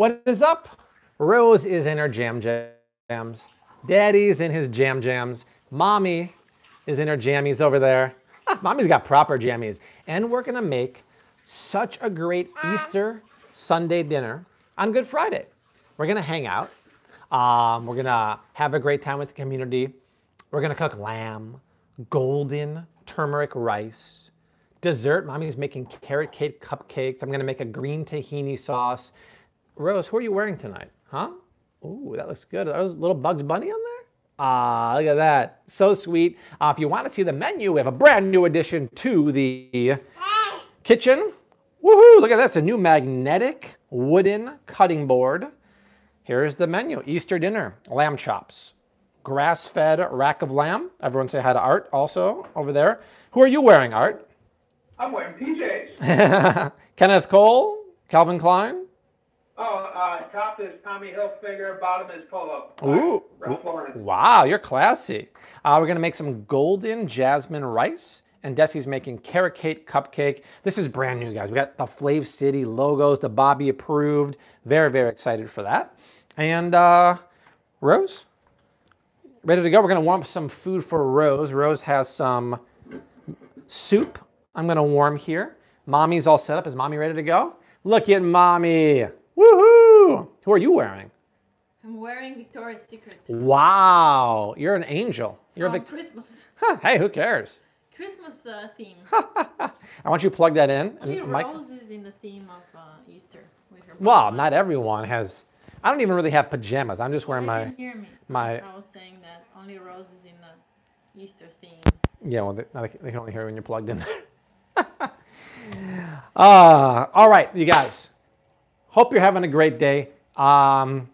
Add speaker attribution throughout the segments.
Speaker 1: What is up? Rose is in her jam jams. Daddy's in his jam jams. Mommy is in her jammies over there. Mommy's got proper jammies. And we're gonna make such a great Easter Sunday dinner on Good Friday. We're gonna hang out. Um, we're gonna have a great time with the community. We're gonna cook lamb, golden turmeric rice, dessert. Mommy's making carrot cake cupcakes. I'm gonna make a green tahini sauce. Rose, who are you wearing tonight? Huh? Ooh, that looks good. Are those little Bugs Bunny on there? Ah, look at that. So sweet. Uh, if you want to see the menu, we have a brand new addition to the kitchen. Woohoo! Look at this, a new magnetic wooden cutting board. Here's the menu, Easter dinner, lamb chops, grass-fed rack of lamb. Everyone say hi to Art also over there. Who are you wearing, Art?
Speaker 2: I'm wearing PJs.
Speaker 1: Kenneth Cole, Calvin Klein,
Speaker 2: Oh, uh, top is Tommy Hilfiger, bottom is Polo.
Speaker 1: Ooh.
Speaker 2: Lauren.
Speaker 1: Wow, you're classy. Uh, we're gonna make some golden jasmine rice, and Desi's making carrot cake cupcake. This is brand new, guys. We got the Flav City logos, the Bobby approved. Very, very excited for that. And uh, Rose, ready to go? We're gonna warm some food for Rose. Rose has some soup. I'm gonna warm here. Mommy's all set up. Is mommy ready to go? Look at mommy. Who are you wearing?
Speaker 3: I'm wearing Victoria's Secret
Speaker 1: Wow, you're an angel. You're a
Speaker 3: from
Speaker 1: big.
Speaker 3: Christmas.
Speaker 1: Huh, hey, who cares?
Speaker 3: Christmas uh, theme.
Speaker 1: I want you to plug that in.
Speaker 3: Only
Speaker 1: Mike-
Speaker 3: Rose is in the theme of uh, Easter with her.
Speaker 1: well,
Speaker 3: mom.
Speaker 1: not everyone has. I don't even really have pajamas. I'm just wearing
Speaker 3: They
Speaker 1: my.
Speaker 3: hear me.
Speaker 1: my-
Speaker 3: I was saying that only Rose is in the Easter theme.
Speaker 1: Yeah, well, they, they can only hear you when you're plugged in. uh, all right, you guys. Hope you're having a great day. Um,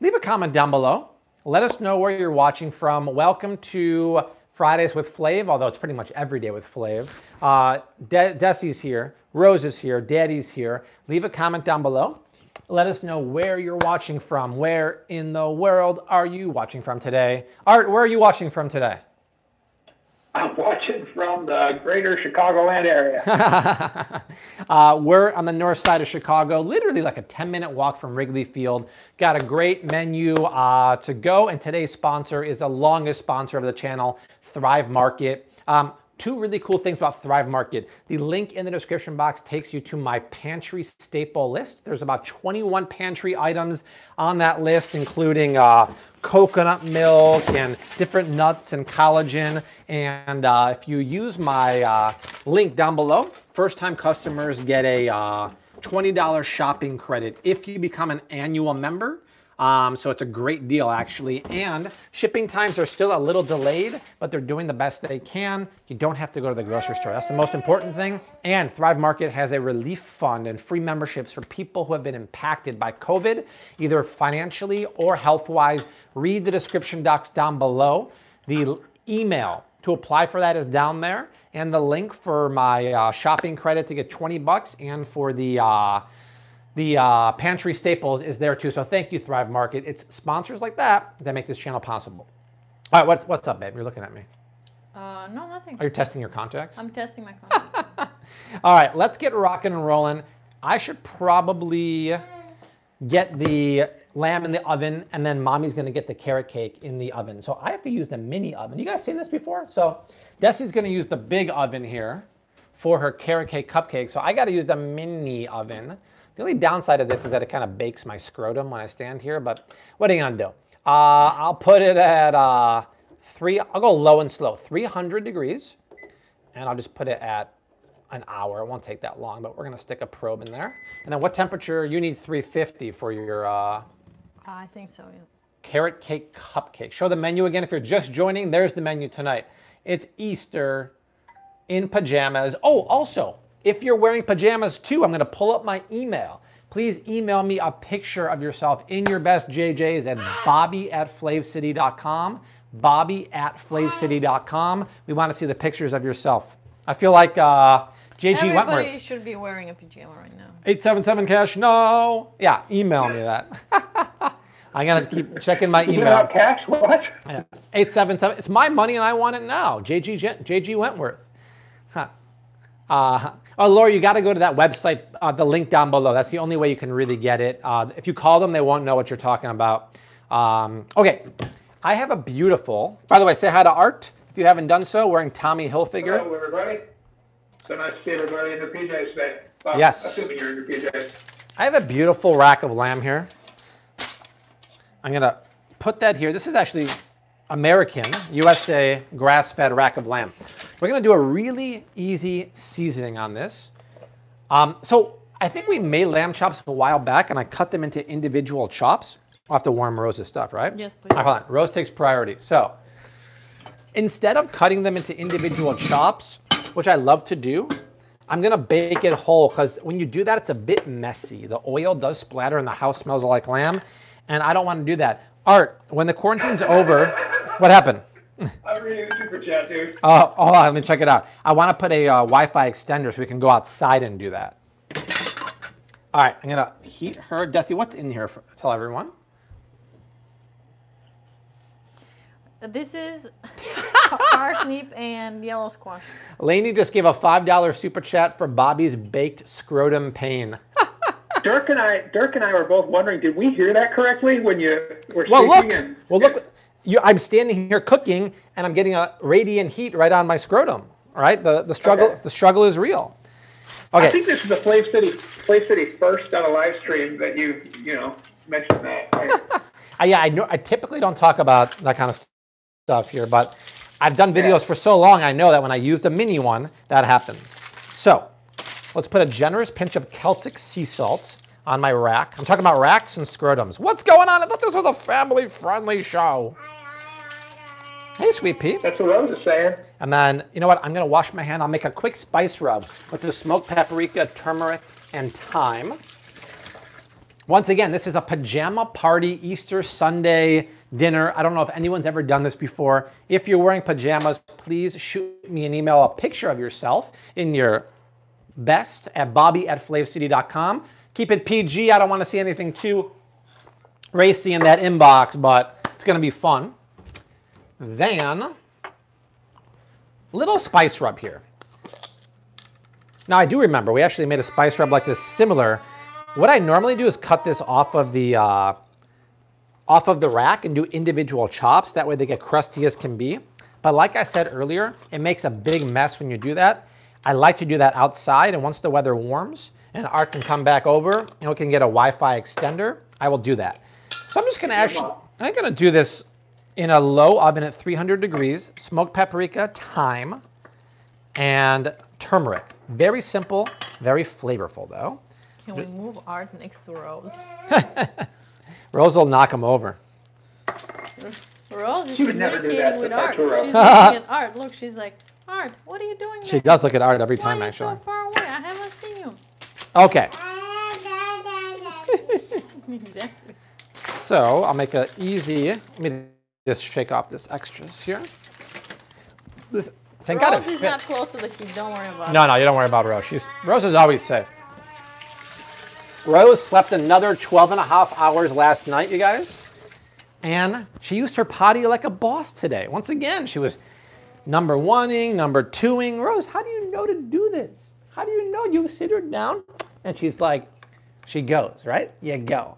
Speaker 1: leave a comment down below. Let us know where you're watching from. Welcome to Fridays with Flav, although it's pretty much every day with Flav. Uh, De- Desi's here, Rose is here, Daddy's here. Leave a comment down below. Let us know where you're watching from. Where in the world are you watching from today? Art, where are you watching from today?
Speaker 2: I'm watching from the greater Chicagoland area.
Speaker 1: uh, we're on the north side of Chicago, literally like a 10 minute walk from Wrigley Field. Got a great menu uh, to go, and today's sponsor is the longest sponsor of the channel, Thrive Market. Um, two really cool things about Thrive Market. The link in the description box takes you to my pantry staple list. There's about 21 pantry items on that list, including uh, coconut milk and different nuts and collagen. And uh, if you use my uh, link down below, first time customers get a uh, $20 shopping credit if you become an annual member. Um, so it's a great deal actually. And shipping times are still a little delayed, but they're doing the best they can. You don't have to go to the grocery store. That's the most important thing. And Thrive Market has a relief fund and free memberships for people who have been impacted by COVID, either financially or health-wise. Read the description docs down below. The email to apply for that is down there. And the link for my uh, shopping credit to get 20 bucks and for the uh, the uh, pantry staples is there too. So thank you, Thrive Market. It's sponsors like that that make this channel possible. All right, what's, what's up, babe? You're looking at me.
Speaker 3: Uh, no, nothing.
Speaker 1: Are you testing your contacts?
Speaker 3: I'm testing my contacts.
Speaker 1: All right, let's get rocking and rolling. I should probably get the lamb in the oven, and then mommy's gonna get the carrot cake in the oven. So I have to use the mini oven. You guys seen this before? So Desi's gonna use the big oven here for her carrot cake cupcake. So I gotta use the mini oven. The only downside of this is that it kind of bakes my scrotum when I stand here, but what are you gonna do? Uh, I'll put it at uh, three, I'll go low and slow, 300 degrees, and I'll just put it at an hour. It won't take that long, but we're gonna stick a probe in there. And then what temperature? You need 350 for your uh,
Speaker 3: I think so, yeah.
Speaker 1: carrot cake cupcake. Show the menu again if you're just joining. There's the menu tonight. It's Easter in pajamas. Oh, also, if you're wearing pajamas too, I'm gonna pull up my email. Please email me a picture of yourself in your best JJs at bobby at flavcity.com. Bobby at flavcity.com. We wanna see the pictures of yourself. I feel like uh, JG
Speaker 3: Everybody
Speaker 1: Wentworth.
Speaker 3: should be wearing a pajama right now.
Speaker 1: 877 cash, no. Yeah, email me that. I'm gonna keep checking my email.
Speaker 2: out cash? What?
Speaker 1: Yeah. 877. It's my money and I want it now. JG, JG Wentworth. Huh. Uh, oh, Laura, you got to go to that website, uh, the link down below. That's the only way you can really get it. Uh, if you call them, they won't know what you're talking about. Um, okay, I have a beautiful, by the way, say hi to Art if you haven't done so, wearing Tommy Hilfiger.
Speaker 2: Hello, everybody. So nice to see everybody in their PJs today. Well,
Speaker 1: Yes.
Speaker 2: Assuming you're in your PJs.
Speaker 1: I have a beautiful rack of lamb here. I'm gonna put that here. This is actually American, USA, grass-fed rack of lamb. We're gonna do a really easy seasoning on this. Um, so I think we made lamb chops a while back and I cut them into individual chops. I'll have to warm Rose's stuff, right?
Speaker 3: Yes, please.
Speaker 1: Right, hold on, Rose takes priority. So instead of cutting them into individual chops, which I love to do, I'm gonna bake it whole because when you do that, it's a bit messy. The oil does splatter and the house smells like lamb, and I don't wanna do that. Art, when the quarantine's over, what happened?
Speaker 2: I'm reading the super chat, dude.
Speaker 1: Uh, hold on, let me check it out. I wanna put a uh, Wi-Fi extender so we can go outside and do that. All right, I'm gonna heat her. Desi, what's in here? For, tell everyone.
Speaker 3: This is parsnip and yellow squash.
Speaker 1: Lainey just gave a $5 super chat for Bobby's baked scrotum pain.
Speaker 2: Dirk and I, Dirk and I were both wondering, did we hear that correctly when you were
Speaker 1: Well,
Speaker 2: speaking?
Speaker 1: look.
Speaker 2: And,
Speaker 1: Well, look. You, I'm standing here cooking, and I'm getting a radiant heat right on my scrotum. Right, the the struggle
Speaker 2: Okay.
Speaker 1: the struggle is real.
Speaker 2: I think this is the Flav City, Flav City first on a live stream that you, you know, mentioned that. right?
Speaker 1: I, yeah, I know. I typically don't talk about that kind of stuff here, but I've done videos for so long. I know that when I use the mini one, that happens. So let's put a generous pinch of Celtic sea salt on my rack. I'm talking about racks and scrotums. What's going on? I thought this was a family-friendly show. Hey, sweet pea.
Speaker 2: That's what Rose is saying.
Speaker 1: And then, you know what? I'm gonna wash my hand. I'll make a quick spice rub with the smoked paprika, turmeric, and thyme. Once again, this is a pajama party Easter Sunday dinner. I don't know if anyone's ever done this before. If you're wearing pajamas, please shoot me an email, a picture of yourself in your best at bobby at flavcity.com. Keep it PG. I don't want to see anything too racy in that inbox, but it's gonna be fun. Then, little spice rub here. Now I do remember we actually made a spice rub like this similar. What I normally do is cut this off of the uh, off of the rack and do individual chops. That way they get crusty as can be. But like I said earlier, it makes a big mess when you do that. I like to do that outside, and once the weather warms and Art can come back over and we can get a Wi-Fi extender, I will do that. So I'm just gonna actually, I'm gonna do this in a low oven at 300 degrees, smoked paprika, thyme, and turmeric. Very simple, very flavorful though.
Speaker 3: Can we move art next to Rose?
Speaker 1: Rose will knock him over.
Speaker 3: Rose is
Speaker 2: She would never do
Speaker 3: communicating with art. She's looking at art. Look, she's like, Art, what are you doing
Speaker 1: She
Speaker 3: there?
Speaker 1: does look at art every
Speaker 3: Why
Speaker 1: time
Speaker 3: are you
Speaker 1: actually.
Speaker 3: so far away? I haven't seen you.
Speaker 1: Okay,
Speaker 3: exactly.
Speaker 1: so I'll make a easy, let me just shake off this extras here. This, thank God it
Speaker 3: Rose is not
Speaker 1: fits.
Speaker 3: close to the heat. Don't worry about it.
Speaker 1: No, no, you don't worry about Rose. She's, Rose is always safe. Rose slept another 12 and a half hours last night, you guys. And she used her potty like a boss today. Once again, she was number oneing, number twoing. Rose, how do you know to do this? How do you know? You sit her down and she's like, she goes, right? You go.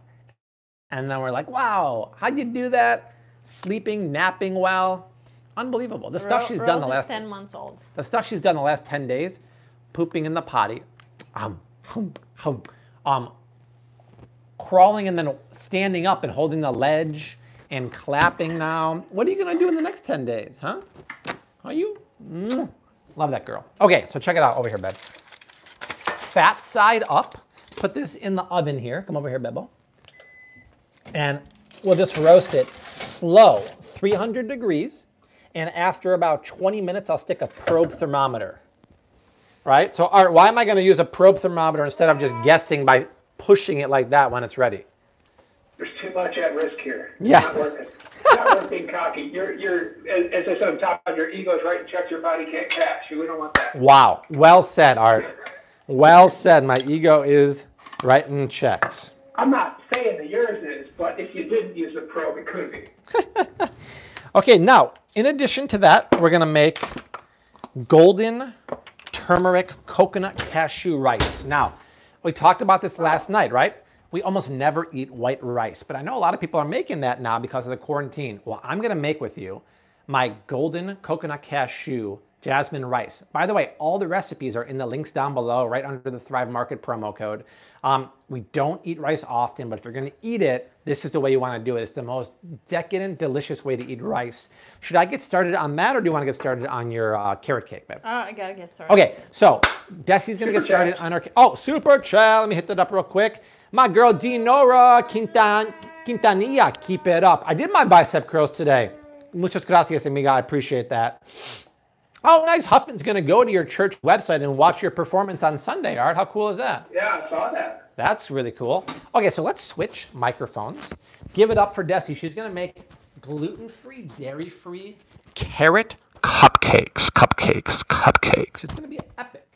Speaker 1: And then we're like, wow, how'd you do that? Sleeping, napping well. Unbelievable. The stuff
Speaker 3: Ro-
Speaker 1: she's
Speaker 3: Rose
Speaker 1: done the last
Speaker 3: 10 months old.
Speaker 1: the stuff she's done the last 10 days, pooping in the potty, um, hum, hum, um, crawling and then standing up and holding the ledge and clapping now. What are you going to do in the next 10 days, huh? Are you? Mwah. Love that girl. Okay, so check it out over here, Beb. Fat side up. Put this in the oven here. Come over here, Bebo. And we'll just roast it slow, 300 degrees. And after about 20 minutes, I'll stick a probe thermometer. Right? So, Art, why am I going to use a probe thermometer instead of just guessing by pushing it like that when it's ready?
Speaker 2: There's too much at risk here.
Speaker 1: Yes.
Speaker 2: Not worth it. Not worth being cocky. You're, you're, as, I said on top of your ego's right and checks your body can't catch. We don't want that.
Speaker 1: Wow. Well said, Art. Well said. My ego is writing checks.
Speaker 2: I'm not saying that yours is, but if you didn't use the probe, it could be.
Speaker 1: Okay, now, in addition to that, we're going to make golden turmeric coconut cashew rice. Now, we talked about this last night, right? We almost never eat white rice, but I know a lot of people are making that now because of the quarantine. Well, I'm gonna make with you my golden coconut cashew jasmine rice. By the way, all the recipes are in the links down below, right under the Thrive Market promo code. Um, we don't eat rice often, but if you're gonna eat it, this is the way you wanna do it. It's the most decadent, delicious way to eat rice. Should I get started on that or do you wanna get started on your uh, carrot cake, babe?
Speaker 3: Oh, I gotta get started.
Speaker 1: Okay, so Desi's gonna get started
Speaker 2: chat.
Speaker 1: on our, oh, super chat, let me hit that up real quick. My girl Dinora Quintan, Quintanilla, keep it up. I did my bicep curls today. Muchas gracias, amiga, I appreciate that. Oh, nice. Huffman's going to go to your church website and watch your performance on Sunday, Art. How cool is that?
Speaker 2: Yeah, I saw that.
Speaker 1: That's really cool. Okay, so let's switch microphones. Give it up for Desi. She's going to make gluten-free, dairy-free carrot cupcakes, cupcakes, cupcakes. It's going to be epic.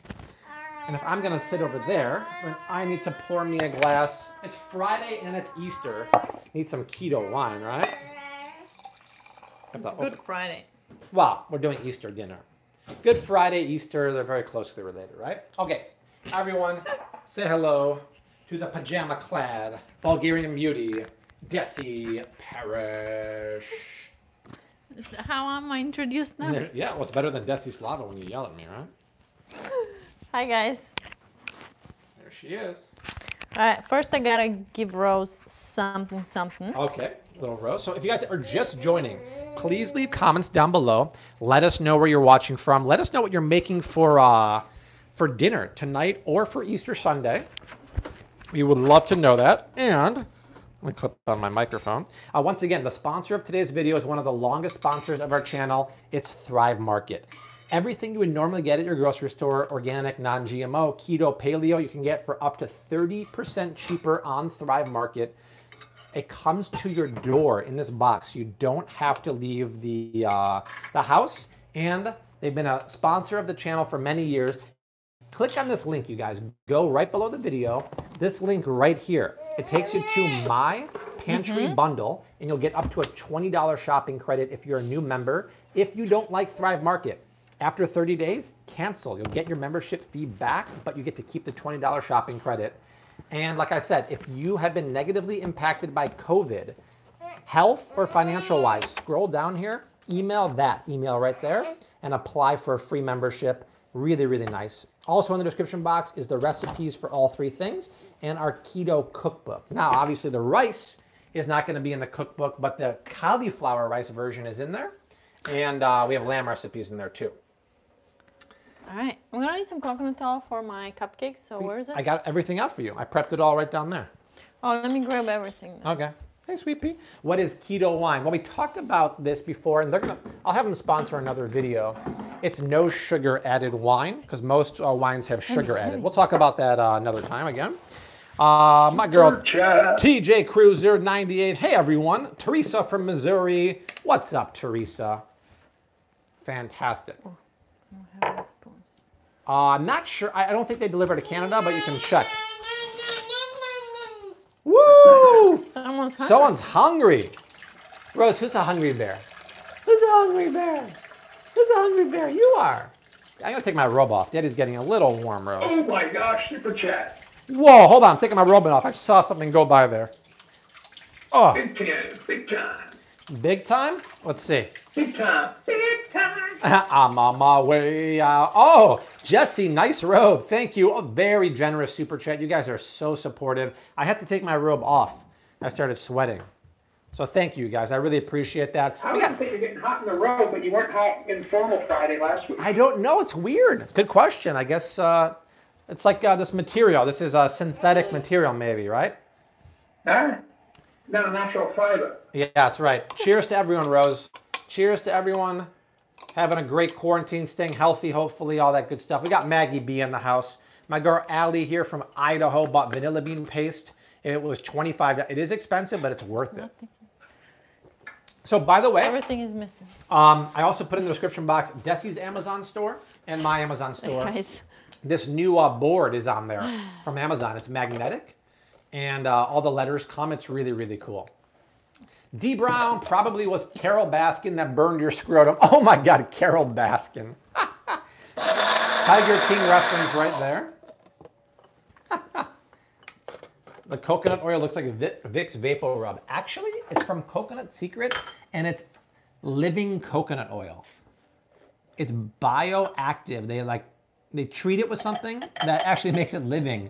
Speaker 1: And if I'm going to sit over there, then I need to pour me a glass. It's Friday and it's Easter. Need some keto wine, right?
Speaker 3: It's Good Friday.
Speaker 1: Well, we're doing Easter dinner. Good Friday, Easter, they're very closely related, right? Okay, everyone, say hello to the pajama clad Bulgarian beauty, Desi Parrish.
Speaker 3: Is that how am I introduced now?
Speaker 1: Yeah, well, it's better than Desislava when you yell at me, right?
Speaker 3: Hi guys.
Speaker 1: There she is.
Speaker 3: All right, first I gotta give Rose something, something.
Speaker 1: Okay, little Rose. So if you guys are just joining, please leave comments down below. Let us know where you're watching from. Let us know what you're making for uh, for dinner tonight or for Easter Sunday. We would love to know that. And let me clip on my microphone. Uh, once again, the sponsor of today's video is one of the longest sponsors of our channel. It's Thrive Market. Everything you would normally get at your grocery store, organic, non-GMO, keto, paleo, you can get for up to 30% cheaper on Thrive Market. It comes to your door in this box. You don't have to leave the, uh, the house. And they've been a sponsor of the channel for many years. Click on this link, you guys. Go right below the video. This link right here. It takes you to my pantry bundle, and you'll get up to a $20 shopping credit if you're a new member. If you don't like Thrive Market, after 30 days, cancel. You'll get your membership fee back, but you get to keep the $20 shopping credit. And like I said, if you have been negatively impacted by COVID, health or financial wise, scroll down here, email that email right there, and apply for a free membership. Really, really nice. Also in the description box is the recipes for all three things and our keto cookbook. Now, obviously, the rice is not going to be in the cookbook, but the cauliflower rice version is in there. And uh, we have lamb recipes in there too.
Speaker 3: All right, I'm gonna need some coconut oil for my cupcakes. So where is it?
Speaker 1: I got everything out for you. I prepped it all right down there.
Speaker 3: Oh, let me grab everything. now.
Speaker 1: Okay. Hey, Sweet Pea. What is keto wine? Well, we talked about this before, and they're gonna. I'll have them sponsor another video. It's no sugar added wine because most uh, wines have sugar added. We'll talk about that uh, another time again. Uh, my girl TJ Cruiser 98. Hey everyone, Teresa from Missouri. What's up, Teresa? Fantastic.
Speaker 3: I have no spoons.
Speaker 1: Uh, I'm not sure. I I don't think they deliver to Canada, but you can check. Woo!
Speaker 3: Someone's hungry.
Speaker 1: Someone's hungry. Rose, who's a hungry bear? Who's a hungry bear? Who's a hungry bear? You are. I'm gonna take my robe off. Daddy's getting a little warm, Rose.
Speaker 2: Oh my gosh, super chat.
Speaker 1: Whoa, hold on. I'm taking my robe off. I saw something go by there. Oh,
Speaker 2: Big time, big time,
Speaker 1: big time? Let's see.
Speaker 2: big time, big time.
Speaker 1: I'm on my way out. Oh, Jesse, nice robe. Thank you. A very generous super chat. You guys are so supportive. I had to take my robe off. I started sweating. So thank you guys. I really appreciate that.
Speaker 2: I
Speaker 1: got-
Speaker 2: think you're getting hot in the robe, but you weren't hot in formal Friday last week.
Speaker 1: I don't know. It's weird. Good question. I guess uh, it's like uh, this material. This is a synthetic material, maybe, right?
Speaker 2: Huh? Not a natural fiber.
Speaker 1: Yeah, that's right. Cheers to everyone, Rose. Cheers to everyone. Having a great quarantine, staying healthy, hopefully, all that good stuff. We got Maggie B in the house. My girl Allie here from Idaho bought vanilla bean paste. It was 25. It is expensive, but it's worth it. So, by the way,
Speaker 3: Everything is missing.
Speaker 1: um, I also put in the description box Desi's Amazon store and my Amazon store.
Speaker 3: Guys,
Speaker 1: This new uh, board is on there from Amazon. It's magnetic, and uh, all the letters come. It's really, really cool. D Brown probably was Carole Baskin that burned your scrotum. Oh my God, Carole Baskin. Tiger King reference right there. the coconut oil looks like Vi- Vicks VapoRub. Actually, it's from Coconut Secret, and it's living coconut oil. It's bioactive. They like they treat it with something that actually makes it living.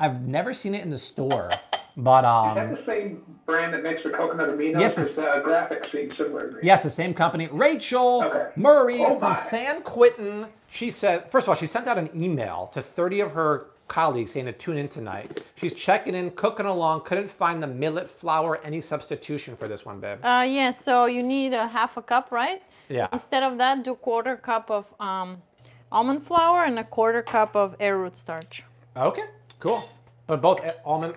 Speaker 1: I've never seen it in the store, but
Speaker 2: Is that
Speaker 1: um,
Speaker 2: the same brand that makes the coconut aminos?
Speaker 1: Yes,
Speaker 2: Because,
Speaker 1: it's-
Speaker 2: uh, graphics seem similar. to me.
Speaker 1: Yes, the same company. Rachel
Speaker 2: Okay.
Speaker 1: Murray
Speaker 2: Oh,
Speaker 1: from. San Quentin. She said, first of all, she sent out an email to 30 of her colleagues saying to tune in tonight. She's checking in, cooking along, couldn't find the millet flour, any substitution for this one, babe.
Speaker 3: Uh, yeah, so you need a half a cup, right?
Speaker 1: Yeah.
Speaker 3: Instead of that, do quarter cup of um, almond flour and a quarter cup of arrowroot starch.
Speaker 1: Okay, cool. But both a- almond,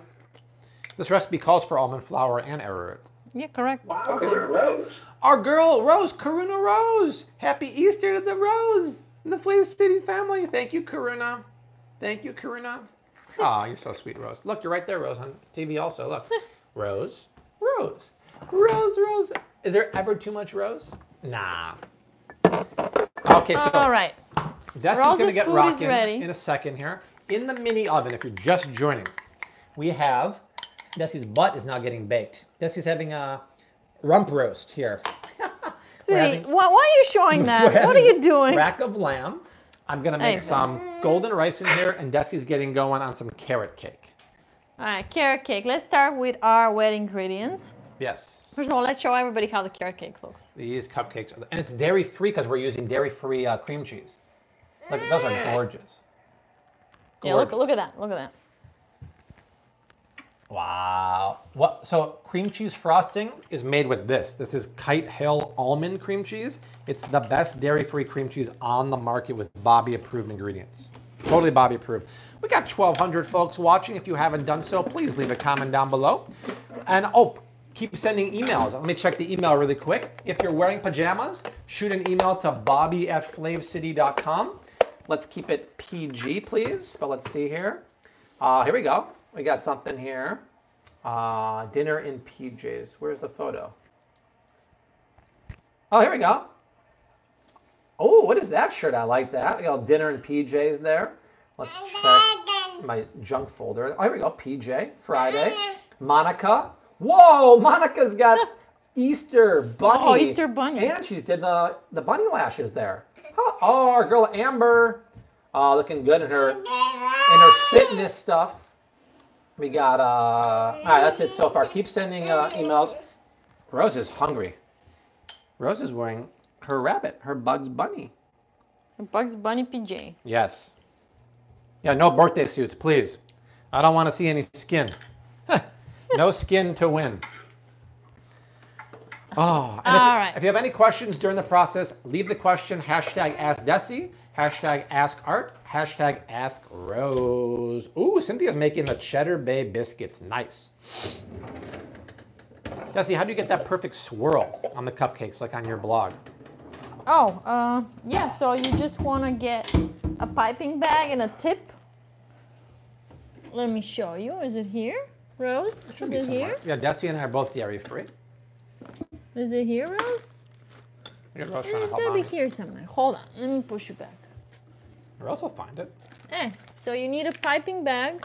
Speaker 1: this recipe calls for almond flour and arrowroot.
Speaker 3: Yeah, correct.
Speaker 2: Wow, look at Rose.
Speaker 1: Our girl, Rose, Karuna Rose. Happy Easter to the Rose and the Flavor City family. Thank you, Karuna. Thank you, Karuna. Aw, you're so sweet, Rose. Look, you're right there, Rose, on TV also. Look. Rose, Rose, Rose, Rose. Is there ever too much Rose? Nah. Okay, so
Speaker 3: All right.
Speaker 1: Destiny's gonna
Speaker 3: Rose's
Speaker 1: get
Speaker 3: food is
Speaker 1: rocking
Speaker 3: ready.
Speaker 1: in a second here. In the mini oven, if you're just joining, we have Desi's butt is now getting baked. Desi's having a rump roast here.
Speaker 3: Sweetie, why, are you showing that? What are you doing?
Speaker 1: Rack of lamb. I'm gonna make some golden rice in here, and Desi's getting going on some carrot cake.
Speaker 3: All right, carrot cake. Let's start with our wet ingredients.
Speaker 1: Yes.
Speaker 3: First of all, let's show everybody how the carrot cake looks.
Speaker 1: These cupcakes, are, and it's dairy free because we're using dairy free uh, cream cheese. Look, those are gorgeous.
Speaker 3: Yeah, look, look at that. Look at that.
Speaker 1: Wow. What? So cream cheese frosting is made with this. This is Kite Hill almond cream cheese. It's the best dairy-free cream cheese on the market with Bobby-approved ingredients. Totally Bobby-approved. We got 1,200 folks watching. If you haven't done so, please leave a comment down below. And oh, keep sending emails. Let me check the email really quick. If you're wearing pajamas, shoot an email to bobby at flavcity.com. Let's keep it PG, please. But let's see here. Uh, here we go. We got something here. Uh, dinner in PJs. Where's the photo? Oh, here we go. Oh, what is that shirt? I like that. We got dinner in PJs there. Let's check my junk folder. Oh, here we go. PJ Friday. Monica. Whoa, Monica's got Easter bunny.
Speaker 3: Oh, Easter bunny.
Speaker 1: And she's did the the bunny lashes there. Oh, oh, our girl Amber, uh, looking good in her in her fitness stuff. We got, uh, all right, that's it so far. Keep sending uh, emails. Rose is hungry. Rose is wearing her rabbit, her Bugs Bunny.
Speaker 3: A Bugs Bunny PJ.
Speaker 1: Yes. Yeah, no birthday suits, please. I don't want to see any skin. no skin to win. Oh, and if,
Speaker 3: All right.
Speaker 1: if you have any questions during the process, leave the question hashtag Ask Desi, hashtag Ask Art, hashtag Ask Rose. Ooh, Cynthia's making the Cheddar Bay biscuits. Nice. Desi, how do you get that perfect swirl on the cupcakes like on your blog?
Speaker 3: Oh, uh, yeah, so you just want to get a piping bag and a tip. Let me show you. Is it here, Rose?
Speaker 1: Should
Speaker 3: Is
Speaker 1: be
Speaker 3: it
Speaker 1: somewhere.
Speaker 3: here?
Speaker 1: Yeah, Desi and I are both dairy free.
Speaker 3: Is it here, Rose?
Speaker 1: Your Rose trying
Speaker 3: It's
Speaker 1: to help
Speaker 3: gotta be here somewhere. Hold on, let me push you back.
Speaker 1: Rose will find it.
Speaker 3: Eh, so you need a piping bag,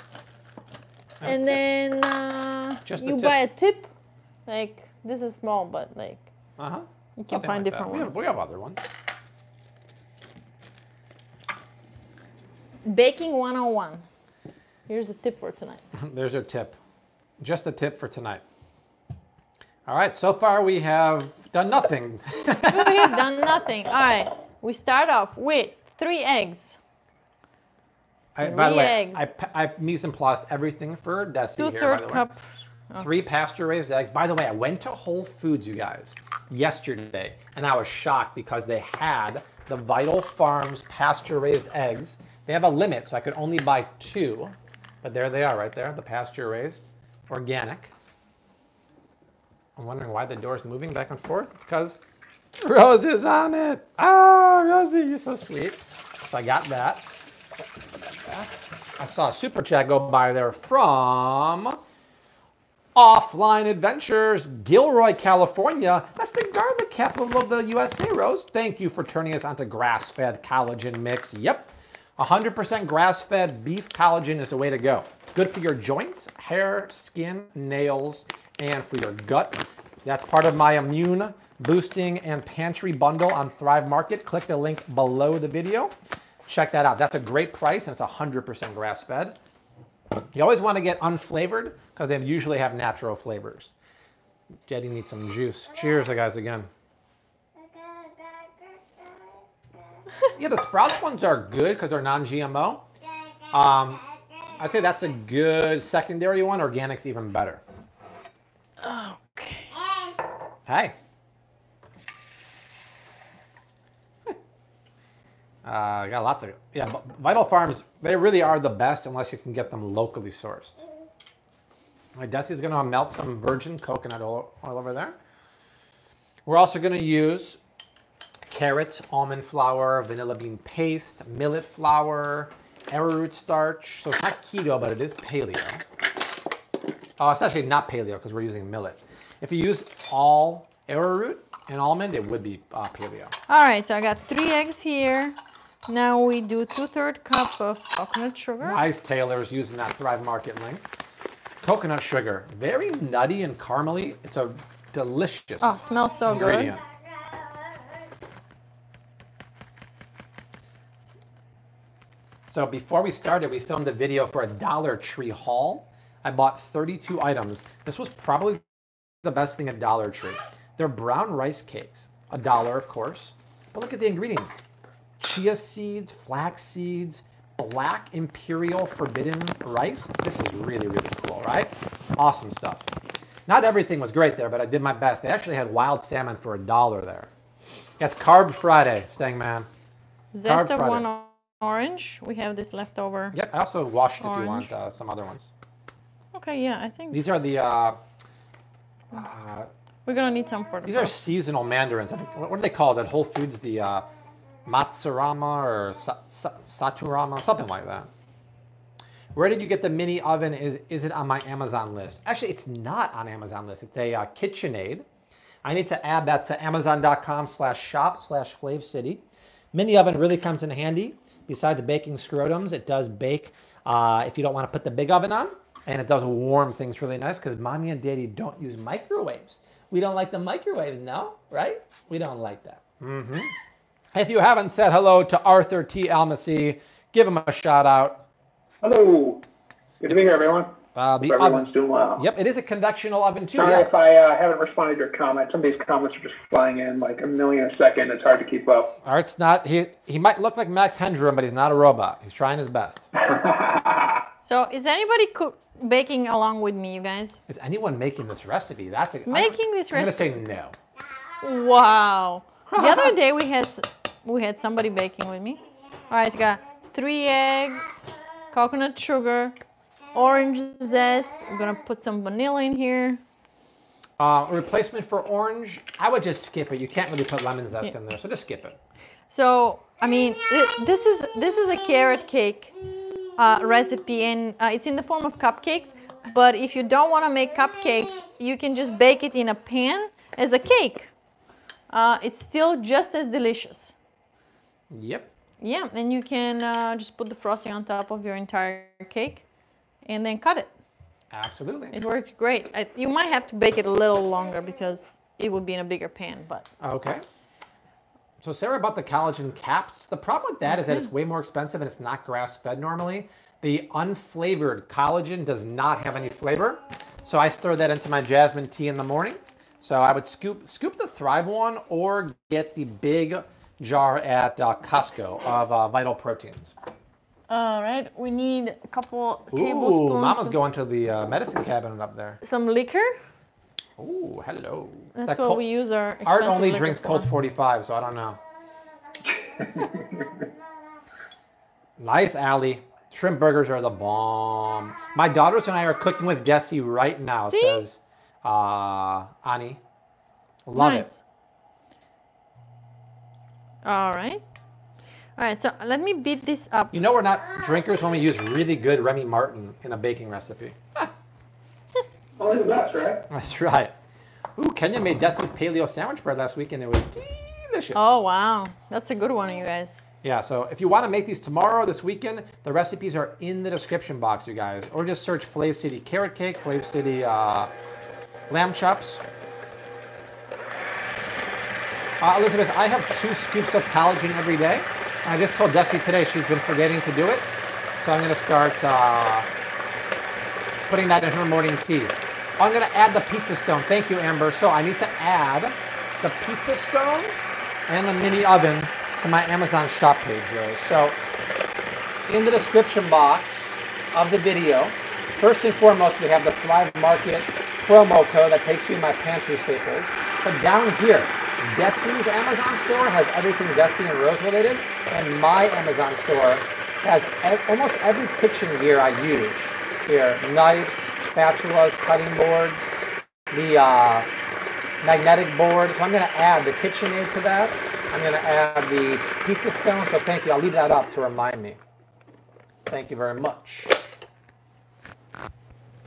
Speaker 1: And
Speaker 3: and then uh,
Speaker 1: Just
Speaker 3: you
Speaker 1: tip.
Speaker 3: buy a tip. Like this is small, but like
Speaker 1: Uh huh.
Speaker 3: you can find different
Speaker 1: we
Speaker 3: ones.
Speaker 1: Have, we have other ones.
Speaker 3: Baking 101. Here's the tip for tonight.
Speaker 1: There's your tip. Just a tip for tonight. All right, so far we have done nothing.
Speaker 3: we have done nothing. All right, we start off with three eggs,
Speaker 1: I, by the
Speaker 3: Three
Speaker 1: way,
Speaker 3: eggs.
Speaker 1: I, I mise en place everything for Desi
Speaker 3: two
Speaker 1: here. by
Speaker 3: third cup.
Speaker 1: Three pasture raised eggs. By the way, I went to Whole Foods, you guys, yesterday, and I was shocked because they had the Vital Farms pasture raised eggs. They have a limit, so I could only buy two, but there they are right there, the pasture raised, organic. I'm wondering why the door's moving back and forth. It's because Rose is on it. Ah, Rosie, you're so sweet. So I got that. I saw a super chat go by there from Offline Adventures, Gilroy, California. That's the garlic capital of the USA, Rose. Thank you for turning us onto grass-fed collagen mix. Yep. 100% grass-fed beef collagen is the way to go. Good for your joints, hair, skin, nails, and for your gut. That's part of my immune boosting and pantry bundle on Thrive Market. Click the link below the video. Check that out. That's a great price and it's 100% grass-fed. You always want to get unflavored because they usually have natural flavors. Jetty needs some juice. Cheers, guys, again. Yeah, the Sprouts ones are good because they're non-GMO. Um, I'd say that's a good secondary one. Organic's even better.
Speaker 3: Okay.
Speaker 1: Hey. Uh, got lots of yeah. Vital Farms, they really are the best unless you can get them locally sourced. My Desi's gonna melt some virgin coconut oil, oil over there. We're also gonna use carrots, almond flour, vanilla bean paste, millet flour, arrowroot starch. So it's not keto, but it is paleo. Oh, it's actually not paleo because we're using millet. If you use all arrowroot and almond, it would be uh, paleo.
Speaker 3: All right, so I got three eggs here. Now we do two-third cup of coconut sugar.
Speaker 1: Nice Taylor's using that Thrive Market link. Coconut sugar, very nutty and caramely. It's a delicious
Speaker 3: Oh, smells so good.
Speaker 1: So before we started, we filmed a video for a Dollar Tree haul. I bought 32 items. This was probably the best thing at Dollar Tree. They're brown rice cakes, a dollar, of course. But look at the ingredients: chia seeds, flax seeds, black imperial forbidden rice. This is really, really cool, right? Awesome stuff. Not everything was great there, but I did my best. They actually had wild salmon for a dollar there. That's Carb Friday, Stang Man.
Speaker 3: Zest
Speaker 1: Carb Friday.
Speaker 3: one orange. We have this leftover.
Speaker 1: Yep, I also washed if you want uh, some other ones.
Speaker 3: Okay, yeah, I think
Speaker 1: These are the uh,
Speaker 3: we're gonna need some for the
Speaker 1: these are seasonal mandarins. I think what, what do they call that? Whole Foods, the uh, Matsurama or sa- sa- Saturama, something like that. Where did you get the mini oven? Is, is it on my Amazon list? Actually, it's not on Amazon list. It's a uh, KitchenAid. I need to add that to amazon.com slash shop slash Flav City. Mini oven really comes in handy. Besides baking scrotums, it does bake uh, if you don't want to put the big oven on. And it does warm things really nice because mommy and daddy don't use microwaves. We don't like the microwaves, no? Right? We don't like that. Mm-hmm. If you haven't said hello to Arthur T. Almacy, give him a shout out.
Speaker 2: Hello. Good to be here, everyone.
Speaker 1: Uh, the
Speaker 2: everyone's
Speaker 1: oven.
Speaker 2: doing well.
Speaker 1: Yep, it is a convectional oven too.
Speaker 2: Sorry
Speaker 1: Yeah.
Speaker 2: if I uh, haven't responded to your comments. Some of these comments are just flying in like a million a second. It's hard to keep up.
Speaker 1: Art's not. He he might look like Max Headroom, but he's not a robot. He's trying his best.
Speaker 3: So is anybody cook baking along with me, you guys?
Speaker 1: Is anyone making this recipe? That's a,
Speaker 3: Making this
Speaker 1: I'm gonna say no.
Speaker 3: Wow. The other day we had we had somebody baking with me. All right, so I got three eggs, coconut sugar, orange zest. I'm gonna put some vanilla in here.
Speaker 1: Uh, a replacement for orange, I would just skip it. You can't really put lemon zest
Speaker 3: Yeah.
Speaker 1: in there, so just skip it.
Speaker 3: So I mean, th- this is this is a carrot cake uh, recipe, and uh, it's in the form of cupcakes. But if you don't want to make cupcakes, you can just bake it in a pan as a cake. Uh, it's still just as delicious.
Speaker 1: Yep.
Speaker 3: Yeah, and you can uh, just put the frosting on top of your entire cake, and then cut it.
Speaker 1: Absolutely.
Speaker 3: It works great. I, you might have to bake it a little longer because it would be in a bigger pan, but
Speaker 1: Okay. So Sarah bought the collagen caps. The problem with that is that it's way more expensive and it's not grass-fed normally. The unflavored collagen does not have any flavor. So I stir that into my jasmine tea in the morning. So I would scoop scoop the Thrive one or get the big jar at uh, Costco of uh, Vital Proteins.
Speaker 3: All right, we need a couple
Speaker 1: Ooh,
Speaker 3: tablespoons.
Speaker 1: Mama's going to the uh, medicine cabinet up there.
Speaker 3: Some liquor.
Speaker 1: Ooh, hello.
Speaker 3: That's
Speaker 1: that
Speaker 3: what we use our
Speaker 1: Art only drinks. Colt 45, so I don't know. nice, Allie. Shrimp burgers are the bomb. My daughters and I are cooking with Gessie right now,
Speaker 3: See?
Speaker 1: says uh, Ani. Love
Speaker 3: nice.
Speaker 1: it.
Speaker 3: All right. All right, so let me beat this up.
Speaker 1: You know we're not drinkers when we use really good Remy Martin in a baking recipe.
Speaker 2: Only the best, right?
Speaker 1: That's right. Ooh, Kenya made Desi's paleo sandwich bread last week and it was delicious.
Speaker 3: Oh wow, that's a good one, you guys.
Speaker 1: Yeah, so if you want to make these tomorrow, this weekend, the recipes are in the description box, you guys. Or just search Flav City Carrot Cake, Flav City uh, Lamb Chops. Uh, Elizabeth, I have two scoops of collagen every day. I just told Desi today she's been forgetting to do it. So I'm going to start uh, putting that in her morning tea. I'm to add the pizza stone. Thank you, Amber. So I need to add the pizza stone and the mini oven to my Amazon shop page, Rose. So in the description box of the video, first and foremost, we have the Thrive Market promo code that takes you to my pantry staples. But down here, Desi's Amazon store has everything Desi and Rose related, and my Amazon store has almost every kitchen gear I use. Here, knives, spatulas, cutting boards, the uh, magnetic board. So I'm going to add the KitchenAid to that. I'm going to add the pizza stone. So thank you. I'll leave that up to remind me. Thank you very much.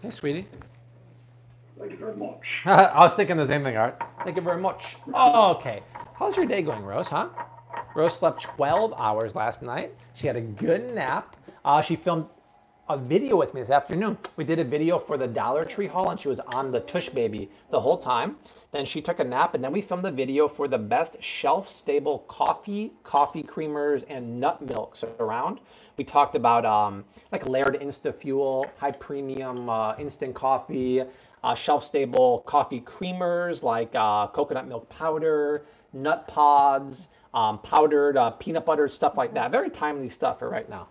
Speaker 1: Hey, sweetie.
Speaker 2: Thank you very much.
Speaker 1: I was thinking the same thing, Art. Thank you very much. Oh, okay. How's your day going, Rose, huh? Rose slept 12 hours last night. She had a good nap. Uh, she filmed a video with me this afternoon. We did a video for the Dollar Tree haul, and she was on the Tush Baby the whole time. Then she took a nap, and then we filmed the video for the best shelf-stable coffee, coffee creamers, and nut milks around. We talked about um, like Laird Insta Fuel, high premium uh, instant coffee, uh, shelf-stable coffee creamers like uh, coconut milk powder, nut pods, um, powdered uh, peanut butter, stuff like that. Very timely stuff for right now.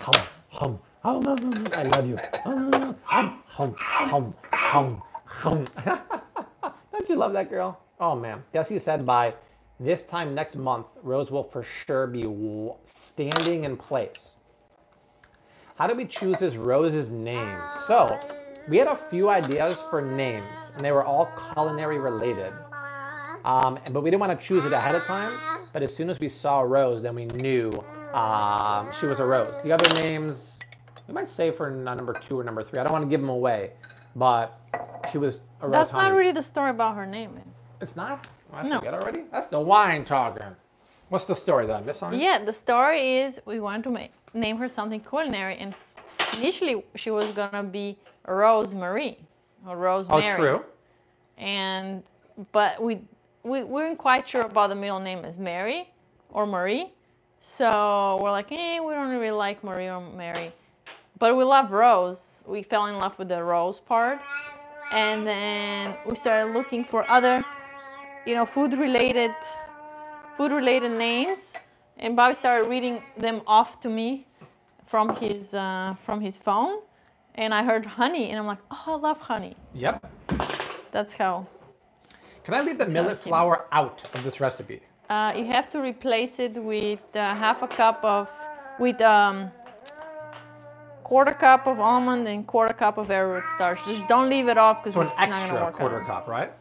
Speaker 1: Hum, hum, hum, hum, hum, I love you. Hum, hum, hum, hum, hum, hum. Don't you love that girl? Oh man. Desi said by this time next month, Rose will for sure be standing in place. How do we choose this Rose's names? So, we had a few ideas for names, and they were all culinary related. Um, but we didn't want to choose it ahead of time. But as soon as we saw Rose, then we knew um, she was a Rose. The other names, we might say for number two or number three. I don't want to give them away, but she was a Rose.
Speaker 3: That's not really the story about her name. man.
Speaker 1: It's not. I
Speaker 3: No.
Speaker 1: forget already. That's the wine talking. What's the story then, Miss Honey?
Speaker 3: Yeah, the story is we wanted to make, name her something culinary, and initially she was gonna be Rosemary or
Speaker 1: Oh,
Speaker 3: Rosemary.
Speaker 1: true.
Speaker 3: And but we we weren't quite sure about the middle name as Mary or Marie, so we're like, eh, we don't really like Marie or Mary, but we love Rose. We fell in love with the Rose part, and then we started looking for other, you know, food related food related names and Bobby started reading them off to me from his uh, from his phone and I heard honey and I'm like oh I love honey
Speaker 1: Yep.
Speaker 3: that's how
Speaker 1: Can I leave the millet flour out of this recipe?
Speaker 3: Uh, you have to replace it with uh, half a cup of with um, quarter cup of almond and quarter cup of arrowroot starch just don't leave it off because
Speaker 1: So an
Speaker 3: it's not gonna
Speaker 1: extra
Speaker 3: work
Speaker 1: quarter
Speaker 3: out.
Speaker 1: cup, right?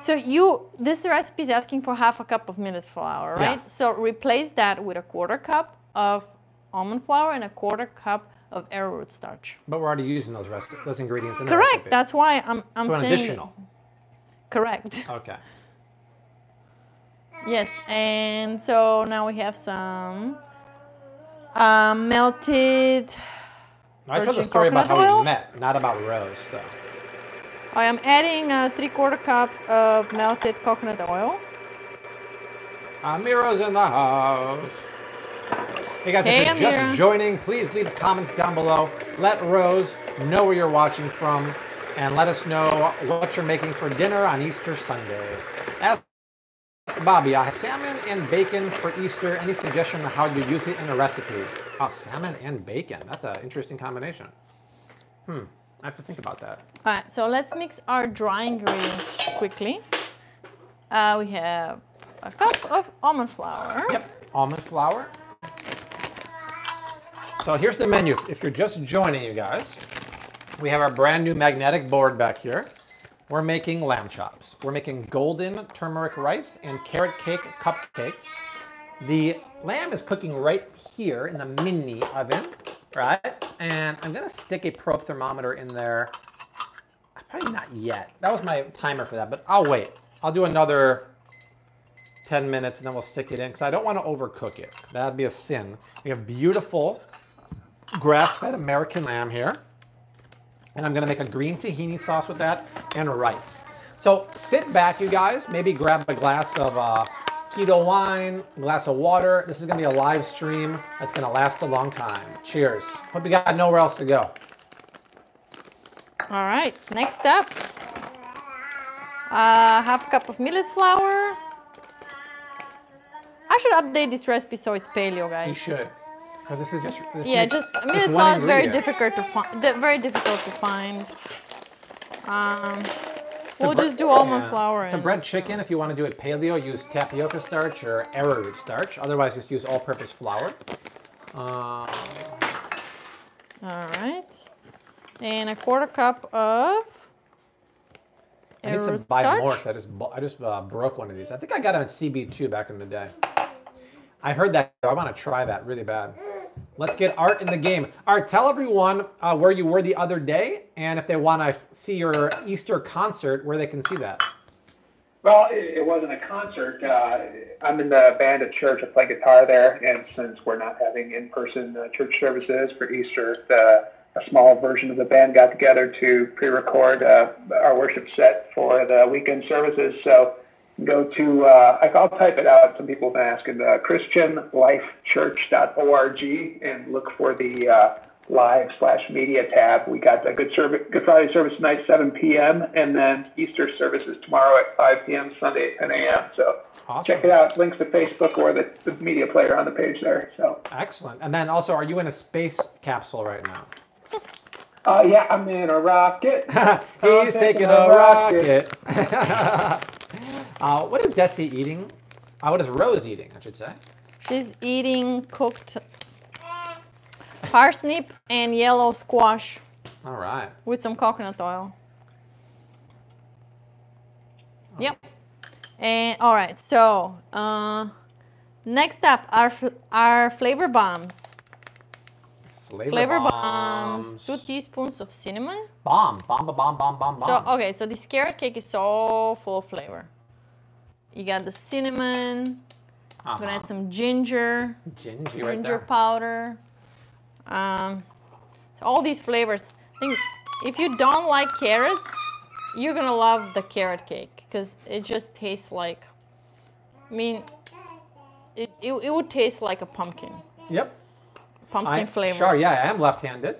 Speaker 3: So you, this recipe is asking for half a cup of millet flour,
Speaker 1: Yeah.
Speaker 3: right? So replace that with a quarter cup of almond flour and a quarter cup of arrowroot starch.
Speaker 1: But we're already using those rest those ingredients in the
Speaker 3: Correct. That's why I'm I'm
Speaker 1: so an
Speaker 3: saying
Speaker 1: additional.
Speaker 3: correct.
Speaker 1: Okay.
Speaker 3: Yes, and so now we have some uh, melted.
Speaker 1: I told the story about how
Speaker 3: coconut
Speaker 1: we met, not about Rose, though.
Speaker 3: I am adding uh, three quarter cups of melted coconut oil.
Speaker 1: Amira's in the house. Hey guys,
Speaker 3: Hey,
Speaker 1: if you're
Speaker 3: Amira.
Speaker 1: just joining, please leave comments down below. Let Rose know where you're watching from, and let us know what you're making for dinner on Easter Sunday. Bobby, uh, salmon and bacon for Easter. Any suggestion on how you use it in a recipe? Oh, salmon and bacon. That's an interesting combination. Hmm, I have to think about that.
Speaker 3: All right, so let's mix our dry ingredients quickly. Uh, we have a cup of almond flour.
Speaker 1: Yep, almond flour. So here's the menu. If you're just joining, you guys, we have our brand new magnetic board back here. We're making lamb chops. We're making golden turmeric rice and carrot cake cupcakes. The lamb is cooking right here in the mini oven, right? And I'm gonna stick a probe thermometer in there. Probably not yet. That was my timer for that, but I'll wait. I'll do another 10 minutes and then we'll stick it in because I don't want to overcook it. That'd be a sin. We have beautiful grass-fed American lamb here. And I'm gonna make a green tahini sauce with that and rice. So sit back, you guys. Maybe grab a glass of uh, keto wine, glass of water. This is gonna be a live stream that's gonna last a long time. Cheers. Hope you got nowhere else to go.
Speaker 3: All right, next up. Uh, half a cup of millet flour. I should update this recipe so it's paleo, guys.
Speaker 1: You should. 'Cause this is just this
Speaker 3: Yeah, just I
Speaker 1: mean,
Speaker 3: flour is very difficult to find. Very difficult to find. Um, we'll just do almond
Speaker 1: yeah.
Speaker 3: flour.
Speaker 1: To bread chicken, if you want to do it paleo, use tapioca starch or arrowroot starch. Otherwise, just use all-purpose flour. Uh,
Speaker 3: All right, and a quarter cup of.
Speaker 1: I need to buy
Speaker 3: starch.
Speaker 1: more because I just I just uh, broke one of these. I think I got them at CB2 back in the day. I heard that. I want to try that really bad. Let's get Art in the game. Art, tell everyone uh, where you were the other day, and if they want to see your Easter concert, where they can see that.
Speaker 2: Well, it, wasn't a concert. Uh, I'm in the band at church. I play guitar there, and since we're not having in-person uh, church services for Easter, the, a small version of the band got together to pre-record uh, our worship set for the weekend services. So go to uh, I'll type it out. Some people have been asking uh, ChristianLifeChurch.org and look for the uh, live slash media tab. We got a good service, Good Friday service tonight, 7 p.m., and then Easter services tomorrow at 5 p.m., Sunday at 10 a.m. So
Speaker 1: Awesome.
Speaker 2: check it out. Links to Facebook or the, the media player on the page there. So
Speaker 1: Excellent. And then also, are you in a space capsule right now?
Speaker 2: uh, yeah, I'm in a rocket.
Speaker 1: He's taking a rocket. uh, what is Desi eating? Uh, what is Rose eating, I should say?
Speaker 3: She's eating cooked parsnip and yellow squash
Speaker 1: All right.
Speaker 3: with some coconut oil. Yep. And all right, so uh, next up are are flavor bombs.
Speaker 1: Flavor,
Speaker 3: Flavor
Speaker 1: bombs.
Speaker 3: bombs. Two teaspoons of cinnamon.
Speaker 1: Bomb, bomb, bomb, bomb, bomb, bomb,
Speaker 3: So okay, so this carrot cake is so full of flavor. You got the cinnamon. I'm gonna
Speaker 1: Uh-huh.
Speaker 3: add some ginger,
Speaker 1: Gingy right
Speaker 3: ginger
Speaker 1: there.
Speaker 3: powder. Um, so all these flavors. I think if you don't like carrots, you're gonna love the carrot cake because it just tastes like. I mean, it, it, it would taste like a pumpkin.
Speaker 1: Yep.
Speaker 3: Pumpkin
Speaker 1: I,
Speaker 3: flavors.
Speaker 1: Sure, yeah, I am left-handed.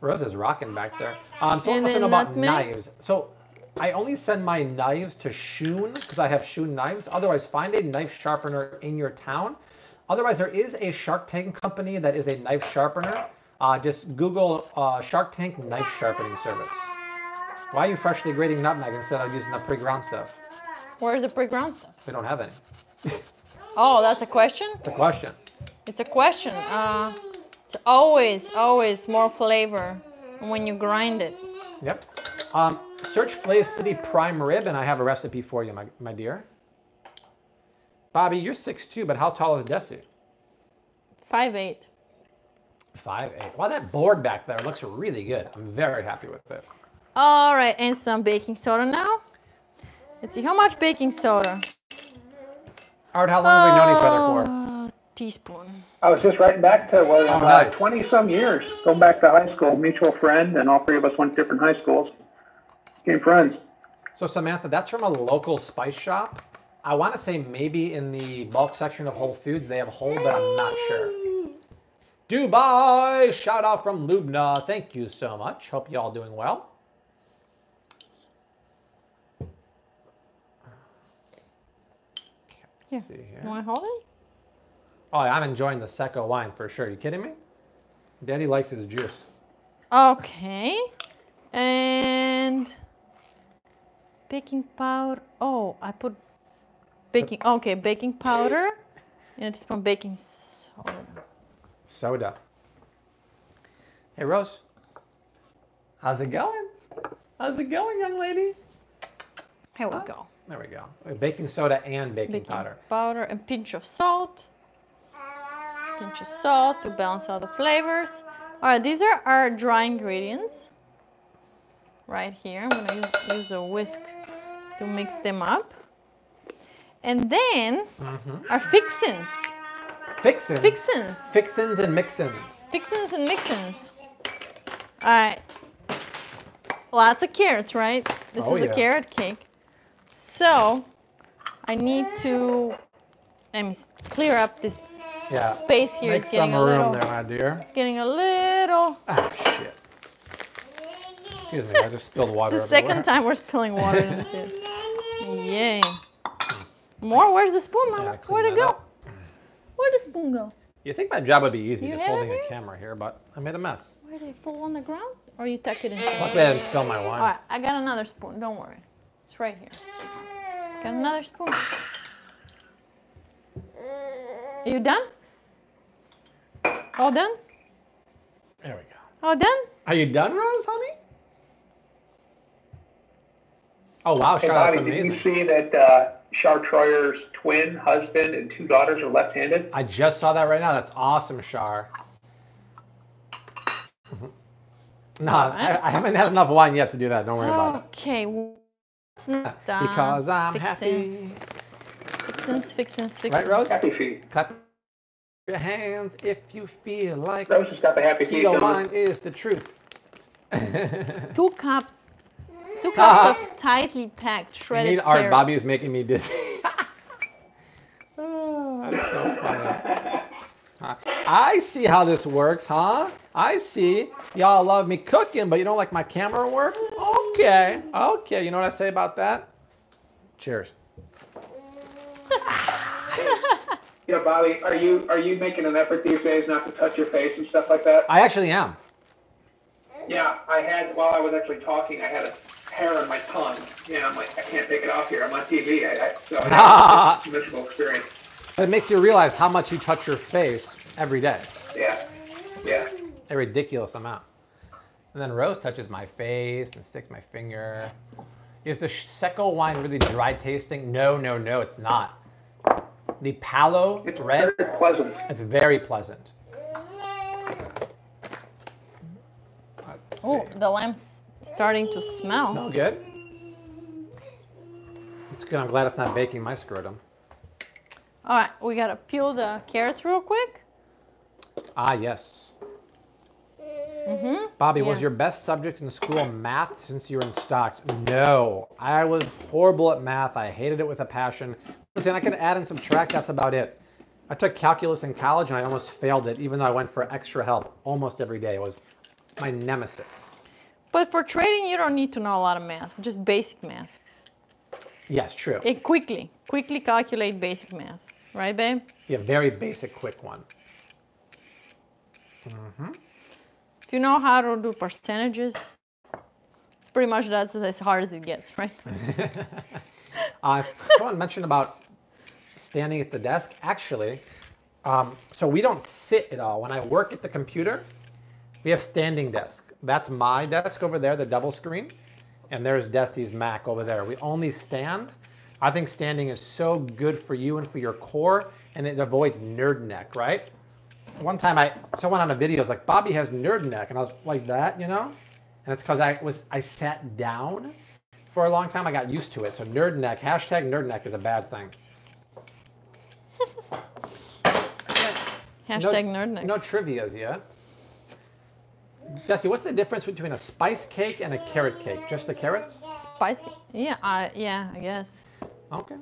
Speaker 1: Rose is rocking back there. Um, so
Speaker 3: And then
Speaker 1: about
Speaker 3: nutmeg.
Speaker 1: knives. So I only send my knives to Shun because I have Shun knives. Otherwise, find a knife sharpener in your town. Otherwise, there is a Shark Tank company that is a knife sharpener. Uh, just Google uh, Shark Tank knife sharpening service. Why are you freshly grating nutmeg instead of using the pre-ground stuff?
Speaker 3: Where's the pre-ground stuff?
Speaker 1: We don't have any.
Speaker 3: Oh, that's a question.
Speaker 1: It's a question.
Speaker 3: It's a question. Uh, it's always, always more flavor when you grind it.
Speaker 1: Yep. Um, search Flav City Prime Rib, and I have a recipe for you, my, my dear. Bobby, you're 6'2", but how tall is Desi?
Speaker 3: Five eight.
Speaker 1: 5'8". Wow, that board back there looks really good. I'm very happy with it.
Speaker 3: All right, and some baking soda now. Let's see how much baking soda.
Speaker 1: Art, how long have we known each other for?
Speaker 3: Teaspoon.
Speaker 2: I was just writing back to what
Speaker 1: Oh,
Speaker 2: uh,
Speaker 1: nice.
Speaker 2: 20 some years, going back to high school, mutual friend, and all three of us went to different high schools. Became friends.
Speaker 1: So Samantha, that's from a local spice shop. I want to say maybe in the bulk section of Whole Foods they have whole, but I'm not sure. Dubai, shout out from Lubna. Thank you so much. Hope you all doing well. Let's see
Speaker 3: You want to hold it?
Speaker 1: Oh, I'm enjoying the Secco wine for sure. Are You kidding me? Daddy likes his juice.
Speaker 3: Okay. And baking powder. Oh, I put baking. Okay, baking powder and it's from baking soda.
Speaker 1: Soda. Hey, Rose. How's it going? How's it going, young lady?
Speaker 3: Here we go.
Speaker 1: There we go. Baking soda and baking,
Speaker 3: Baking
Speaker 1: powder.
Speaker 3: powder and pinch of salt. Pinch of salt to balance out the flavors. All right, these are our dry ingredients. Right here, I'm gonna use, use a whisk to mix them up. And then
Speaker 1: Mm-hmm.
Speaker 3: our fixins.
Speaker 1: Fixins.
Speaker 3: Fixins.
Speaker 1: Fixins and mixins.
Speaker 3: Fixins and mixins. All right. Lots of carrots, right? This
Speaker 1: Oh,
Speaker 3: is
Speaker 1: yeah.
Speaker 3: a carrot cake. So I need to let me clear up this
Speaker 1: Yeah.
Speaker 3: space here.
Speaker 1: Make
Speaker 3: it's getting
Speaker 1: some
Speaker 3: a
Speaker 1: room
Speaker 3: little.
Speaker 1: there, my dear.
Speaker 3: It's getting a little.
Speaker 1: Ah, shit. Excuse me, I just spilled water
Speaker 3: It's the
Speaker 1: everywhere.
Speaker 3: second time we're spilling water in the food. Yay. More? Where's the spoon,
Speaker 1: Yeah,
Speaker 3: Mama?
Speaker 1: clean
Speaker 3: Where'd it go?
Speaker 1: up.
Speaker 3: Where'd the spoon go?
Speaker 1: You think my job would be easy,
Speaker 3: You
Speaker 1: just holding a camera here, but I made a mess.
Speaker 3: Where did it fall on the ground? Or you tuck it inside?
Speaker 1: Luckily, I didn't spill my wine.
Speaker 3: All right, I got another spoon. Don't worry. It's right here. Got another spoon. Are you done? All done?
Speaker 1: There we go.
Speaker 3: All done?
Speaker 1: Are you done, Rose, honey? Oh wow,
Speaker 2: Hey,
Speaker 1: Charlotte,
Speaker 2: Bobby,
Speaker 1: that's
Speaker 2: did you see that uh, Char Troyer's twin husband and two daughters are left-handed?
Speaker 1: I just saw that right now. That's awesome, Shar. Mhm. No, I, I haven't had enough wine yet to do that. Don't worry about it.
Speaker 3: Okay. What's next? done?
Speaker 1: Because I'm happy.
Speaker 3: Fixins. Fixins, fixins, fixins.
Speaker 1: Right, Rose?
Speaker 2: Happy feet.
Speaker 1: Clap your hands if you feel like
Speaker 2: Rose has got the happy feet.
Speaker 1: kilo
Speaker 2: going.
Speaker 1: wine is the truth.
Speaker 3: Two cups. Two ah. cups of tightly packed
Speaker 1: You
Speaker 3: shredded
Speaker 1: need art.
Speaker 3: carrots.
Speaker 1: Bobby is making me dizzy. oh, that's so funny. Huh. I see how this works, huh? I see. Y'all love me cooking, but you don't like my camera work? Okay. Okay. You know what I say about that? Cheers.
Speaker 2: Know, Bobby, are you are you making an effort these days not to touch your face and stuff like that?
Speaker 1: I actually am.
Speaker 2: Yeah, I had while I was actually talking, I had a hair on my tongue. Yeah, I'm like, I can't take it off here. I'm on TV. I, I, so I had a miserable experience.
Speaker 1: But it makes you realize how much you touch your face every day.
Speaker 2: Yeah, yeah.
Speaker 1: A ridiculous amount. And then Rose touches my face and sticks my finger. Is the Secco wine really dry tasting? No, no, no, it's not. The Palo
Speaker 2: It's
Speaker 1: Red,
Speaker 2: very pleasant.
Speaker 1: it's very pleasant.
Speaker 3: Oh, the lamp's starting to smell.
Speaker 1: Smell good? It's good. I'm glad it's not baking my scrotum.
Speaker 3: All right, we gotta peel the carrots real quick.
Speaker 1: Ah, yes. Mm-hmm. Bobby, was your best subject in school math since you were in stocks? No, I was horrible at math. I hated it with a passion. Listen, I can add and subtract. That's about it. I took calculus in college and I almost failed it, even though I went for extra help almost every day. It was my nemesis.
Speaker 3: But for trading, you don't need to know a lot of math, just basic math.
Speaker 1: Yes, true.
Speaker 3: It quickly, quickly calculate basic math, right, babe?
Speaker 1: Yeah, very basic, quick one.
Speaker 3: If you know how to do percentages, it's pretty much that's as hard as it gets, right?
Speaker 1: Uh, someone mentioned about standing at the desk. Actually, um, so we don't sit at all. When I work at the computer, we have standing desks. That's my desk over there, the double screen, and there's Desi's Mac over there. We only stand. I think standing is so good for you and for your core, and it avoids nerd neck, right? One time I someone on a video was like, Bobby has nerd neck, and I was like that, you know? And it's because I was I sat down for a long time. I got used to it. So nerd neck, hashtag nerd neck is a bad thing.
Speaker 3: Hashtag
Speaker 1: no,
Speaker 3: nerd neck.
Speaker 1: No trivia's yet. Jesse, what's the difference between a spice cake and a carrot cake? Just the carrots?
Speaker 3: Spice. Yeah, uh, yeah, I guess.
Speaker 1: Okay.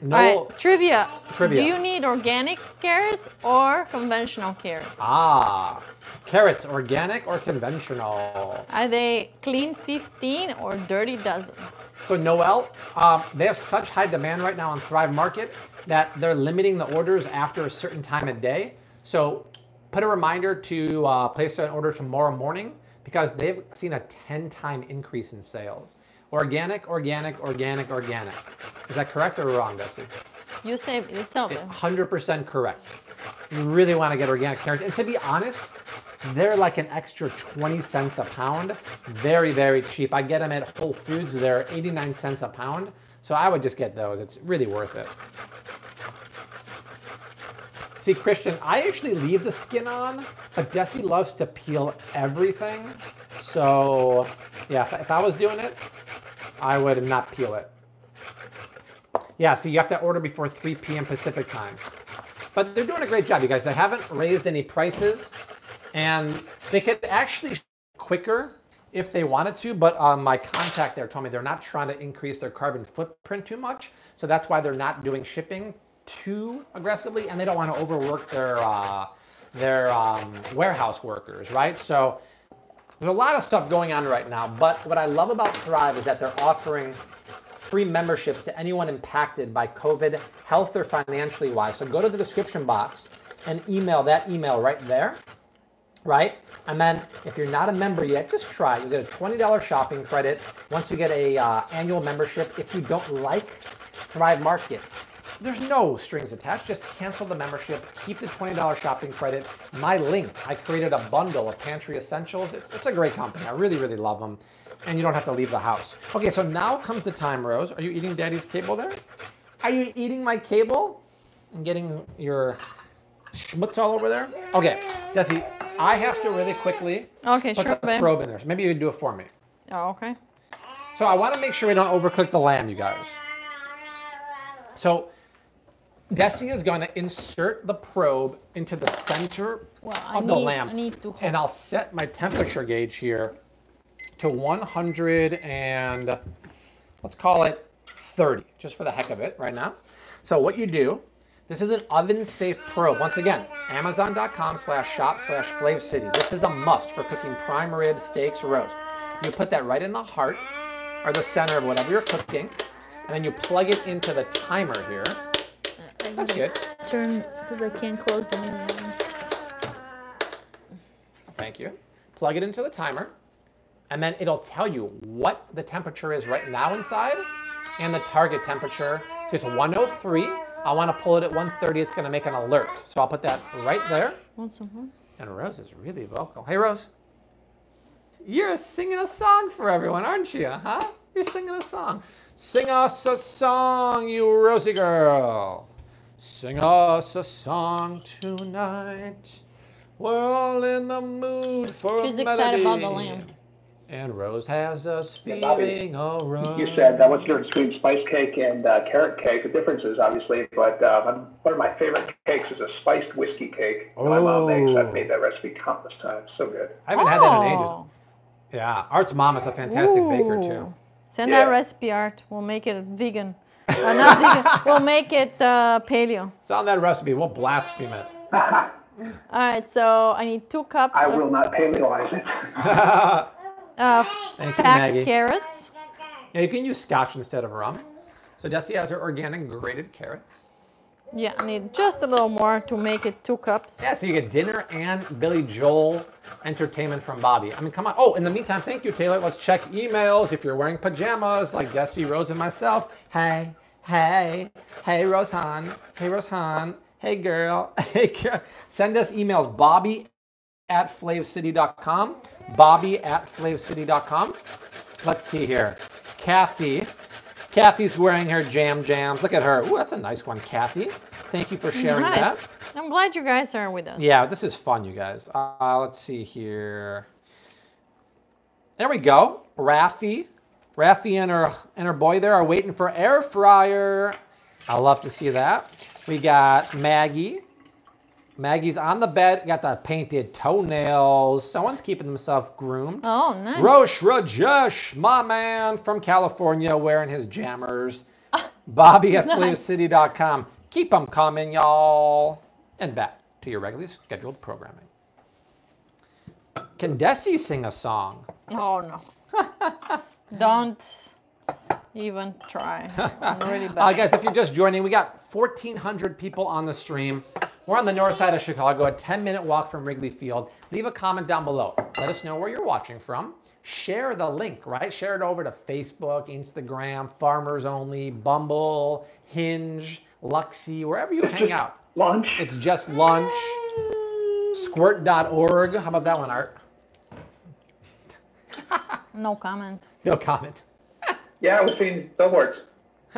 Speaker 1: No.
Speaker 3: All right, trivia.
Speaker 1: Trivia.
Speaker 3: Do you need organic carrots or conventional carrots?
Speaker 1: Ah, carrots, organic or conventional?
Speaker 3: Are they clean 15 or dirty dozen?
Speaker 1: So Noel, um, they have such high demand right now on Thrive Market that they're limiting the orders after a certain time of day. So put a reminder to uh, place an order tomorrow morning because they've seen a 10 time increase in sales. Organic, organic, organic, organic. Is that correct or wrong, Bessie?
Speaker 3: You say, you tell them.
Speaker 1: 100% correct. You really want to get organic carrots. And to be honest, they're like an extra 20 cents a pound. Very, very cheap. I get them at Whole Foods. They're 89 cents a pound. So I would just get those. It's really worth it. See, Christian, I actually leave the skin on, but Desi loves to peel everything. So, yeah, if, if I was doing it, I would not peel it. Yeah, so you have to order before 3 p.m. Pacific time. But they're doing a great job, you guys. They haven't raised any prices, and they could actually quicker if they wanted to. But um, my contact there told me they're not trying to increase their carbon footprint too much, so that's why they're not doing shipping too aggressively, and they don't want to overwork their uh, their um, warehouse workers, right? So there's a lot of stuff going on right now. But what I love about Thrive is that they're offering free memberships to anyone impacted by COVID, health or financially wise. So go to the description box and email that email right there, right? And then if you're not a member yet, just try. You get a $20 shopping credit once you get a uh, annual membership. If you don't like Thrive Market, there's no strings attached. Just cancel the membership, keep the $20 shopping credit. My link, I created a bundle of pantry essentials. It's, it's a great company. I really, really love them and you don't have to leave the house. Okay, so now comes the time, Rose. Are you eating Daddy's cable there? Are you eating my cable and getting your schmutz all over there? Okay, Desi, I have to really quickly
Speaker 3: Okay,
Speaker 1: put
Speaker 3: sure,
Speaker 1: the
Speaker 3: babe.
Speaker 1: probe in there. So maybe you can do it for me.
Speaker 3: Oh, okay.
Speaker 1: So I want to make sure we don't overcook the lamb, you guys. So Desi is going to insert the probe into the center
Speaker 3: Well,
Speaker 1: of the lamb.
Speaker 3: I need to
Speaker 1: and I'll set my temperature gauge here to 100 and let's call it 30, just for the heck of it right now. So what you do, this is an oven safe probe. Once again, amazon.com slash shop slash Flav City. This is a must for cooking prime rib, steaks, roast. You put that right in the heart or the center of whatever you're cooking, and then you plug it into the timer here. That's good.
Speaker 3: Turn because I can't close the window.
Speaker 1: Thank you. Plug it into the timer, and then it'll tell you what the temperature is right now inside and the target temperature. So it's 103. I want to pull it at 1.30. It's going to make an alert. So I'll put that right there.
Speaker 3: Want some more?
Speaker 1: And Rose is really vocal. Hey, Rose. You're singing a song for everyone, aren't you? Huh? You're singing a song. Sing us a song, you rosy girl. Sing us a song tonight. We're all in the mood for
Speaker 3: She's
Speaker 1: a
Speaker 3: excited about the lamb.
Speaker 1: And Rose has us
Speaker 2: Yeah, Bobby,
Speaker 1: feeling alright.
Speaker 2: You said uh, what's the difference between spice cake and uh, carrot cake? The differences, obviously, but uh, one one of my favorite cakes is a spiced whiskey cake. that My mom makes.
Speaker 1: Oh.
Speaker 2: I've made that recipe countless times. So good.
Speaker 1: I haven't had that in ages.
Speaker 3: Oh.
Speaker 1: Yeah, Art's mom is a fantastic baker too.
Speaker 3: Send
Speaker 2: Yeah.
Speaker 3: that recipe art. We'll make it vegan. Uh, not vegan. We'll make it uh, paleo.
Speaker 1: Sound that recipe, we'll blaspheme it.
Speaker 3: All right. So I need two cups
Speaker 2: I
Speaker 3: of
Speaker 2: will not paleoize it.
Speaker 3: uh,
Speaker 1: Thank you,
Speaker 3: packed
Speaker 1: Maggie.
Speaker 3: carrots.
Speaker 1: Now you can use scotch instead of rum. So Desi has her organic grated carrots.
Speaker 3: Yeah, I need just a little more to make it two cups.
Speaker 1: Yeah, so you get dinner and Billy Joel entertainment from Bobby. I mean, come on. Oh, in the meantime, thank you, Taylor. Let's check emails. If you're wearing pajamas like Desi, Rose, and myself, hey, hey, hey, Rosehan, hey, Rosehan, hey, girl, hey, girl. Send us emails, Bobby at flavcity.com, Bobby at flavcity.com. Let's see here. Kathy. Kathy's wearing her jam jams. Look at her. Ooh, that's a nice one, Kathy. Thank you for sharing that.
Speaker 3: Nice. I'm glad you guys are with us.
Speaker 1: Yeah, this is fun, you guys. Uh, let's see here. There we go. Raffy. Raffy and her and her boy there are waiting for air fryer. I love to see that. We got Maggie. Maggie's on the bed, got the painted toenails. Someone's keeping themselves groomed.
Speaker 3: Oh, nice.
Speaker 1: Rosh Rajesh, my man from California, wearing his jammers. Bobby at
Speaker 3: Nice.
Speaker 1: Keep them coming, y'all. And back to your regularly scheduled programming. Can Desi sing a song?
Speaker 3: Oh no. Don't even try. I'm really bad.
Speaker 1: Uh, guys, if you're just joining, we got 1,400 people on the stream. We're on the north side of Chicago, a 10 minute walk from Wrigley Field. Leave a comment down below. Let us know where you're watching from. Share the link, right? Share it over to Facebook, Instagram, Farmers Only, Bumble, Hinge, Luxy, wherever you hang out.
Speaker 2: Lunch.
Speaker 1: It's just lunch. Squirt.org. How about that one, Art?
Speaker 3: no comment.
Speaker 1: No comment.
Speaker 2: Yeah, we've seen billboards.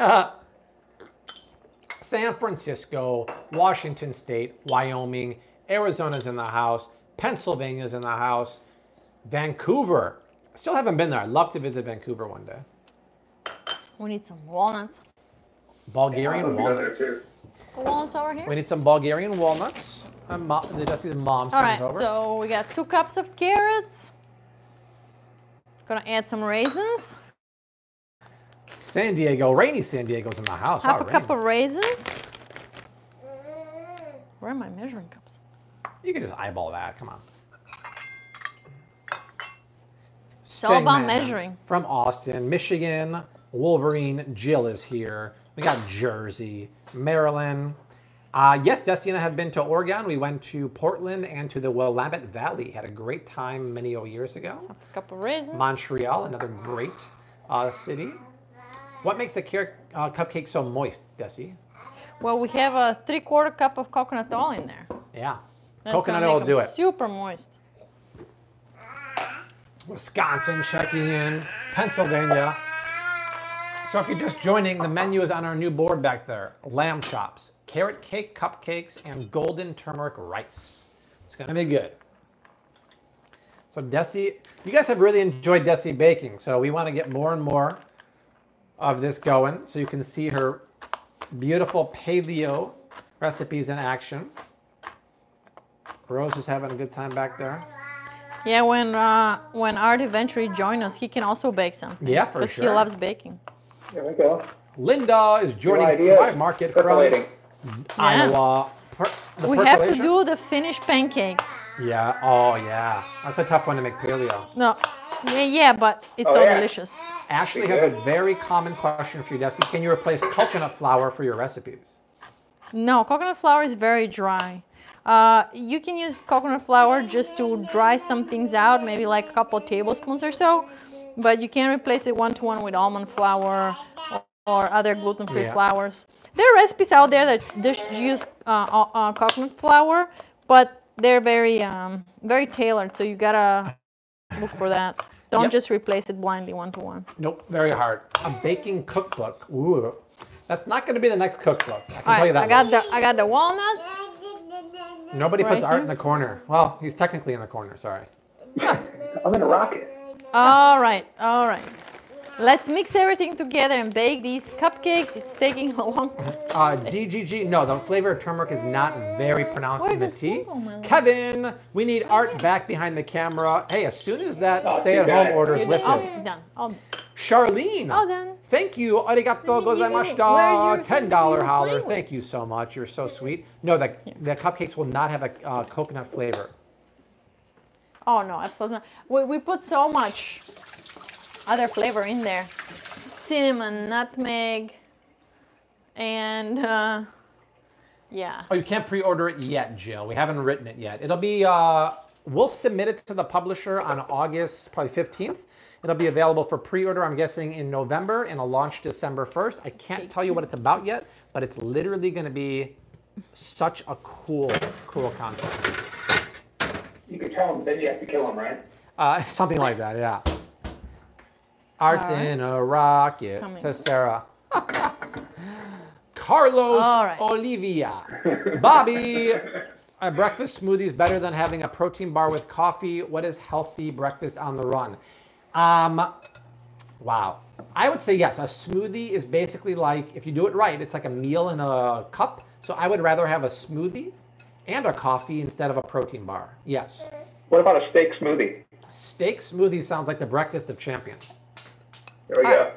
Speaker 1: San Francisco, Washington State, Wyoming, Arizona's in the house, Pennsylvania's in the house, Vancouver. Still haven't been there. I'd love to visit Vancouver one day.
Speaker 3: We need some walnuts.
Speaker 1: Bulgarian
Speaker 2: I'll go there
Speaker 1: walnuts.
Speaker 2: too.
Speaker 3: Walnuts over here.
Speaker 1: We need some Bulgarian walnuts. Uh, mo- Dusty's mom
Speaker 3: All
Speaker 1: sent
Speaker 3: right,
Speaker 1: over.
Speaker 3: so we got two cups of carrots. Gonna add some raisins.
Speaker 1: San Diego, rainy San Diego's in my house.
Speaker 3: Half a cup of raisins. Where are my measuring cups?
Speaker 1: You can just eyeball that. Come on.
Speaker 3: It's all about measuring.
Speaker 1: From Austin, Michigan. Wolverine Jill is here. We got Jersey, Maryland. Uh, yes, I have been to Oregon. We went to Portland and to the Willamette Valley. Had a great time many years ago.
Speaker 3: A cup of raisins.
Speaker 1: Montreal, another great uh, city. What makes the carrot uh, cupcake so moist, Desi?
Speaker 3: Well, we have a three-quarter cup of coconut oil in there.
Speaker 1: Yeah,
Speaker 3: That's
Speaker 1: coconut oil will do it.
Speaker 3: Super moist.
Speaker 1: Wisconsin checking in, Pennsylvania. So if you're just joining, the menu is on our new board back there. Lamb chops, carrot cake cupcakes, and golden turmeric rice. It's gonna be good. So Desi, you guys have really enjoyed Desi baking, so we want to get more and more of this going so you can see her beautiful paleo recipes in action. Rose is having a good time back there.
Speaker 3: Yeah, when uh, when Art eventually joins us, he can also bake something.
Speaker 1: Yeah, for
Speaker 3: Because he loves baking.
Speaker 2: There we go.
Speaker 1: Linda is
Speaker 2: New
Speaker 1: joining
Speaker 2: idea.
Speaker 1: Thrive Market from
Speaker 2: Percolating.
Speaker 1: Iowa. Per- the
Speaker 3: We have to do the finished pancakes.
Speaker 1: Yeah. Oh, yeah. That's a tough one to make paleo.
Speaker 3: No, yeah, yeah, but it's
Speaker 2: Oh,
Speaker 3: so
Speaker 2: yeah.
Speaker 3: delicious.
Speaker 1: Ashley has a very common question for you, Desi. Can you replace coconut flour for your recipes?
Speaker 3: No, coconut flour is very dry. Uh, you can use coconut flour just to dry some things out, maybe like a couple tablespoons or so, but you can't replace it one to one with almond flour or, or other gluten-free
Speaker 1: Yeah.
Speaker 3: flours. There are recipes out there that just use uh, uh, uh, coconut flour, but they're very um, very tailored, so you gotta look for that. Don't
Speaker 1: Yep.
Speaker 3: just replace it blindly one to one.
Speaker 1: Nope, very hard. A baking cookbook. Ooh. That's not going to be the next cookbook. I can
Speaker 3: All
Speaker 1: tell you
Speaker 3: right,
Speaker 1: that.
Speaker 3: I got
Speaker 1: much.
Speaker 3: the I got the walnuts.
Speaker 1: Nobody puts
Speaker 3: right
Speaker 1: Art in the corner. Well, he's technically in the corner. Sorry.
Speaker 2: I'm in a rocket.
Speaker 3: All right, all right. Let's mix everything together and bake these cupcakes. It's taking a long time.
Speaker 1: Uh, DGG, no, the flavor of turmeric is not very pronounced
Speaker 3: Where
Speaker 1: in the tea.
Speaker 3: it go, my love?
Speaker 1: Kevin, we need Art back behind the camera. Hey, as soon as that
Speaker 2: Oh,
Speaker 1: stay-at-home
Speaker 2: you got it.
Speaker 1: order is
Speaker 3: You're
Speaker 1: lifted.
Speaker 3: done. Oh, done. Oh,
Speaker 1: Charlene.
Speaker 3: All done.
Speaker 1: Thank you. Arigato
Speaker 3: Where's
Speaker 1: gozaimashita. Ten
Speaker 3: that
Speaker 1: dollar
Speaker 3: you were
Speaker 1: holler. Thank you so much. You're so sweet. No, the the cupcakes will not have a uh, coconut flavor.
Speaker 3: oh no, absolutely not. We, we put so much other flavor in there. Cinnamon, nutmeg, and uh, yeah.
Speaker 1: Oh, you can't pre-order it yet, Jill. We haven't written it yet. It'll be. Uh, we'll submit it to the publisher on August probably 15th. It'll be available for pre-order. I'm guessing in November and it'll launch December 1st. I can't tell you what it's about yet, but it's literally going to be such a cool, cool concept.
Speaker 2: You can tell them, then you have to kill them, right?
Speaker 1: Uh, something like that, yeah. Arts
Speaker 3: All right.
Speaker 1: in a rocket,
Speaker 3: Coming.
Speaker 1: says Sarah. Carlos
Speaker 3: All right.
Speaker 1: Olivia. Bobby, a breakfast smoothie is better than having a protein bar with coffee. What is healthy breakfast on the run? Um, wow. I would say yes. A smoothie is basically like, if you do it right, it's like a meal in a cup. So I would rather have a smoothie and a coffee instead of a protein bar. Yes.
Speaker 2: What about a steak smoothie?
Speaker 1: Steak smoothie sounds like the breakfast of champions.
Speaker 2: There we
Speaker 3: All
Speaker 2: go.
Speaker 3: right.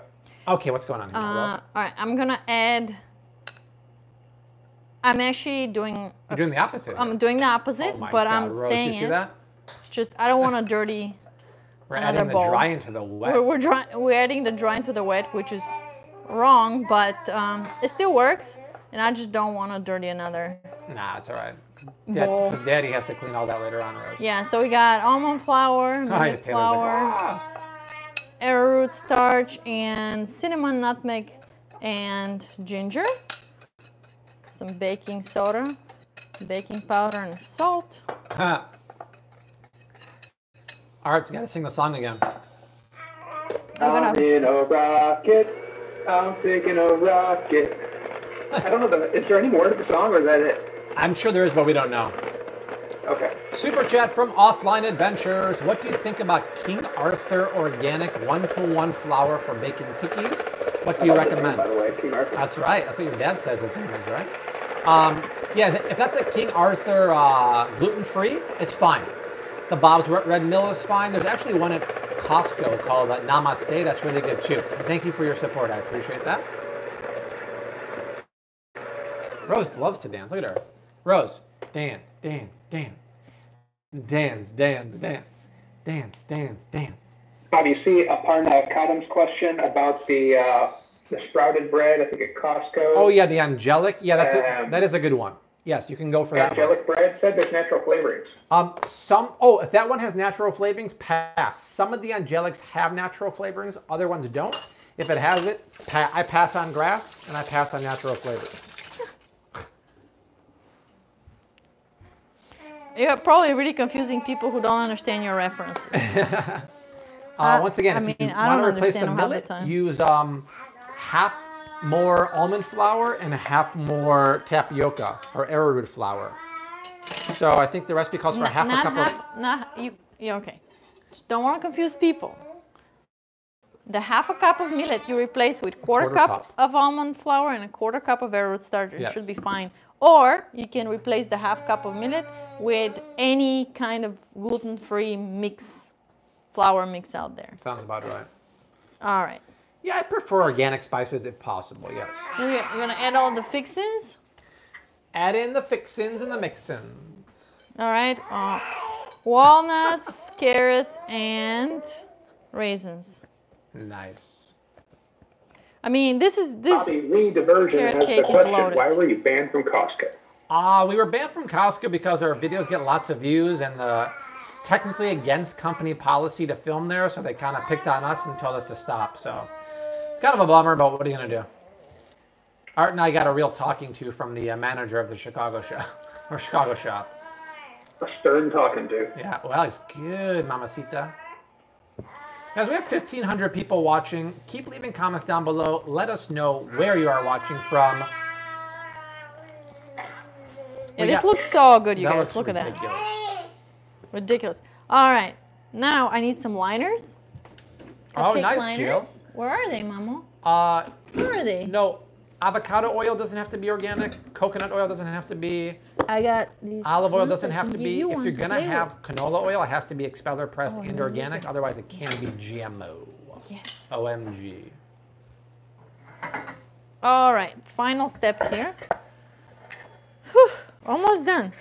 Speaker 1: Okay, what's going on here?
Speaker 3: Uh, all right, I'm gonna add. I'm actually doing.
Speaker 1: You're doing the opposite.
Speaker 3: I'm doing the opposite,
Speaker 1: oh
Speaker 3: but
Speaker 1: God,
Speaker 3: I'm
Speaker 1: Rose,
Speaker 3: saying
Speaker 1: you see
Speaker 3: it.
Speaker 1: that?
Speaker 3: Just I don't want to dirty.
Speaker 1: We're
Speaker 3: Another
Speaker 1: adding the
Speaker 3: bowl.
Speaker 1: dry into the wet.
Speaker 3: We're we're, dry, we're adding the dry into the wet, which is wrong, but um, it still works. And I just don't want to dirty another.
Speaker 1: Nah, it's all right. Because Daddy has to clean all that later on, Rose.
Speaker 3: Yeah, so we got almond flour, milk
Speaker 1: Taylor's like, "Ah."
Speaker 3: Arrowroot starch, and cinnamon, nutmeg, and ginger. Some baking soda, baking powder, and salt.
Speaker 1: Huh. Art's got to sing the song again.
Speaker 3: I'm
Speaker 2: I'm
Speaker 3: gonna.
Speaker 2: in a rocket. I'm taking a rocket. I don't know. The, is there any more to the song, or is that it?
Speaker 1: I'm sure there is, but we don't know.
Speaker 2: Okay.
Speaker 1: Super chat from Offline Adventures. What do you think about King Arthur organic one-to-one flour for baking cookies? What do you
Speaker 2: the name,
Speaker 1: recommend?
Speaker 2: By the way, King Arthur.
Speaker 1: That's right. That's what your dad says his name is, right? Um, yeah, if that's a King Arthur uh, gluten free, it's fine. The Bob's Red Red Mill is fine. There's actually one at Costco called uh, Namaste. That's really good too. Thank you for your support. I appreciate that. Rose loves to dance. Look at her. Rose, dance, dance, dance, dance, dance, dance, dance, dance, dance.
Speaker 2: Bob, you see Aparna Kadam's question about the uh, the sprouted bread, I think at Costco.
Speaker 1: Oh yeah, the angelic. Yeah, that's a,
Speaker 2: Um,
Speaker 1: that is a good one. Yes, you can go for that. one.
Speaker 2: Angelic bread said there's natural flavorings.
Speaker 1: Um, some. Oh, if that one has natural flavorings, pass. Some of the angelics have natural flavorings. Other ones don't. If it has it, pa- I pass on grass and I pass on natural flavors.
Speaker 3: You're probably really confusing people who don't understand your references.
Speaker 1: Uh,
Speaker 3: Uh,
Speaker 1: once again,
Speaker 3: I
Speaker 1: if
Speaker 3: mean,
Speaker 1: you
Speaker 3: I
Speaker 1: want
Speaker 3: don't
Speaker 1: to replace the
Speaker 3: half the
Speaker 1: millet, use um, half more almond flour and half more tapioca or arrowroot flour. So I think the recipe calls for
Speaker 3: N-
Speaker 1: half a
Speaker 3: not
Speaker 1: cup
Speaker 3: half,
Speaker 1: of.
Speaker 3: not you. Yeah, okay. Just don't want to confuse people. The half a cup of millet you replace with quarter,
Speaker 1: Quarter
Speaker 3: cup,
Speaker 1: cup.
Speaker 3: of almond flour and a quarter cup of arrowroot starch. It should be fine. Or you can replace the half cup of millet with any kind of gluten-free mix, flour mix out there.
Speaker 1: Sounds about right.
Speaker 3: All right.
Speaker 1: Yeah, I prefer organic spices if possible. Yes.
Speaker 3: We- We're gonna add all the fixins.
Speaker 1: Add in the fixins and the mixins.
Speaker 3: All right. Uh, walnuts, carrots, and raisins.
Speaker 1: Nice.
Speaker 3: I mean, this is this.
Speaker 2: Bobby Lee Diversion
Speaker 3: carrot
Speaker 2: has
Speaker 3: cake
Speaker 2: the
Speaker 3: is
Speaker 2: question,
Speaker 3: loaded.
Speaker 2: why were you banned from Costco?
Speaker 1: Uh, we were banned from Costco because our videos get lots of views and the, it's technically against company policy to film there, so they kind of picked on us and told us to stop. So it's kind of a bummer, but what are you going to do? Art and I got a real talking to from the uh, manager of the Chicago show, or Chicago shop.
Speaker 2: A stern talking to.
Speaker 1: Yeah, well, it's good, Mamacita. Guys, we have 1,500 people watching. Keep leaving comments down below. Let us know where you are watching from.
Speaker 3: Yeah, this looks so good, you
Speaker 1: That
Speaker 3: guys. Look at that.
Speaker 1: ridiculous.
Speaker 3: Ridiculous. All right. Now I need some liners.
Speaker 1: Oh,
Speaker 3: Cupcake
Speaker 1: nice, Jill.
Speaker 3: liners. Where are they, Mamo?
Speaker 1: Uh,
Speaker 3: Where are they?
Speaker 1: no, avocado oil doesn't have to be organic. Coconut oil doesn't have to be.
Speaker 3: I got these.
Speaker 1: Olive oil doesn't have to be.
Speaker 3: you
Speaker 1: If you're gonna have canola oil, it has to be expeller pressed
Speaker 3: Oh,
Speaker 1: and organic. Otherwise, it can be GMO.
Speaker 3: Yes.
Speaker 1: OMG.
Speaker 3: All right. Final step here. Whew, almost done.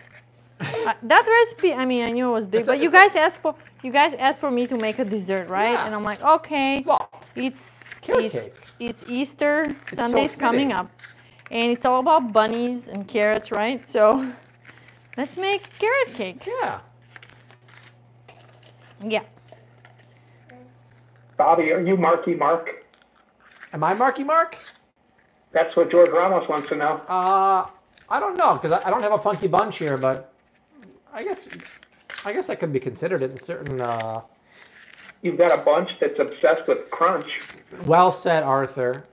Speaker 3: Uh, that recipe, I mean, I knew it was big,
Speaker 1: It's a-
Speaker 3: but you
Speaker 1: it's a-
Speaker 3: guys asked for you guys asked for me to make a dessert, right?
Speaker 1: Yeah.
Speaker 3: And I'm like, okay.
Speaker 1: Well,
Speaker 3: It's
Speaker 1: carrot
Speaker 3: it's
Speaker 1: cake.
Speaker 3: it's Easter
Speaker 1: so
Speaker 3: Sunday's coming up, and it's all about bunnies and carrots, right? So let's make carrot cake.
Speaker 1: Yeah.
Speaker 3: Yeah.
Speaker 2: Bobby, are you Marky Mark?
Speaker 1: Am I Marky Mark?
Speaker 2: That's what George Ramos wants to know.
Speaker 1: Uh, I don't know because I, I don't have a funky bunch here, but I guess I guess that could be considered in certain. Uh,
Speaker 2: You've got a bunch that's obsessed with crunch.
Speaker 1: well said, Arthur.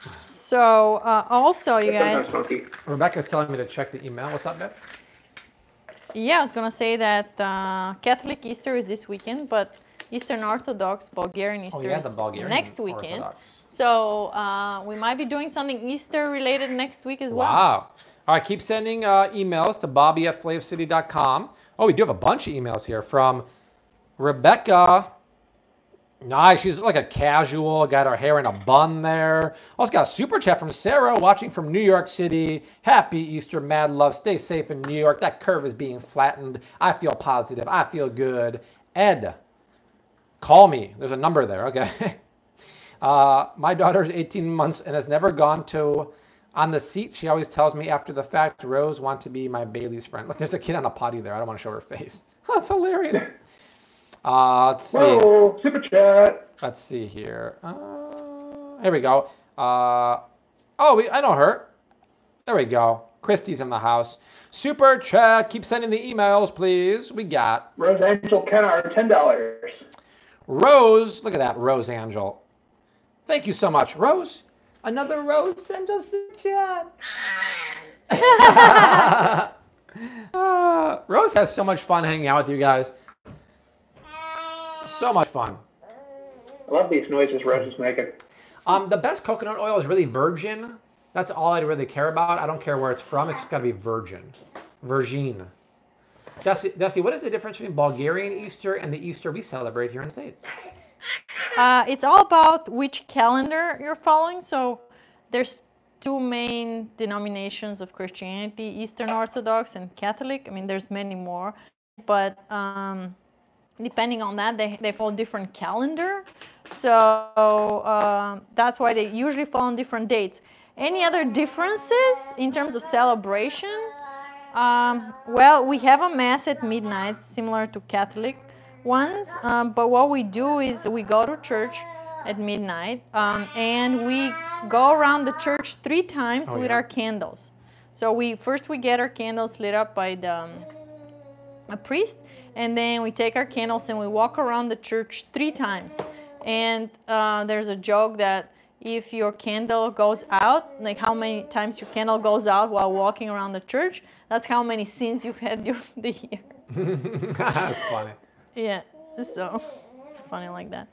Speaker 3: So uh, also, you
Speaker 2: Sometimes
Speaker 3: guys,
Speaker 2: funky.
Speaker 1: Rebecca's telling me to check the email. What's up, Beth?
Speaker 3: yeah, I was gonna say that uh, Catholic Easter is this weekend, but Eastern Orthodox Bulgarian Easter
Speaker 1: Oh, yeah, the Bulgarian
Speaker 3: next weekend.
Speaker 1: Orthodox.
Speaker 3: So uh, we might be doing something Easter related next week as well.
Speaker 1: Wow. All right, keep sending uh, emails to bobby at flavcity.com. Oh, we do have a bunch of emails here from Rebecca. Nice. She's like a casual, got her hair in a bun there. Also got a super chat from Sarah watching from New York City. Happy Easter, mad love. Stay safe in New York. That curve is being flattened. I feel positive. I feel good. Ed, call me. There's a number there. Okay. Uh, my daughter's 18 months and has never gone to on the seat. She always tells me after the fact, Rose want to be my Bailey's friend. Look, there's a kid on a potty there. I don't want to show her face. That's hilarious. Uh, let's see.
Speaker 2: Whoa, super chat.
Speaker 1: Let's see here. Uh, here we go. Uh, oh, we, I know her. There we go. Christy's in the house. Super chat. Keep sending the emails, please. We got
Speaker 2: Rose Angel Kennard, ten dollars.
Speaker 1: Rose. Look at that, Rose Angel. Thank you so much, Rose. Another Rose sent us a chat. Uh, Rose has so much fun hanging out with you guys. So much fun.
Speaker 2: I love these noises Rose is making.
Speaker 1: Um, the best coconut oil is really virgin. That's all I really care about. I don't care where it's from. It's just got to be virgin. Virgin. Dusty, Dusty, what is the difference between Bulgarian Easter and the Easter we celebrate here in the States?
Speaker 3: Uh, it's all about which calendar you're following. So there's two main denominations of Christianity, Eastern Orthodox and Catholic. I mean, there's many more, but um, depending on that, they, they follow different calendar. So uh, that's why they usually fall on different dates. Any other differences in terms of celebration? Um, well, we have a mass at midnight, similar to Catholic ones. Um, but what we do is we go to church at midnight um, and we go around the church three times
Speaker 1: Oh,
Speaker 3: with
Speaker 1: yeah.
Speaker 3: our candles. So we first we get our candles lit up by the um, a priest, and then we take our candles and we walk around the church three times. And uh, there's a joke that if your candle goes out, like how many times your candle goes out while walking around the church, that's how many sins you've had during the year.
Speaker 1: That's funny.
Speaker 3: Yeah, so it's funny like that.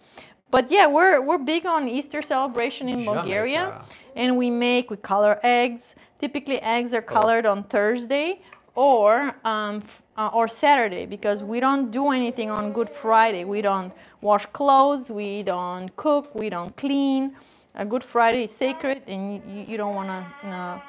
Speaker 3: But yeah, we're we're big on Easter celebration in Bulgaria, and we make we color eggs. Typically, eggs are colored on Thursday or um, f- uh, or Saturday because we don't do anything on Good Friday. We don't wash clothes, we don't cook, we don't clean. A Good Friday is sacred, and you, you don't want to uh,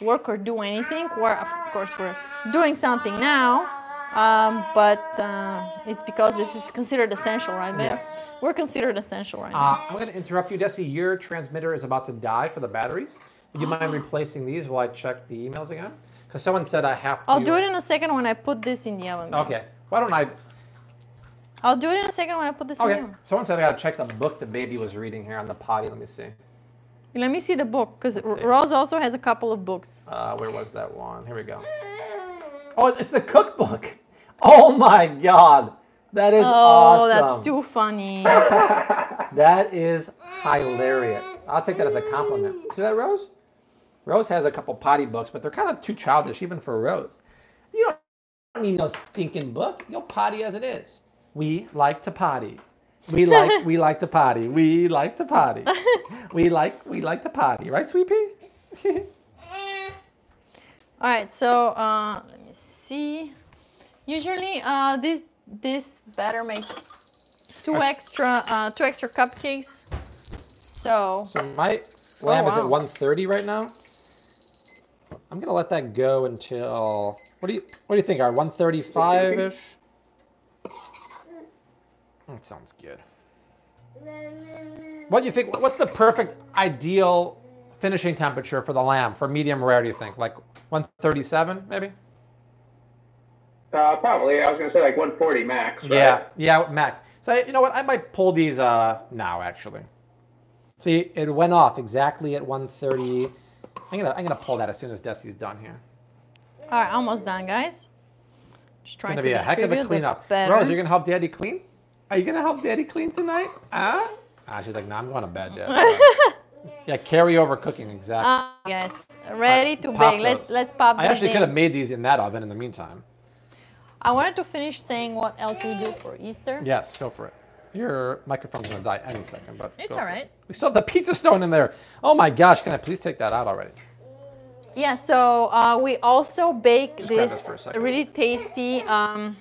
Speaker 3: work or do anything. We're, of course, we're doing something now, um, but uh, it's because this is considered essential, right, babe?
Speaker 1: Yes.
Speaker 3: We're considered essential right now.
Speaker 1: Uh, I'm going to interrupt you, Desi. Your transmitter is about to die for the batteries. Would you mind replacing these while I check the emails again? Because someone said I have to.
Speaker 3: I'll do it in a second when I put this in the oven.
Speaker 1: Okay. Why don't I?
Speaker 3: I'll do it in a second when I put this in
Speaker 1: Okay.
Speaker 3: the oven.
Speaker 1: Someone said I got to check the book the baby was reading here on the potty. Let me see.
Speaker 3: Let me see the book because Rose also has a couple of books.
Speaker 1: Uh, where was that one? Here we go. Oh, it's the cookbook. Oh my God. That is
Speaker 3: Oh,
Speaker 1: awesome.
Speaker 3: Oh, that's too funny.
Speaker 1: That is hilarious. I'll take that as a compliment. See that, Rose? Rose has a couple potty books, but they're kind of too childish, even for Rose. You don't need no stinking book. You'll potty as it is. We like to potty. We like we like to potty. We like to potty. We like we like to potty, right, Sweet Pea?
Speaker 3: All right, so uh, let me see. Usually, uh, this this batter makes two extra uh, two extra cupcakes. So
Speaker 1: So my lamb is at
Speaker 3: wow.
Speaker 1: 130 right now. I'm gonna let that go until what do you what do you think? Are 135 ish. That sounds good. What do you think? What's the perfect ideal finishing temperature for the lamb for medium rare? Do you think like 137 maybe?
Speaker 2: Uh, probably. I was going to say like 140 max. Right?
Speaker 1: Yeah, yeah, max. So you know what? I might pull these uh, now actually. See, it went off exactly at 130. I'm gonna I'm gonna pull that as soon as Desi's done here.
Speaker 3: all right, almost done, guys. Just
Speaker 1: It's
Speaker 3: trying
Speaker 1: gonna
Speaker 3: to
Speaker 1: be a heck of a
Speaker 3: distribute the
Speaker 1: cleanup. Rose, you're gonna help Daddy clean? Are you gonna help Daddy clean tonight? Ah? Ah, she's like, no, I'm going to bed, Dad. yeah, carry over cooking exactly.
Speaker 3: Uh, guys, ready to bake. Let's let's pop
Speaker 1: I actually
Speaker 3: in.
Speaker 1: could have made these in that oven in the meantime.
Speaker 3: I wanted to finish saying what else we do for Easter.
Speaker 1: Yes, go for it. Your microphone's gonna die any second, but
Speaker 3: It's all
Speaker 1: right. it. We still have the pizza stone in there. Oh my gosh, can I please take that out already?
Speaker 3: Yeah, so uh, we also bake
Speaker 1: grab
Speaker 3: this
Speaker 1: this for a second.
Speaker 3: really tasty, um,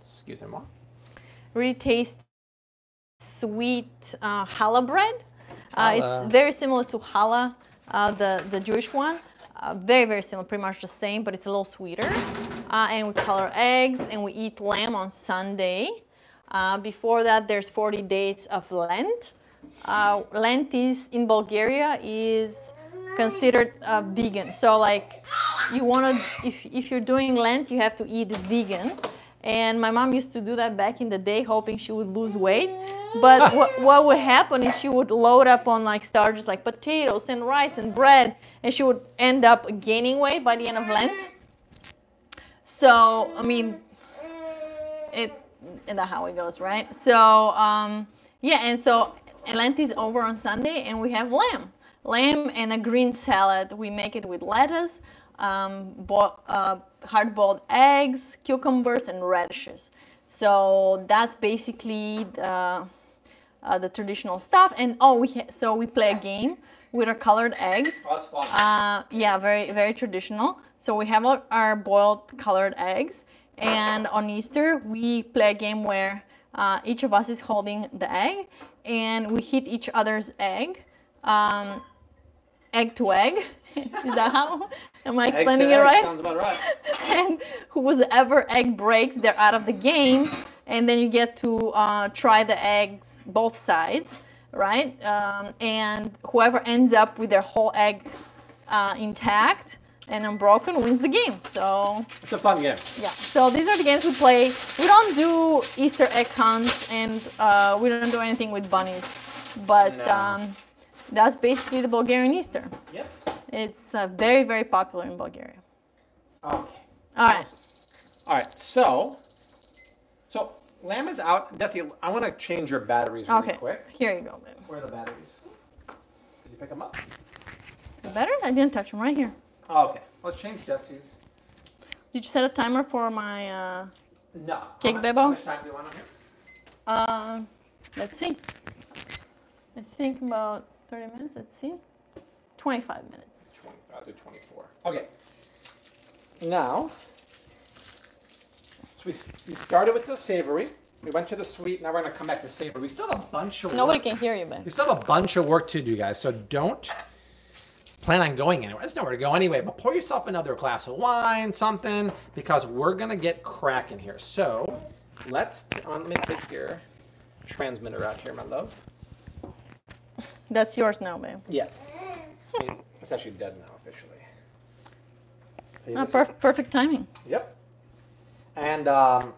Speaker 1: Excuse me,
Speaker 3: really tasty sweet uh, challah bread. Uh,
Speaker 1: Challah.
Speaker 3: it's very similar to challah, uh, the the Jewish one. Uh, very very similar, pretty much the same, but it's a little sweeter. Uh, and we color eggs, and we eat lamb on Sunday. Uh, before that, there's 40 days of Lent. Uh, Lent is in Bulgaria is considered uh, vegan. So like, you wanna if if you're doing Lent, you have to eat vegan. And my mom used to do that back in the day, hoping she would lose weight. But what, what would happen is she would load up on like starches like potatoes and rice and bread, and she would end up gaining weight by the end of Lent. So I mean, it and that's how it goes, right? So um, yeah, and so Lent is over on Sunday, and we have lamb, lamb and a green salad. We make it with lettuce, um, uh, hard-boiled eggs, cucumbers, and radishes. So that's basically the uh, the traditional stuff. And oh, we so we play a game with our colored eggs.
Speaker 1: Oh, that's fun.
Speaker 3: Uh, yeah, very very traditional. So we have our, our boiled colored eggs, and on Easter we play a game where uh, each of us is holding the egg, and we hit each other's egg, um, egg to egg. is that how? Am I explaining it right?
Speaker 1: Sounds about right.
Speaker 3: and whoever egg breaks, they're out of the game. And then you get to uh, try the eggs both sides, right? Um, and whoever ends up with their whole egg uh, intact and unbroken wins the game. So
Speaker 1: It's a fun game.
Speaker 3: yeah. So these are the games we play. We don't do Easter egg hunts, and uh, we don't do anything with bunnies. But
Speaker 1: No.
Speaker 3: um, that's basically the Bulgarian Easter.
Speaker 1: Yep.
Speaker 3: It's uh, very, very popular in Bulgaria.
Speaker 1: Okay.
Speaker 3: All right.
Speaker 1: All right. So, so lamb is out. Desi, I want to change your batteries really
Speaker 3: Okay.
Speaker 1: quick.
Speaker 3: Here you go, babe.
Speaker 1: Where are the batteries? Did you pick them up?
Speaker 3: The better? I didn't touch them right here.
Speaker 1: Oh, okay. Let's change Desi's.
Speaker 3: Did you set a timer for my? Uh,
Speaker 1: No.
Speaker 3: Cake
Speaker 1: How
Speaker 3: Bebo?
Speaker 1: How much time do you want on here?
Speaker 3: uh, let's see. I think about 30 minutes. Let's see. 25 minutes.
Speaker 1: 20, I'll do 24. Okay. Now, so we, we started with the savory. We went to the sweet. Now we're going to come back to savory. We still have a bunch of
Speaker 3: Nobody
Speaker 1: work.
Speaker 3: can hear you, babe.
Speaker 1: We still have a bunch of work to do, guys. So don't plan on going anywhere. There's nowhere to go anyway. But pour yourself another glass of wine, something, because we're going to get cracking here. So let's, let me take your transmitter out here, my love.
Speaker 3: That's yours now, babe.
Speaker 1: Yes. I mean, it's actually dead now officially. See,
Speaker 3: Ah, per- perfect timing.
Speaker 1: Yep. And um,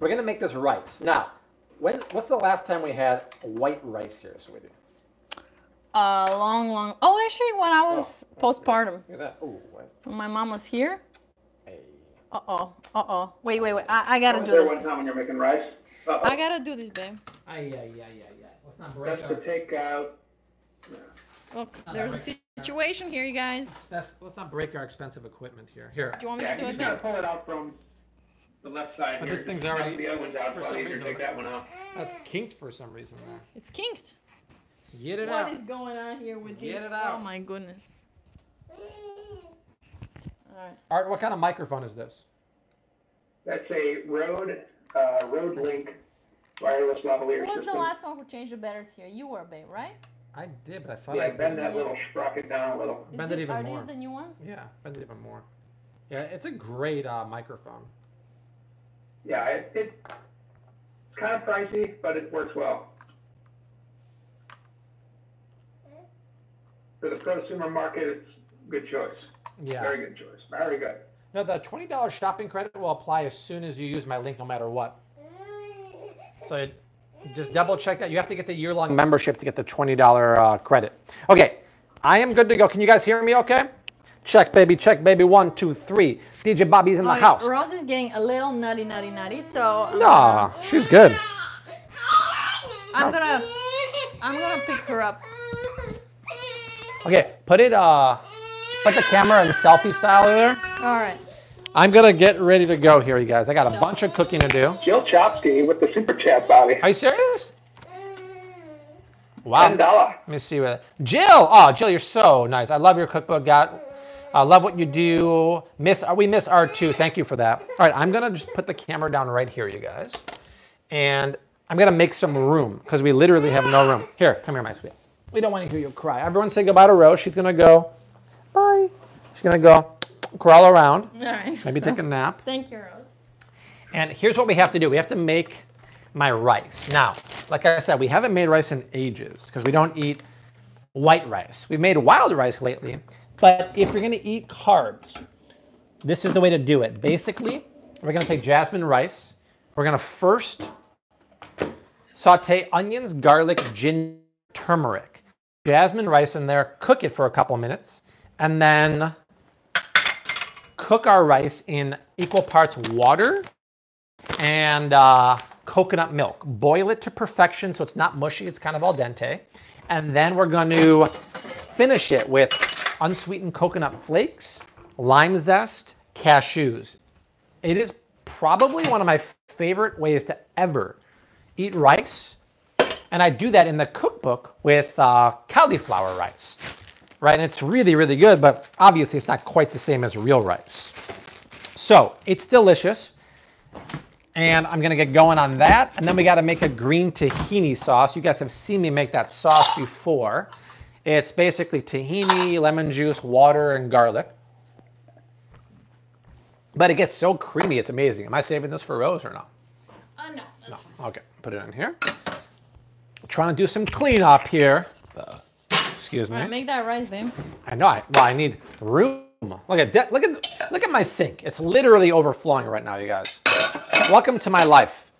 Speaker 1: we're gonna make this rice. Now, when, what's the last time we had white rice here? So we do.
Speaker 3: Uh, long, long. Oh, actually, when I was
Speaker 1: Oh,
Speaker 3: postpartum,
Speaker 1: Look at that. Ooh, where's
Speaker 3: when my mom was here.
Speaker 1: hey.
Speaker 3: Uh oh. Uh oh. Wait, wait, wait. I, I gotta
Speaker 2: was
Speaker 3: do
Speaker 2: there
Speaker 3: this.
Speaker 2: one time when you're making rice. Uh-oh.
Speaker 3: I gotta do this, babe.
Speaker 1: Ay, ay, ay, ay, ay. Let's not break
Speaker 2: That's to take out.
Speaker 3: Look, there's a situation here, you guys.
Speaker 1: Let's, let's not break our expensive equipment here. Here.
Speaker 3: Do you want me
Speaker 2: Yeah,
Speaker 3: to do
Speaker 2: you
Speaker 3: it,
Speaker 2: just gotta
Speaker 3: babe?
Speaker 2: pull it out from the left side
Speaker 1: But
Speaker 2: here.
Speaker 1: this thing's
Speaker 2: Knock
Speaker 1: already-
Speaker 2: The other one's out.
Speaker 1: for some
Speaker 2: easier to
Speaker 1: reason,
Speaker 2: take that one out.
Speaker 1: That's kinked for some reason there.
Speaker 3: It's kinked.
Speaker 1: Get it
Speaker 3: What
Speaker 1: out.
Speaker 3: is going on here with
Speaker 1: Get
Speaker 3: this?
Speaker 1: it out.
Speaker 3: Oh my goodness. Alright.
Speaker 1: Art, what kind of microphone is this?
Speaker 2: That's a Rode, uh, Rode Link wireless lavalier
Speaker 3: Who was
Speaker 2: system.
Speaker 3: the last one who changed the batteries here? You were, babe, right?
Speaker 1: I did, but I thought
Speaker 2: Yeah,
Speaker 1: I
Speaker 2: bend that little sprocket down a little.
Speaker 3: Is
Speaker 1: Bend it
Speaker 3: this-
Speaker 1: even
Speaker 3: are
Speaker 1: more.
Speaker 3: these the new ones?
Speaker 1: Yeah, bend it even more. Yeah, it's a great uh, microphone.
Speaker 2: Yeah, it, it, it's kind of pricey, but it works well. For the prosumer market, it's a good choice.
Speaker 1: Yeah.
Speaker 2: Very good choice. Very good.
Speaker 1: Now, the twenty dollars shopping credit will apply as soon as you use my link, no matter what. So it, just double check that. You have to get the year long membership to get the twenty dollar uh, credit. Okay, I am good to go. Can you guys hear me? Okay. Check, baby. Check, baby. One, two, three. DJ Bobby's in the
Speaker 3: Oh,
Speaker 1: house.
Speaker 3: Rose is getting a little nutty, nutty, nutty. So I'm
Speaker 1: Nah, she's good.
Speaker 3: I'm gonna, I'm gonna pick her up.
Speaker 1: Okay, put it. Uh, put the camera in the selfie style there.
Speaker 3: All right.
Speaker 1: I'm gonna get ready to go here, you guys. I got a bunch of cooking to do.
Speaker 2: Jill Chopsky with the super chat, Bobby.
Speaker 1: Are you serious? Wow.
Speaker 2: Ten dollar.
Speaker 1: Let me see what. Jill, oh Jill, you're so nice. I love your cookbook. Got, I love what you do. Miss, uh, we miss art too. Thank you for that. All right, I'm gonna just put the camera down right here, you guys, and I'm gonna make some room because we literally have no room. Here, come here, my sweet. We don't want to hear you cry. Everyone say goodbye to Rose. She's gonna go. Bye. She's gonna go crawl around,
Speaker 3: All right.
Speaker 1: maybe take a nap.
Speaker 3: Thank you, Rose.
Speaker 1: And here's what we have to do. We have to make my rice. Now, like I said, we haven't made rice in ages because we don't eat white rice. We've made wild rice lately. But if you're gonna eat carbs, this is the way to do it. Basically, we're gonna take jasmine rice. We're gonna first saute onions, garlic, ginger, turmeric, jasmine rice in there, cook it for a couple minutes, and then cook our rice in equal parts water and uh, coconut milk. Boil it to perfection so it's not mushy, it's kind of al dente. And then we're going to finish it with unsweetened coconut flakes, lime zest, cashews. It is probably one of my favorite ways to ever eat rice And I do that in the cookbook with uh, cauliflower rice, right? And it's really, really good, but obviously it's not quite the same as real rice. So it's delicious. And I'm gonna get going on that. And then we gotta make a green tahini sauce. You guys have seen me make that sauce before. It's basically tahini, lemon juice, water, and garlic. But it gets so creamy, it's amazing. Am I saving this for Rose or not?
Speaker 3: Uh, no, that's fine.
Speaker 1: Okay, put it in here. Trying to do some cleanup here. Excuse me.
Speaker 3: Right, make that rice, babe.
Speaker 1: I know. I, well, I need room. Look at that. Look at look at my sink. It's literally overflowing right now, you guys. Welcome to my life.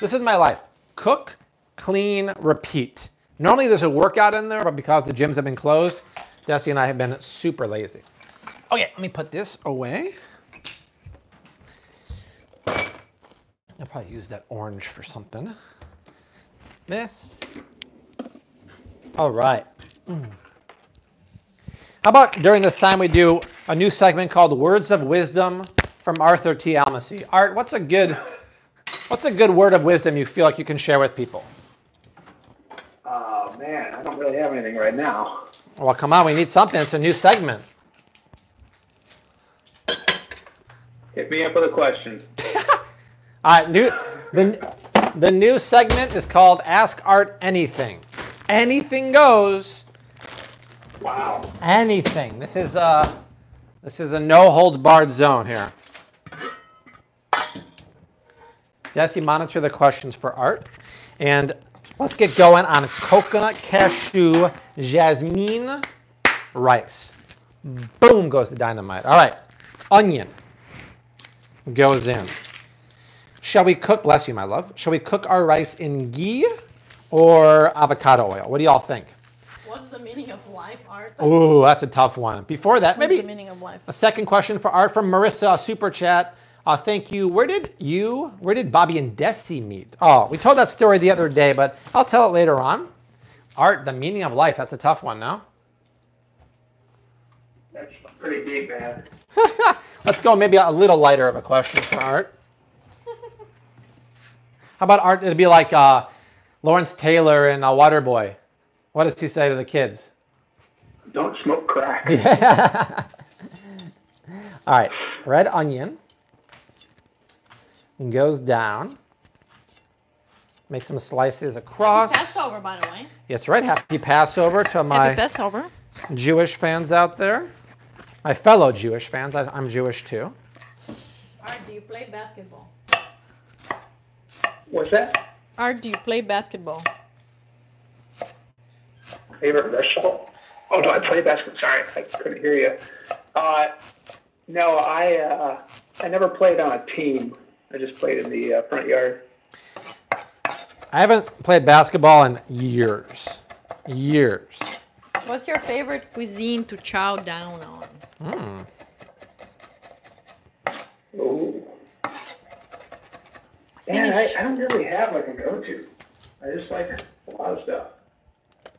Speaker 1: This is my life. Cook, clean, repeat. Normally there's a workout in there, but because the gyms have been closed, Desi and I have been super lazy. Okay, let me put this away. I'll probably use that orange for something. This. All right. How about during this time we do a new segment called Words of Wisdom from Arthur T. Almasy. Art, what's a good what's a good word of wisdom you feel like you can share with people?
Speaker 2: Oh man, I don't really have anything right now.
Speaker 1: Well, come on, we need something. It's a new segment.
Speaker 2: Hit me up with a question.
Speaker 1: All right, new the the new segment is called Ask Art Anything. Anything goes.
Speaker 2: Wow.
Speaker 1: Anything. This is a this is a no holds barred zone here. Desi, monitor the questions for art, and let's get going on coconut cashew jasmine rice. Boom goes the dynamite. All right, onion goes in. Shall we cook? Bless you, my love. Shall we cook our rice in ghee or avocado oil? What do y'all think?
Speaker 3: What's the meaning of life, art?
Speaker 1: Ooh, that's a tough one. Before that,
Speaker 3: What's
Speaker 1: maybe
Speaker 3: the meaning of life?
Speaker 1: a second question for Art from Marissa, super chat. Uh, thank you. Where did you, where did Bobby and Desi meet? Oh, we told that story the other day, but I'll tell it later on. Art, the meaning of life. That's a tough one, no?
Speaker 2: That's pretty deep, man.
Speaker 1: Let's go maybe a little lighter of a question for Art. How about Art? It'd be like uh, Lawrence Taylor and uh, Waterboy. What does he say to the kids?
Speaker 2: Don't smoke crack.
Speaker 1: All right, red onion goes down. Make some slices across.
Speaker 3: Passover, by the way.
Speaker 1: That's right. Happy Passover to my
Speaker 3: Happy Passover.
Speaker 1: Jewish fans out there. My fellow Jewish fans. I, I'm Jewish too.
Speaker 3: Art, do you play basketball?
Speaker 2: What's that?
Speaker 3: Art, do you play basketball?
Speaker 2: Favorite vegetable? Oh, do I play basketball? Sorry, I couldn't hear you. Uh, no, I uh, I never played on a team. I just played in the uh, front yard.
Speaker 1: I haven't played basketball in years. Years.
Speaker 3: What's your favorite cuisine to chow down on?
Speaker 2: Ooh. Man, I, I don't really have like a go-to. I just like a lot of stuff.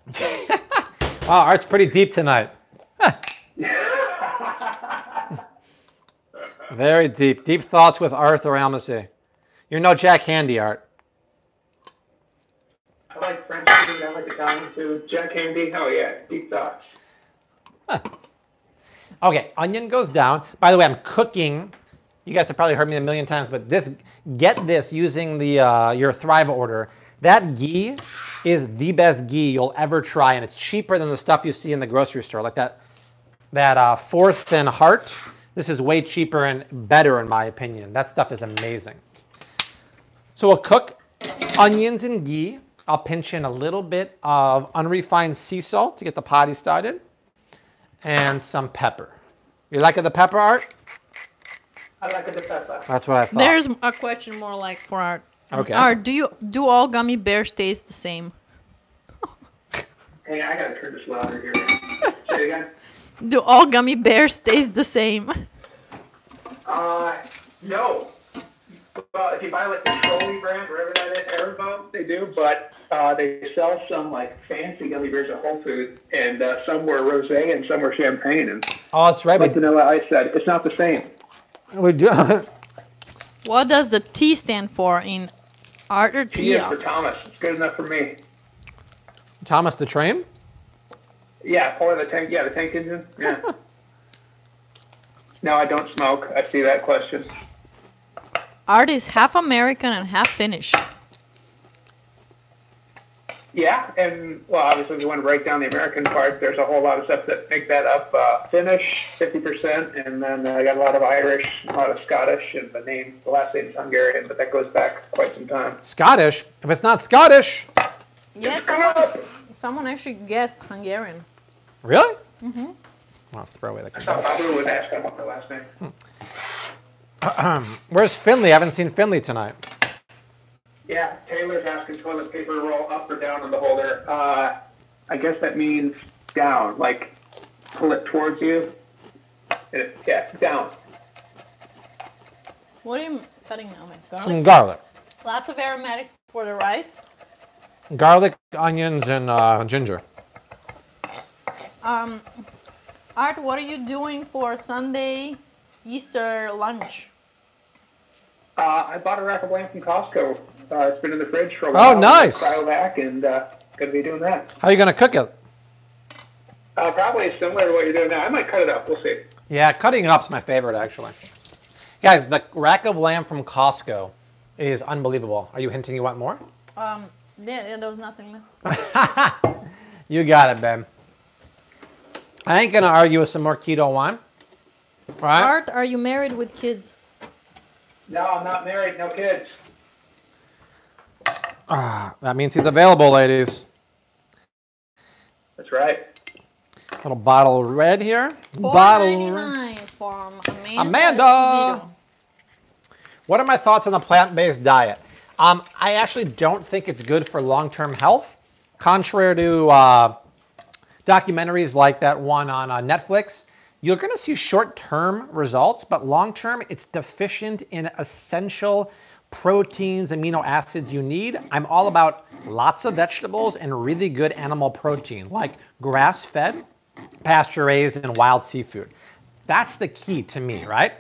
Speaker 1: Wow, Art's pretty deep tonight. Very deep. Deep thoughts with Arthur Almasy. You're no Jack Handey, Art.
Speaker 2: I like French food. I like Italian food. Jack Handey. Oh yeah, deep thoughts.
Speaker 1: Okay, onion goes down. By the way, I'm cooking. You guys have probably heard me a million times, but this, get this using the uh, your Thrive order. That ghee is the best ghee you'll ever try, and it's cheaper than the stuff you see in the grocery store, like that that uh, fourth and heart. This is way cheaper and better, in my opinion. That stuff is amazing. So we'll cook onions and ghee. I'll pinch in a little bit of unrefined sea salt to get the potty started, and some pepper. You like the pepper, Art?
Speaker 2: I like a pepper.
Speaker 1: That's what I thought.
Speaker 3: There's a question more like for Art.
Speaker 1: Okay.
Speaker 3: Art, do you do all gummy bears taste the same?
Speaker 2: Hey, I gotta turn this louder here. Say it again.
Speaker 3: Do all gummy bears taste the same?
Speaker 2: Uh, no. Well, if you buy like the Trolli brand, wherever that is, Haribo, they do. But uh, they sell some like fancy gummy bears at Whole Foods, and uh, some were rosé and some were champagne. And
Speaker 1: oh, that's right.
Speaker 2: like
Speaker 1: We,
Speaker 2: Vanilla Ice said, it's not the same.
Speaker 1: we do.
Speaker 3: What does the T stand for in Art or
Speaker 2: T is for Thomas. It's good enough for me.
Speaker 1: Thomas the Train?
Speaker 2: Yeah, for the tank. Yeah, the tank engine. Yeah. no, I don't smoke. I see that question.
Speaker 3: Art is half American and half Finnish.
Speaker 2: Yeah, and well, obviously, if you want to break down the American part, there's a whole lot of stuff that make that up. Uh, Finnish, fifty percent, and then uh, I got a lot of Irish, a lot of Scottish, and the name, the last name is Hungarian, but that goes back quite some time.
Speaker 1: Scottish? If it's not Scottish.
Speaker 3: Yes, someone, someone actually guessed Hungarian.
Speaker 1: Really? Mm-hmm. I'll throw away the
Speaker 2: So
Speaker 1: computer.
Speaker 2: Babu was asking what the last name.
Speaker 1: Where's Finley? I haven't seen Finley tonight.
Speaker 2: Yeah, Taylor's asking toilet paper roll up or down on the holder. Uh, I guess that means down, like pull it towards you. It, yeah, down.
Speaker 3: What are you cutting now, man? Garlic?
Speaker 1: Some garlic.
Speaker 3: Lots of aromatics for the rice.
Speaker 1: Garlic, onions, and uh, ginger.
Speaker 3: Um, Art, what are you doing for Sunday Easter lunch?
Speaker 2: Uh, I bought a rack of lamb from Costco. Uh, it's been in the fridge for a while.
Speaker 1: Oh,
Speaker 2: while.
Speaker 1: nice.
Speaker 2: Cryovac, and uh, gonna be doing that.
Speaker 1: How are you going to cook it?
Speaker 2: Uh, probably similar to what you're doing now. I might cut it up. We'll see.
Speaker 1: Yeah, cutting it up's my favorite, actually. Guys, the rack of lamb from Costco is unbelievable. Are you hinting you want more?
Speaker 3: Um, yeah, yeah, there was nothing left.
Speaker 1: You got it, Ben. I ain't going to argue with some more keto wine. Right?
Speaker 3: Art, are you married with kids?
Speaker 2: No, I'm not married. No kids.
Speaker 1: That means he's available, ladies.
Speaker 2: That's right.
Speaker 1: Little bottle of red here.
Speaker 3: Four
Speaker 1: Bottle
Speaker 3: ninety
Speaker 1: red.
Speaker 3: from Amanda.
Speaker 1: Amanda!
Speaker 3: Esposito.
Speaker 1: What are my thoughts on the plant-based diet? Um, I actually don't think it's good for long-term health. Contrary to uh, documentaries like that one on uh, Netflix, you're going to see short-term results, but long-term, it's deficient in essential proteins, amino acids you need. I'm all about lots of vegetables and really good animal protein, like grass-fed, pasture-raised, and wild seafood. That's the key to me, right?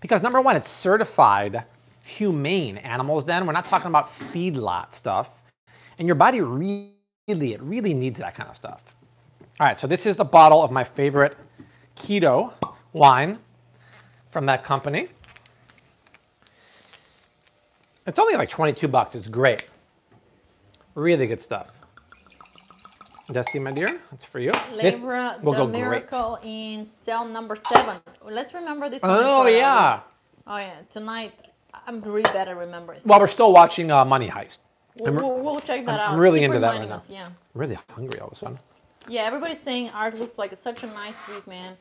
Speaker 1: Because number one, it's certified humane animals then. We're not talking about feedlot stuff. And your body really, it really needs that kind of stuff. All right, so this is the bottle of my favorite keto wine from that company. It's only like 22 bucks. It's great. Really good stuff. Desi, my dear, that's for you. This
Speaker 3: Labra,
Speaker 1: will
Speaker 3: the
Speaker 1: go great.
Speaker 3: miracle in cell number seven. Let's remember this one.
Speaker 1: Oh, yeah.
Speaker 3: Oh yeah, tonight I'm really bad at remembering.
Speaker 1: Well, we're still watching uh, Money Heist.
Speaker 3: we'll, we'll, we'll check that out.
Speaker 1: I'm really
Speaker 3: Keep
Speaker 1: into that right now.
Speaker 3: us, Yeah.
Speaker 1: really hungry all of a sudden.
Speaker 3: Yeah, everybody's saying Art looks like such a nice, sweet man.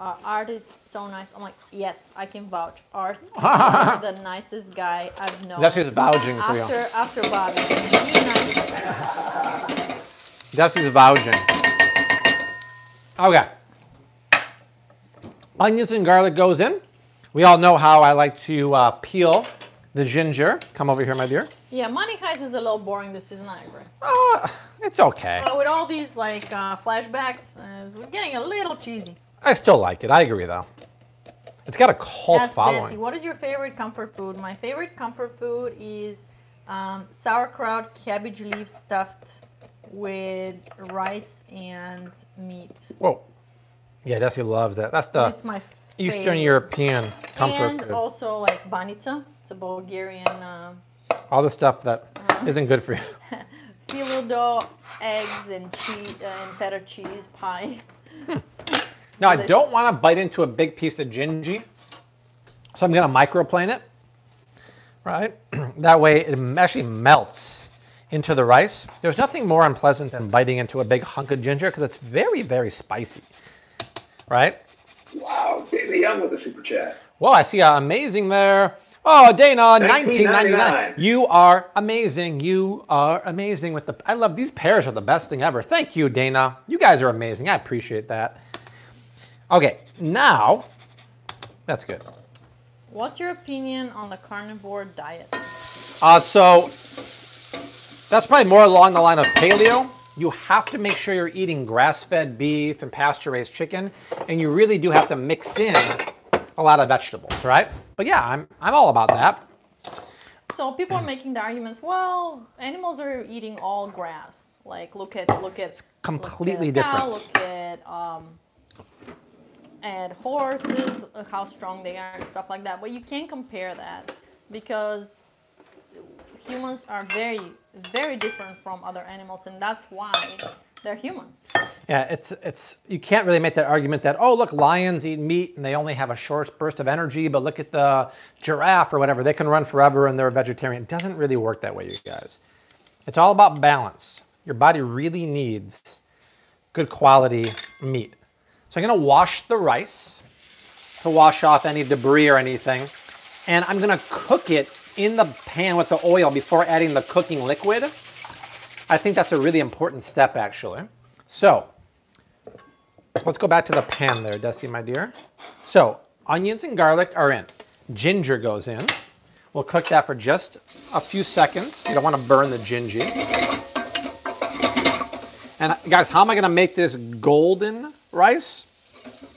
Speaker 3: Uh, Art is so nice. I'm like, yes, I can vouch. Art is the nicest guy I've known.
Speaker 1: Desi's vouching for you.
Speaker 3: after after Bobby. Nice.
Speaker 1: Desi's vouching. Okay. Onions and garlic goes in. We all know how I like to uh, peel the ginger. Come over here, my dear.
Speaker 3: Yeah, Money Heist is a little boring this season, I agree.
Speaker 1: Uh, it's okay.
Speaker 3: With all these like uh, flashbacks, uh, it's getting a little cheesy.
Speaker 1: I still like it. I agree, though. It's got a cult
Speaker 3: Ask
Speaker 1: following.
Speaker 3: Bessie, what is your favorite comfort food? My favorite comfort food is um, sauerkraut, cabbage leaf stuffed with rice and meat.
Speaker 1: Whoa. Yeah, Desi loves that. That's the
Speaker 3: it's my
Speaker 1: Eastern
Speaker 3: favorite.
Speaker 1: European comfort food.
Speaker 3: and
Speaker 1: food.
Speaker 3: also like banitsa. It's a Bulgarian uh,
Speaker 1: All the stuff that
Speaker 3: Uh-huh.
Speaker 1: not good for you.
Speaker 3: filo dough, eggs and cheese uh, and feta cheese pie.
Speaker 1: Now, I don't want to bite into a big piece of gingy, so I'm going to microplane it, right? that way it actually melts into the rice. There's nothing more unpleasant than biting into a big hunk of ginger because it's very, very spicy, right?
Speaker 2: Wow, David Young with a super chat.
Speaker 1: Well, I see uh, amazing there. Oh, Dana, 1999.
Speaker 2: 1999.
Speaker 1: You are amazing. You are amazing with the. I love these pears are the best thing ever. Thank you, Dana. You guys are amazing. I appreciate that. Okay, now that's good.
Speaker 3: What's your opinion on the carnivore diet?
Speaker 1: Uh, so that's probably more along the line of paleo. You have to make sure you're eating grass-fed beef and pasture-raised chicken, and you really do have to mix in a lot of vegetables, right? But yeah, I'm I'm all about that.
Speaker 3: So people are making the arguments. Well, animals are eating all grass. Like look at look at it's
Speaker 1: completely
Speaker 3: look at a cow,
Speaker 1: different.
Speaker 3: Look at um, at horses, uh, how strong they are stuff like that. But you can't compare that because humans are very very different from other animals, and that's why they're humans.
Speaker 1: Yeah, it's it's you can't really make that argument that oh look lions eat meat and they only have a short burst of energy, but look at the giraffe or whatever they can run forever and they're a vegetarian. It doesn't really work that way, you guys. It's all about balance. Your body really needs good quality meat. So I'm gonna wash the rice to wash off any debris or anything, and I'm gonna cook it in the pan with the oil before adding the cooking liquid. I think that's a really important step actually. So let's go back to the pan there, Dusty, my dear. So onions and garlic are in. Ginger goes in. We'll cook that for just a few seconds. You don't want to burn the gingy. And guys, how am I going to make this golden rice?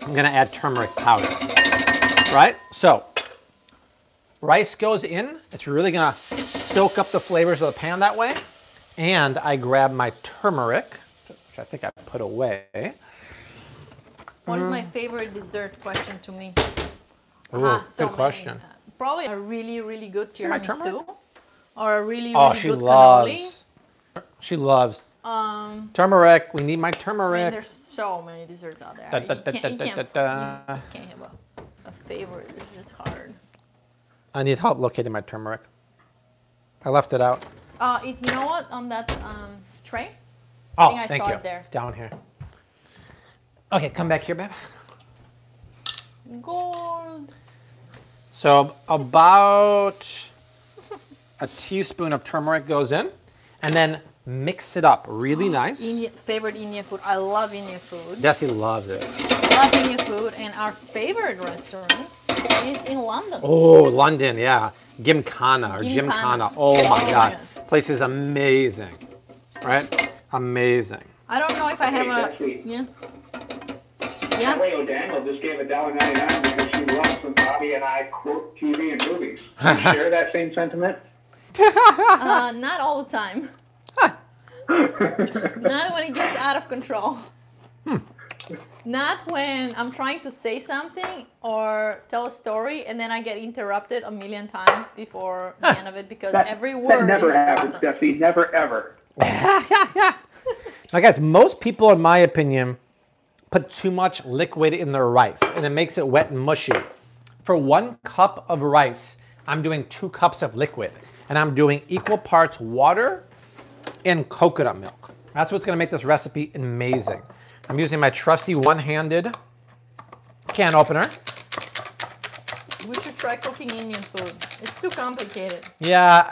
Speaker 1: I'm going to add turmeric powder, right? So rice goes in. It's really going to soak up the flavors of the pan that way. And I grab my turmeric, which I think I put away.
Speaker 3: What is my favorite dessert question to me?
Speaker 1: Ooh,
Speaker 3: Ah,
Speaker 1: good
Speaker 3: so many.
Speaker 1: question.
Speaker 3: Probably a really, really good tiramisu, or a really, really
Speaker 1: Oh, she
Speaker 3: good
Speaker 1: loves. She loves
Speaker 3: cannoli. Um,
Speaker 1: turmeric. We need my
Speaker 3: I mean,
Speaker 1: turmeric.
Speaker 3: there's so many desserts out there.
Speaker 1: Da, da, da,
Speaker 3: can't, you can't, you can't have a, a favorite. It's just hard.
Speaker 1: I need help locating my turmeric. I left it out.
Speaker 3: Uh, it's you know what on that um, tray?
Speaker 1: Oh,
Speaker 3: think I
Speaker 1: thank
Speaker 3: saw
Speaker 1: you.
Speaker 3: it there.
Speaker 1: It's down here. Okay, come back here, babe.
Speaker 3: Gold.
Speaker 1: So about a teaspoon of turmeric goes in, and then mix it up really nice.
Speaker 3: India, favorite Indian food. I love Indian food.
Speaker 1: Desi loves it.
Speaker 3: love Indian food, and our favorite restaurant is in London.
Speaker 1: Oh, London, yeah. Gymkhana or
Speaker 3: Gymkhana.
Speaker 1: Gymkhana. Oh my
Speaker 3: Oh,
Speaker 1: God.
Speaker 3: yeah.
Speaker 1: Place is amazing. Right? Amazing.
Speaker 3: I don't know if I have
Speaker 2: Hey,
Speaker 3: a
Speaker 2: Betsy.
Speaker 3: yeah. Yeah.
Speaker 2: way O'Daniel just gave a dollar ninety nine because she loves when Bobby and I quote TV and movies. Do you share that same sentiment?
Speaker 3: Uh, not all the time. not when it gets out of control.
Speaker 1: Hmm.
Speaker 3: Not when I'm trying to say something or tell a story and then I get interrupted a million times before the end of it because
Speaker 2: That,
Speaker 3: every
Speaker 2: that
Speaker 3: word
Speaker 2: never
Speaker 3: is a
Speaker 2: happens,
Speaker 3: reference.
Speaker 2: Jesse. Never ever.
Speaker 1: Now, guys, most people, in my opinion, put too much liquid in their rice and it makes it wet and mushy. For one cup of rice, I'm doing two cups of liquid and I'm doing equal parts water and coconut milk. That's what's gonna make this recipe amazing. I'm using my trusty one-handed can opener.
Speaker 3: We should try cooking Indian food. It's too complicated.
Speaker 1: Yeah,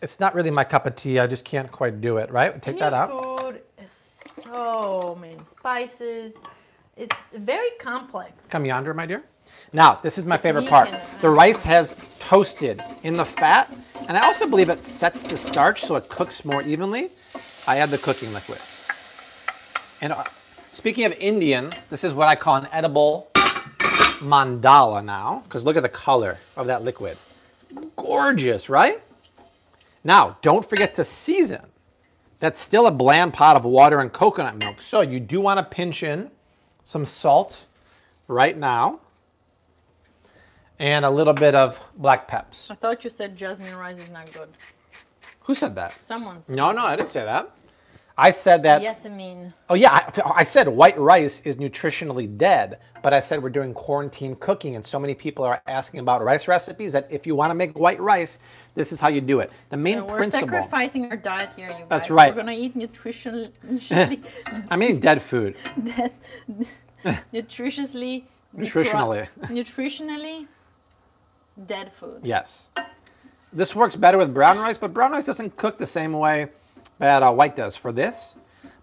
Speaker 1: it's not really my cup of tea. I just can't quite do it, right? Take
Speaker 3: Indian
Speaker 1: that out.
Speaker 3: food is so many spices. It's very complex.
Speaker 1: Come yonder, my dear. Now, this is my favorite part. The rice has toasted in the fat, and I also believe it sets the starch so it cooks more evenly. I add the cooking liquid. And uh, speaking of Indian, this is what I call an edible mandala now, because look at the color of that liquid. Gorgeous, right? Now, don't forget to season. That's still a bland pot of water and coconut milk, so you do want to pinch in some salt right now and a little bit of black peps.
Speaker 3: I thought you said jasmine rice is not good.
Speaker 1: Who said that?
Speaker 3: Someone's.
Speaker 1: No, no, I didn't say that. I said that.
Speaker 3: Yes, I mean.
Speaker 1: Oh, yeah, I, I said white rice is nutritionally dead, but I said we're doing quarantine cooking, and so many people are asking about rice recipes that if you want to make white rice, this is how you do it. The main
Speaker 3: So we're
Speaker 1: principle.
Speaker 3: sacrificing our diet here, you guys.
Speaker 1: That's right.
Speaker 3: We're gonna eat nutritionally,
Speaker 1: I mean, dead food.
Speaker 3: dead, nutritiously,
Speaker 1: Nutritionally.
Speaker 3: nutritionally dead food.
Speaker 1: Yes. This works better with brown rice, but brown rice doesn't cook the same way that uh, white does for this.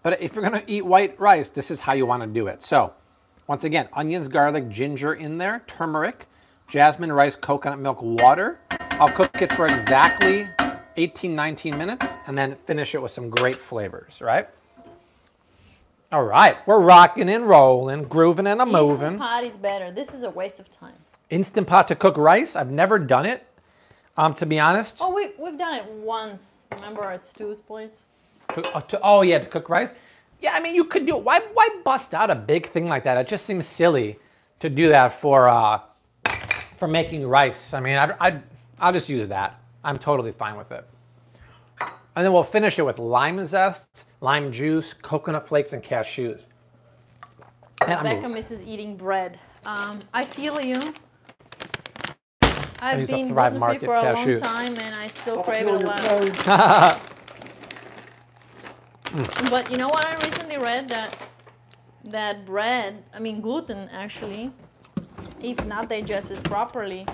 Speaker 1: But if you're going to eat white rice, this is how you want to do it. So, once again, onions, garlic, ginger in there, turmeric, jasmine rice, coconut milk, water. I'll cook it for exactly 18, 19 minutes and then finish it with some great flavors, right? All right, we're rocking and rolling, grooving and a moving.
Speaker 3: Pot is better. This is a waste of time.
Speaker 1: Instant pot to cook rice. I've never done it, um, to be honest.
Speaker 3: Oh, we, we've done it once. Remember at Stu's place?
Speaker 1: To, uh, to, oh yeah, to cook rice. Yeah, I mean you could do it. Why why bust out a big thing like that? It just seems silly to do that for uh, for making rice. I mean, I, I I'll just use that. I'm totally fine with it. And then we'll finish it with lime zest, lime juice, coconut flakes, and cashews.
Speaker 3: Becca misses eating bread. Um, I feel you. I've
Speaker 1: use a
Speaker 3: been
Speaker 1: Thrive
Speaker 3: gluten-free
Speaker 1: Market
Speaker 3: for a
Speaker 1: cashews.
Speaker 3: long time and I still crave it a lot. But you know what? I recently read that that bread, I mean gluten actually, if not digested properly,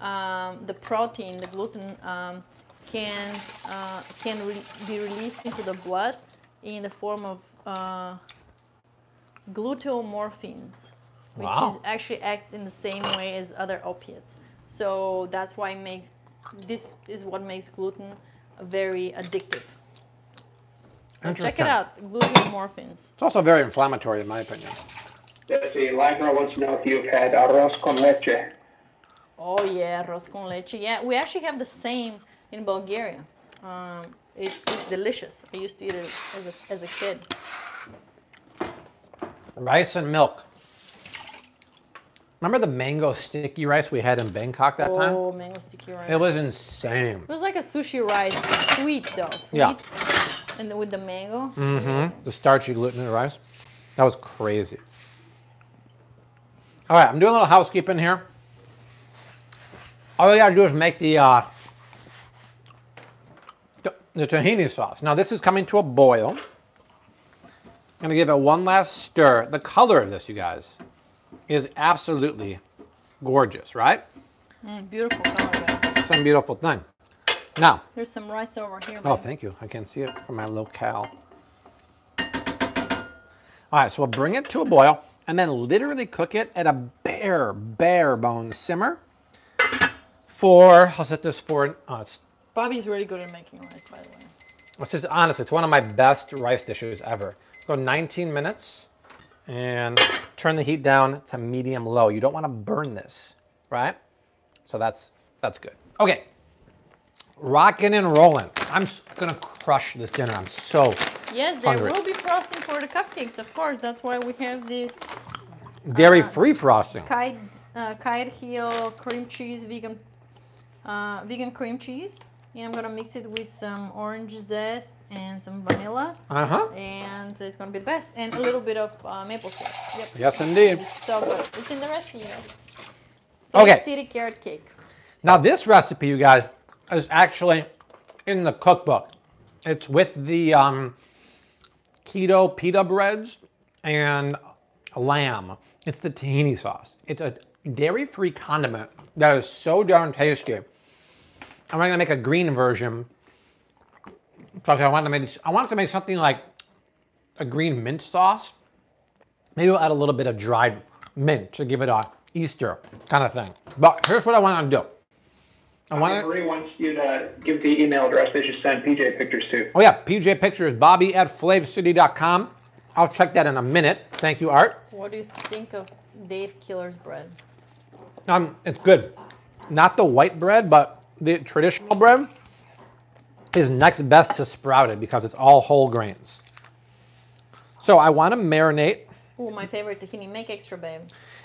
Speaker 3: um, the protein, the gluten, um, can uh, can re- be released into the blood in the form of uh, gluteomorphines, which
Speaker 1: Wow.
Speaker 3: is actually acts in the same way as other opiates. So that's why make this is what makes gluten very addictive. So check it
Speaker 1: Interesting.
Speaker 3: out, gluteomorphines.
Speaker 1: It's also very inflammatory, in my opinion.
Speaker 2: Let's see. Lyra wants to know if you've had arroz con leche.
Speaker 3: Oh yeah, arroz con leche. Yeah, we actually have the same in Bulgaria. Um, it, it's delicious. I used to eat it as a, as a kid.
Speaker 1: Rice and milk. Remember the mango sticky rice we had in Bangkok that time?
Speaker 3: Oh, mango sticky rice.
Speaker 1: It was insane.
Speaker 3: It was like a sushi rice, sweet though, sweet.
Speaker 1: Yeah.
Speaker 3: And with the mango.
Speaker 1: Mm-hmm, The starchy glutinous rice. That was crazy. All right, I'm doing a little housekeeping here. All we gotta do is make the uh, the tahini sauce. Now this is coming to a boil. I'm gonna give it one last stir. The color of this, you guys, is absolutely gorgeous, right?
Speaker 3: Mm, beautiful color.
Speaker 1: Some beautiful thing. Now,
Speaker 3: There's some rice over here.
Speaker 1: Oh, thank you. I can see it from my locale. All right, so we'll bring it to a boil and then literally cook it at a bare, bare bone simmer for, I'll set this for, uh,
Speaker 3: Bobby's really good at making rice, by the way.
Speaker 1: it's just honest, it's one of my best rice dishes ever. Go 19 minutes and turn the heat down to medium low. You don't want to burn this, right? So that's, that's good. Okay, rocking and rolling. I'm gonna crush this dinner. I'm so
Speaker 3: Yes, there
Speaker 1: Hungry.
Speaker 3: will be frosting for the cupcakes, of course. That's why we have this
Speaker 1: dairy-free frosting.
Speaker 3: kite, uh, Kite Hill cream cheese, vegan, uh, vegan cream cheese. And I'm gonna mix it with some orange zest and some vanilla,
Speaker 1: Uh huh.
Speaker 3: and it's gonna be the best. And a little bit of uh, maple syrup. Yep.
Speaker 1: Yes, indeed.
Speaker 3: It's so good. It's in the recipe.
Speaker 1: Okay.
Speaker 3: City carrot cake.
Speaker 1: Now this recipe, you guys, is actually in the cookbook. It's with the um, keto pita breads and lamb. It's the tahini sauce. It's a dairy-free condiment that is so darn tasty. I'm gonna make a green version. Plus, I want to make I want to make something like a green mint sauce. Maybe we'll add a little bit of dried mint to give it a Easter kind of thing. But here's what I want to do. I want to.
Speaker 2: Marie wants you to give the email address they should send PJ pictures to.
Speaker 1: Oh yeah, PJ Pictures, Bobby at flavcity.com. I'll check that in a minute. Thank you, Art.
Speaker 3: What do you think of Dave Killer's bread?
Speaker 1: Um, it's good. Not the white bread, but the traditional bread is next best to sprouted because it's all whole grains. So I want to marinate
Speaker 3: Oh, my favorite tahini. Make extra, babe.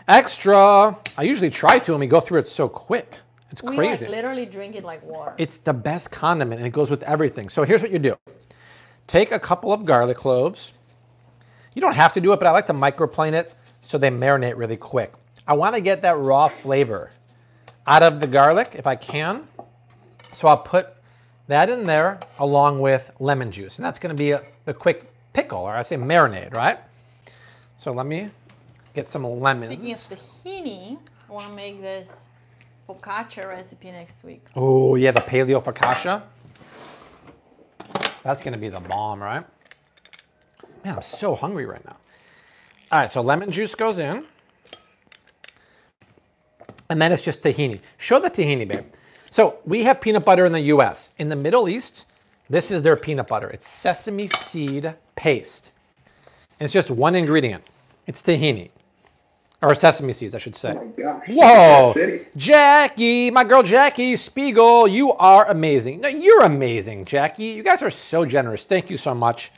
Speaker 1: extra. I usually try to, and we go through it so quick. It's
Speaker 3: We
Speaker 1: crazy.
Speaker 3: like literally drink it like water.
Speaker 1: It's the best condiment and it goes with everything. So here's what you do. Take a couple of garlic cloves. You don't have to do it, but I like to microplane it so they marinate really quick. I want to get that raw flavor out of the garlic if I can. So I'll put that in there along with lemon juice. And that's going to be a, the quick pickle, or I say marinade, right? So let me get some lemons.
Speaker 3: Speaking of tahini, I want to make this focaccia recipe next week.
Speaker 1: Oh, yeah, the paleo focaccia. That's going to be the bomb, right? Man, I'm so hungry right now. All right, so lemon juice goes in. And then it's just tahini. Show the tahini, babe. So we have peanut butter in the US. In the Middle East, this is their peanut butter. It's sesame seed paste. It's just one ingredient. It's tahini. or sesame seeds, I should say.
Speaker 2: Oh my gosh.
Speaker 1: Whoa, Jackie, my girl Jackie Spiegel, you are amazing. No, you're amazing, Jackie. You guys are so generous. Thank you so much.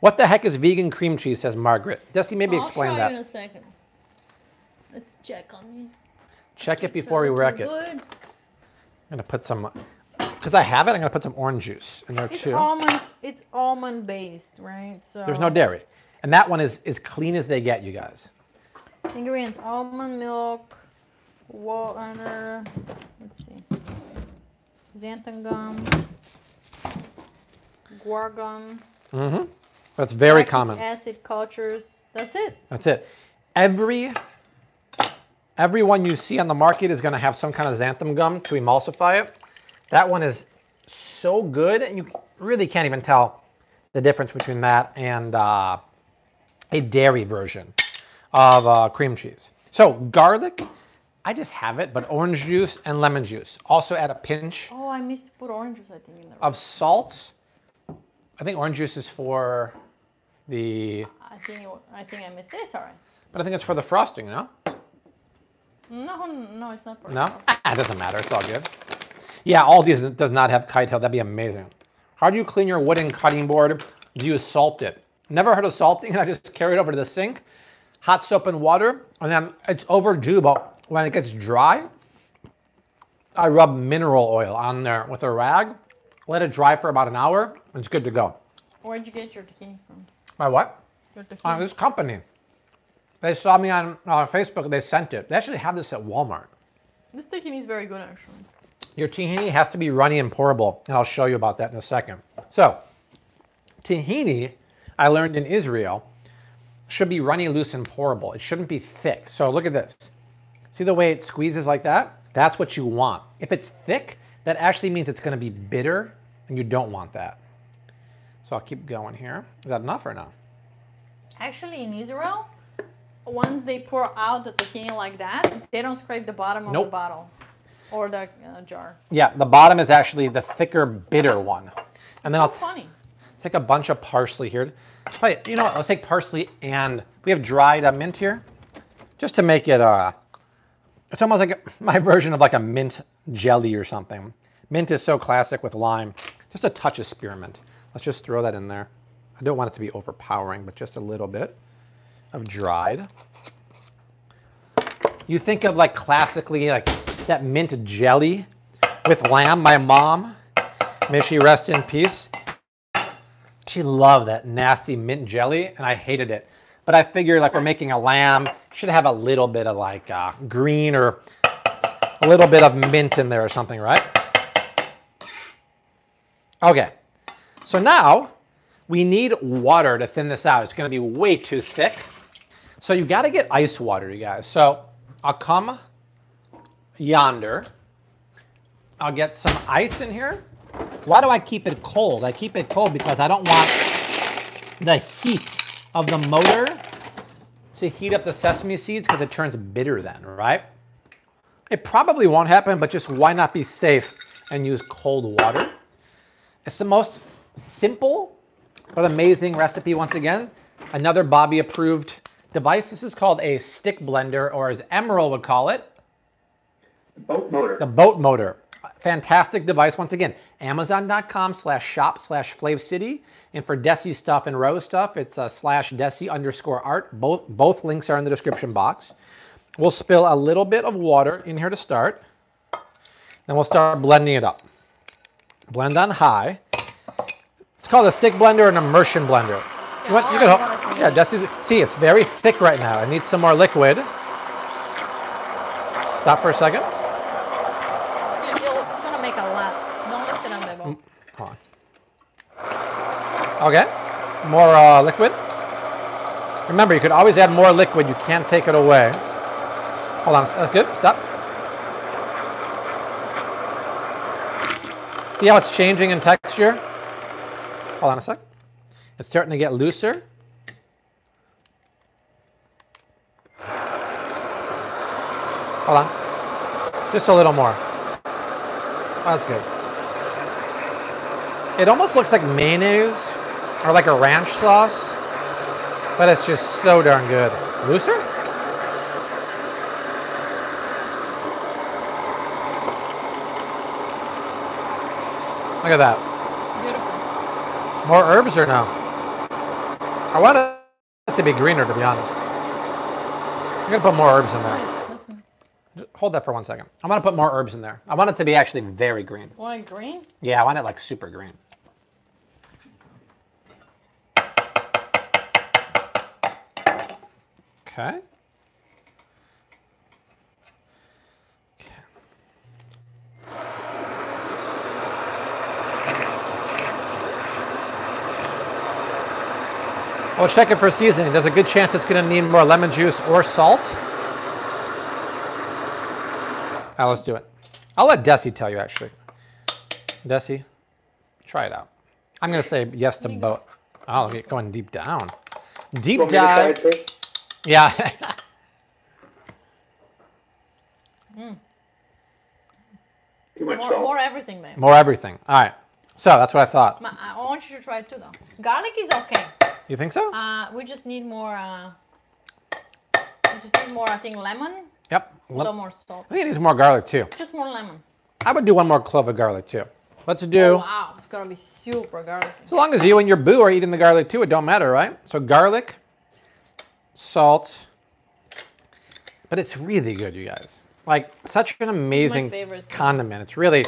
Speaker 1: What the heck is vegan cream cheese? Says Margaret. Desi, maybe
Speaker 4: I'll
Speaker 1: explain
Speaker 4: show
Speaker 1: that.
Speaker 4: you in a second. Let's check on these.
Speaker 1: Check it before uh, we
Speaker 4: looking
Speaker 1: wreck it. I'm gonna put some, because I have it. I'm gonna put some orange juice in there
Speaker 3: It's
Speaker 1: too.
Speaker 3: almond. It's almond based, right? So
Speaker 1: There's no dairy, and that one is as clean as they get, you guys.
Speaker 3: ingredients: almond milk, water. Let's see. Xanthan gum, guar gum, Mm-hmm.
Speaker 1: That's very common.
Speaker 3: acid cultures. That's it.
Speaker 1: That's it. Every everyone you see on the market is going to have some kind of xanthan gum to emulsify it. That one is so good, and you really can't even tell the difference between that and uh, a dairy version of uh, cream cheese. So garlic, I just have it, but orange juice and lemon juice. Also add a pinch
Speaker 3: Oh, I missed to put orange juice. I think in there.
Speaker 1: of salt. I think orange juice is for the,
Speaker 3: I think it, I think I missed it. It's alright.
Speaker 1: but I think it's for the frosting, no?
Speaker 3: No, no, it's not. For
Speaker 1: No? Ah, it doesn't matter. It's all good. Yeah, all these does not have kite tail. That'd be amazing. How do you clean your wooden cutting board? Do you salt it? Never heard of salting, and I just carry it over to the sink, hot soap and water, and then it's overdue. But when it gets dry, I rub mineral oil on there with a rag, let it dry for about an hour, and it's good to go.
Speaker 3: Where'd you get your tahini from?
Speaker 1: My what?
Speaker 3: Your tahini.
Speaker 1: On this company. They saw me on uh, Facebook. They sent it. They actually have this at Walmart.
Speaker 3: This tahini is very good, actually.
Speaker 1: Your tahini has to be runny and pourable, and I'll show you about that in a second. So, tahini, I learned in Israel, should be runny, loose, and pourable. It shouldn't be thick. So look at this. See the way it squeezes like that? That's what you want. If it's thick, that actually means it's going to be bitter, and you don't want that. So I'll keep going here. Is that enough or no?
Speaker 3: Actually, in Israel, once they pour out the tahini like that, they don't scrape the bottom of
Speaker 1: Nope.
Speaker 3: the bottle or the uh, jar.
Speaker 1: Yeah, the bottom is actually the thicker, bitter one. And then I'll
Speaker 3: funny.
Speaker 1: take a bunch of parsley here. Hey, you know what? Let's take parsley and we have dried uh, mint here, just to make it. Uh, it's almost like a, my version of like a mint jelly or something. Mint is so classic with lime. Just a touch of spearmint. Let's just throw that in there. I don't want it to be overpowering, but just a little bit of dried. You think of like classically like that mint jelly with lamb. My mom, may she rest in peace. She loved that nasty mint jelly, and I hated it. But I figured like we're making a lamb, should have a little bit of like uh, green or a little bit of mint in there or something, right? Okay, so now we need water to thin this out. It's gonna be way too thick. So you gotta get ice water, you guys. So I'll come yonder. I'll get some ice in here. Why do I keep it cold? I keep it cold because I don't want the heat of the motor to heat up the sesame seeds because it turns bitter then, right? It probably won't happen, but just why not be safe and use cold water? It's the most simple but amazing recipe once again. Another Bobby approved device. This is called a stick blender, or as Emerald would call it, The
Speaker 2: Boat motor.
Speaker 1: the boat motor. Fantastic device. Once again, amazon.com slash shop slash Flav City. And for Desi stuff and Rose stuff, it's uh, slash Desi underscore art. Both, both links are in the description box. We'll spill a little bit of water in here to start. Then we'll start blending it up. Blend on high. It's called a stick blender or an immersion blender. You want, you can help. Yeah, Desi's, see, it's very thick right now. I need some more liquid. Stop for a second.
Speaker 3: It's gonna make a lot. Don't lift it on the boat.
Speaker 1: Hold on. Okay, more uh, liquid. Remember, you could always add more liquid. You can't take it away. Hold on, that's good. Stop. See how it's changing in texture? Hold on a sec. It's starting to get looser. Hold on. Just a little more. Oh, that's good. It almost looks like mayonnaise or like a ranch sauce, but it's just so darn good. Looser? Look at that.
Speaker 3: Beautiful.
Speaker 1: More herbs or no? I want it to be greener, to be honest. I'm gonna put more herbs in there. Just hold that for one second. I want to put more herbs in there. I want it to be actually very green.
Speaker 3: Want it green?
Speaker 1: Yeah, I want it like super green. Okay. I'll check it for seasoning. There's a good chance it's going to need more lemon juice or salt. Now let's do it. I'll let Desi tell you actually. Desi, try it out. I'm going to say yes to both. Oh, look at going deep down. Deep
Speaker 2: Want me to try
Speaker 1: dive.
Speaker 2: it first?
Speaker 1: Yeah.
Speaker 2: Too much
Speaker 3: More,
Speaker 2: salt.
Speaker 3: more everything, babe.
Speaker 1: More everything. All right. So that's what I thought.
Speaker 3: Ma- I want you to try it too, though. Garlic is okay.
Speaker 1: You think so?
Speaker 3: Uh, we just need more. Uh, we just need more. I think lemon.
Speaker 1: Yep.
Speaker 3: A little more salt.
Speaker 1: I think it needs more garlic too.
Speaker 3: Just more lemon.
Speaker 1: I would do one more clove of garlic too. Let's do.
Speaker 3: Oh, wow, it's gonna be super garlic.
Speaker 1: As long as you and your boo are eating the garlic too, it don't matter, right? So garlic, salt, but it's really good, you guys. Like such an amazing condiment. It's really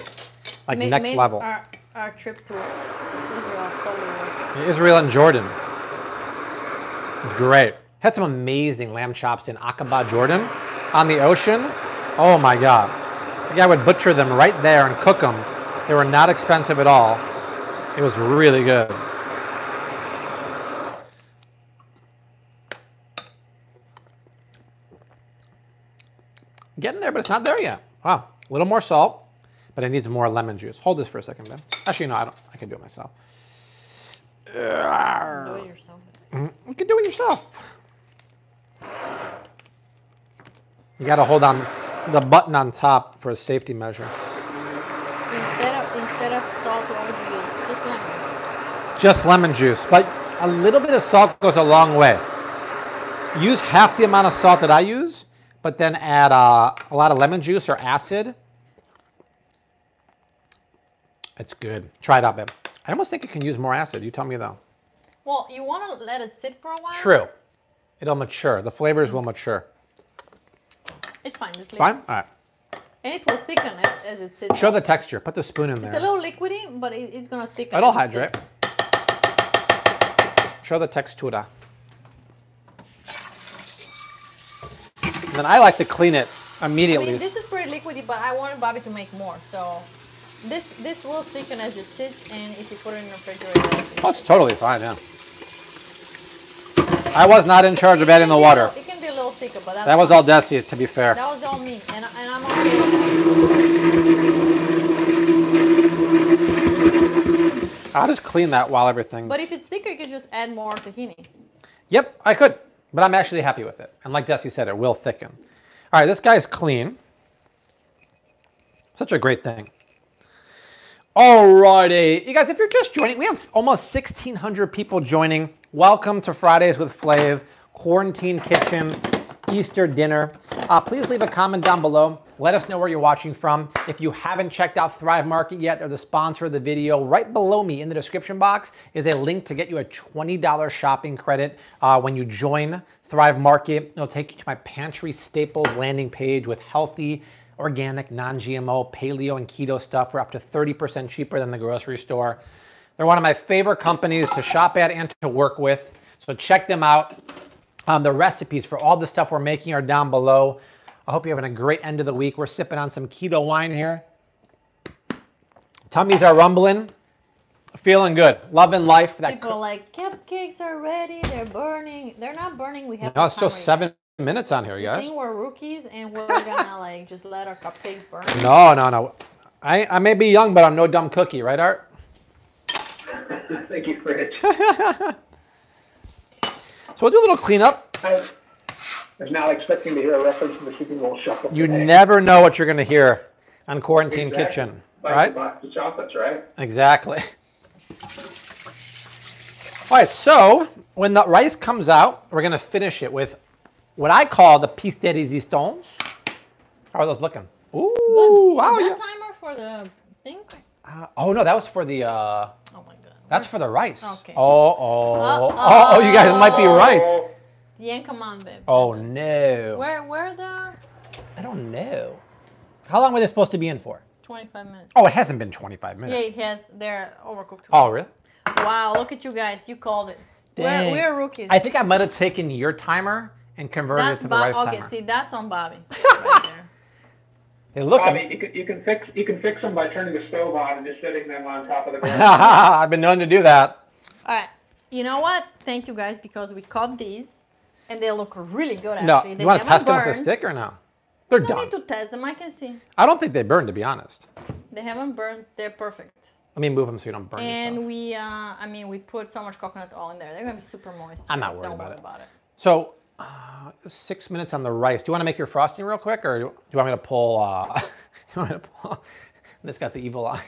Speaker 1: like
Speaker 3: Ma-
Speaker 1: next level.
Speaker 3: Our, our trip to Israel totally.
Speaker 1: Israel and Jordan. It's great. Had some amazing lamb chops in Aqaba, Jordan, on the ocean. Oh my God. The guy would butcher them right there and cook them. They were not expensive at all. It was really good. Getting there, but it's not there yet. Wow. A little more salt, but it needs more lemon juice. Hold this for a second, Ben. Actually, no, I don't. I can do it myself.
Speaker 3: Do it yourself.
Speaker 1: You can do it yourself. You got to hold on the button on top for a safety measure.
Speaker 3: Instead of instead of salt, what would you use? Just lemon.
Speaker 1: Just lemon juice, but a little bit of salt goes a long way. Use half the amount of salt that I use, but then add uh, a lot of lemon juice or acid. It's good. Try it out, babe. I almost think it can use more acid. You tell me though.
Speaker 3: Well, you want to let it sit for a while.
Speaker 1: True. It'll mature. The flavors will mature.
Speaker 3: It's fine. Just leave
Speaker 1: Fine?
Speaker 3: it.
Speaker 1: All right.
Speaker 3: And it will thicken as, as it sits.
Speaker 1: Show the texture. Put the spoon in there.
Speaker 3: It's a little liquidy, but it, it's gonna thicken.
Speaker 1: It'll
Speaker 3: as it
Speaker 1: hydrate.
Speaker 3: sits.
Speaker 1: Show the textura. And then I like to clean it immediately.
Speaker 3: I mean, this is pretty liquidy, but I wanted Bobby to make more, so this this will thicken as it sits, and if you put it in the refrigerator.
Speaker 1: oh, it's totally fine, yeah. I was not in charge of adding the water.
Speaker 3: It can be a little thicker, but that's
Speaker 1: That was all Desi, to be fair.
Speaker 3: That was all me, and, and I'm okay with that.
Speaker 1: I'll just clean that while everything.
Speaker 3: But if it's thicker, you can just add more tahini.
Speaker 1: Yep, I could. But I'm actually happy with it. And like Desi said, it will thicken. All right, this guy's clean. Such a great thing. Alrighty. You guys, if you're just joining, we have almost 1,600 people joining. Welcome to Fridays with Flav, Quarantine Kitchen, Easter dinner. Uh, please leave a comment down below. Let us know where you're watching from. If you haven't checked out Thrive Market yet, they're the sponsor of the video. Right below me in the description box is a link to get you a $20 shopping credit uh, when you join Thrive Market. It'll take you to my pantry staples landing page with healthy, organic, non-GMO, paleo, and keto stuff for up to 30% cheaper than the grocery store. They're one of my favorite companies to shop at and to work with. So check them out. Um, the recipes for all the stuff we're making are down below. I hope you're having a great end of the week. We're sipping on some keto wine here. Tummies are rumbling. Feeling good. Loving life. That
Speaker 3: People are like, cupcakes are ready, they're burning. They're not burning, we have
Speaker 1: no, it's still seven minutes on here, you
Speaker 3: You
Speaker 1: guys.
Speaker 3: think we're rookies and we're gonna like just let our cupcakes burn?
Speaker 1: No, no, no. I, I may be young, but I'm no dumb cookie, right, Art?
Speaker 2: Thank you, Rich.
Speaker 1: So we'll do a little cleanup.
Speaker 2: I was not expecting to hear a reference to the Super Bowl shuffle.
Speaker 1: You
Speaker 2: today.
Speaker 1: never know what you're going to hear on Quarantine
Speaker 2: Exactly.
Speaker 1: Kitchen,
Speaker 2: Like
Speaker 1: right?
Speaker 2: a box of chocolates, right?
Speaker 1: Exactly. All right, so when the rice comes out, we're gonna finish it with what I call the piece de resistance. How are those looking? Ooh,
Speaker 3: Good.
Speaker 1: wow.
Speaker 3: Is
Speaker 1: yeah.
Speaker 3: that timer for the things?
Speaker 1: Uh, oh no, that was for the. Uh,
Speaker 4: Oh my god.
Speaker 1: that's for the rice.
Speaker 3: Okay.
Speaker 1: Oh oh oh oh! You guys might be right.
Speaker 3: Yeah, come on, babe.
Speaker 1: Oh no.
Speaker 3: Where where the
Speaker 1: I don't know. How long were they supposed to be in for?
Speaker 3: 25 minutes?
Speaker 1: Oh, it hasn't been 25 minutes.
Speaker 3: Yeah, it has. They're overcooked.
Speaker 1: Oh really?
Speaker 3: Wow, look at you guys. You called it. We're, we're rookies.
Speaker 1: I think I might have taken your timer and convert
Speaker 3: that's
Speaker 1: it to the
Speaker 3: Bob.
Speaker 1: rice
Speaker 3: Okay,
Speaker 1: timer.
Speaker 3: see, that's on Bobby. Right there.
Speaker 1: Hey, look,
Speaker 2: Bobby,
Speaker 1: I'm-
Speaker 2: you can, you can fix you can fix them by turning the stove on and just setting them on top of the grill.
Speaker 1: I've been known to do that.
Speaker 3: All right. You know what? Thank you guys because we caught these and they look really good
Speaker 1: No,
Speaker 3: actually. They
Speaker 1: you want to
Speaker 3: haven't
Speaker 1: test them with a stick or no? They're
Speaker 3: No
Speaker 1: done.
Speaker 3: need to test them. I can see.
Speaker 1: I don't think they burn, to be honest.
Speaker 3: They haven't burned. They're perfect.
Speaker 1: Let me move them so you don't burn
Speaker 3: And
Speaker 1: yourself.
Speaker 3: we, uh, I mean, we put so much coconut oil in there. They're gonna be super moist.
Speaker 1: I'm not
Speaker 3: Just
Speaker 1: worried
Speaker 3: don't
Speaker 1: about
Speaker 3: worry
Speaker 1: it.
Speaker 3: about it.
Speaker 1: So, uh, six minutes on the rice. Do you want to make your frosting real quick, or do you want me to pull? Uh, you want me to pull? This got the evil eye.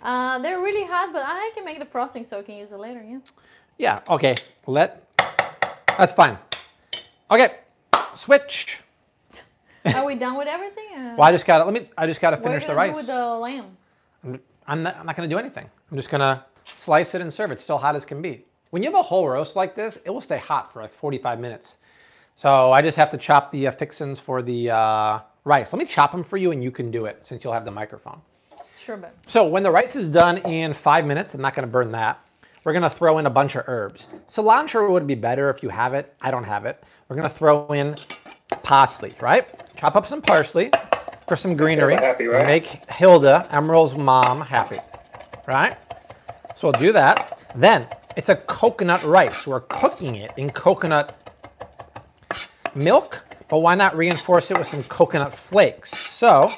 Speaker 3: Uh, they're really hot, but I can make the frosting so I can use it later. Yeah.
Speaker 1: Yeah. Okay. Let. That's fine. Okay. Switch.
Speaker 3: Are we done with everything?
Speaker 1: Well, I just got to let me. I just got to
Speaker 3: what are you
Speaker 1: finish the
Speaker 3: gonna
Speaker 1: rice.
Speaker 3: do with the lamb?
Speaker 1: I'm not, I'm not going to do anything. I'm just going to slice it and serve it. Still hot as can be. When you have a whole roast like this, it will stay hot for like 45 minutes. So I just have to chop the uh, fixins for the uh, rice. Let me chop them for you, and you can do it since you'll have the microphone.
Speaker 3: Sure, but
Speaker 1: So when the rice is done in five minutes, I'm not going to burn that. We're going to throw in a bunch of herbs. Cilantro would be better if you have it. I don't have it. We're going to throw in parsley, right? Chop up some parsley for some greenery.
Speaker 2: happy, right?
Speaker 1: Make Hilda, Emerald's mom, happy, right? So we'll do that. Then it's a coconut rice. We're cooking it in coconut milk, but why not reinforce it with some coconut flakes? So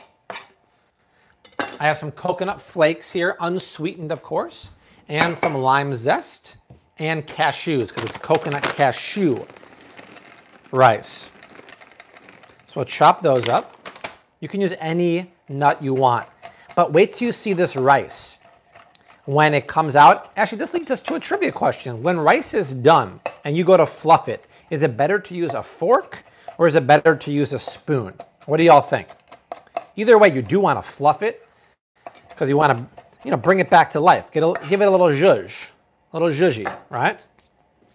Speaker 1: I have some coconut flakes here, unsweetened, of course, and some lime zest and cashews because it's coconut cashew rice. So we'll chop those up. You can use any nut you want, but wait till you see this rice. When it comes out, actually, this leads us to a trivia question. When rice is done and you go to fluff it, is it better to use a fork or is it better to use a spoon? What do y'all think? Either way, you do want to fluff it because you want to, you know, bring it back to life. Get a, give it a little zhuzh, a little zhuzhy, right?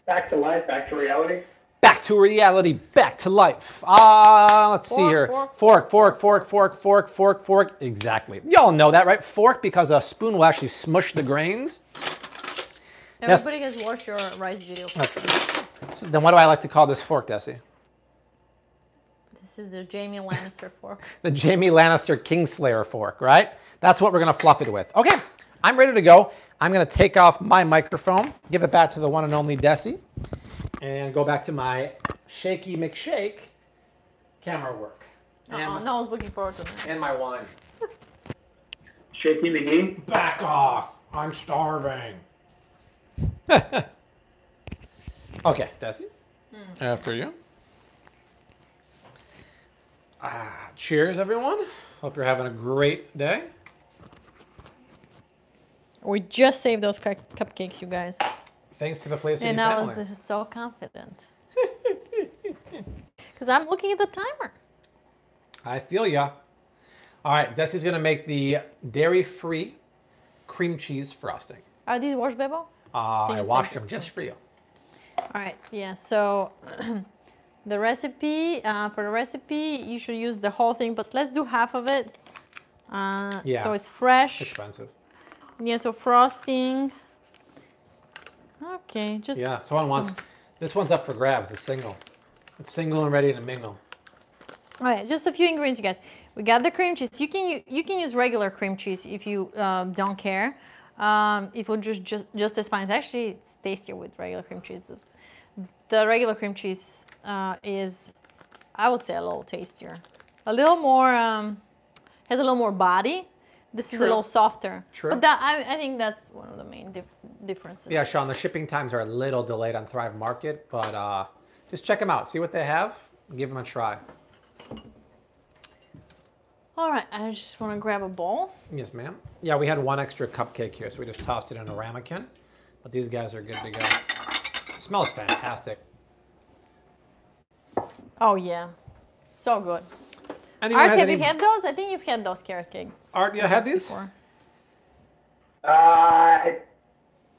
Speaker 2: Back to life, back to reality.
Speaker 1: Back to reality, back to life. Ah, let's see here.
Speaker 3: fork,
Speaker 1: Fork, fork, fork, fork, fork, fork, fork. Exactly. Y'all know that, right? Fork because a spoon will actually smush the grains.
Speaker 3: Everybody has watched your rice video.
Speaker 1: So then what do I like to call this fork, Desi?
Speaker 3: This is the Jaime Lannister fork.
Speaker 1: The Jaime Lannister Kingslayer fork, right? That's what we're gonna fluff it with. Okay, I'm ready to go. I'm gonna take off my microphone, give it back to the one and only Desi, and go back to my shaky McShake camera work. And,
Speaker 3: Uh-uh,
Speaker 1: my,
Speaker 3: no one's looking forward to that.
Speaker 1: and my wine.
Speaker 2: Shaky McGee.
Speaker 1: Back off. I'm starving. okay, Desi. After you. Ah, cheers, everyone. Hope you're having a great day.
Speaker 3: We just saved those cu- cupcakes, you guys.
Speaker 1: Thanks to the Flavor
Speaker 3: And I was uh, so confident. Because I'm looking at the timer.
Speaker 1: I feel ya. All right, Desi's gonna make the dairy-free cream cheese frosting.
Speaker 3: Are these washed, Bebo?
Speaker 1: Uh, I washed them just for you.
Speaker 3: All right, yeah, so the recipe, uh, for the recipe, you should use the whole thing, but let's do half of it. Uh,
Speaker 1: Yeah.
Speaker 3: So it's fresh.
Speaker 1: Expensive.
Speaker 3: Yeah, so frosting. Okay, just.
Speaker 1: Yeah, someone wants. This one's up for grabs. The single. It's single and ready to mingle.
Speaker 3: All right, just a few ingredients, you guys. We got the cream cheese. You can you can use regular cream cheese if you um, don't care. Um, it will just, just just as fine. It's actually it's tastier with regular cream cheese. The, the regular cream cheese uh, is, I would say, a little tastier, a little more um, has a little more body. This is a little softer.
Speaker 1: True.
Speaker 3: But that I, I think that's one of the main dif- differences.
Speaker 1: Yeah, Sean. The shipping times are a little delayed on Thrive Market, but uh, just check them out. See what they have. Give them a try.
Speaker 3: All right, I just want to grab a bowl.
Speaker 1: Yes, ma'am. Yeah, we had one extra cupcake here, so we just tossed it in a ramekin. But these guys are good to go. smells fantastic.
Speaker 3: Oh yeah, so good.
Speaker 1: Anyone
Speaker 3: Art,
Speaker 1: has
Speaker 3: have
Speaker 1: any?
Speaker 3: you had those? I think you've had those carrot cake.
Speaker 1: Art, you had these?
Speaker 3: before.
Speaker 2: Uh, I,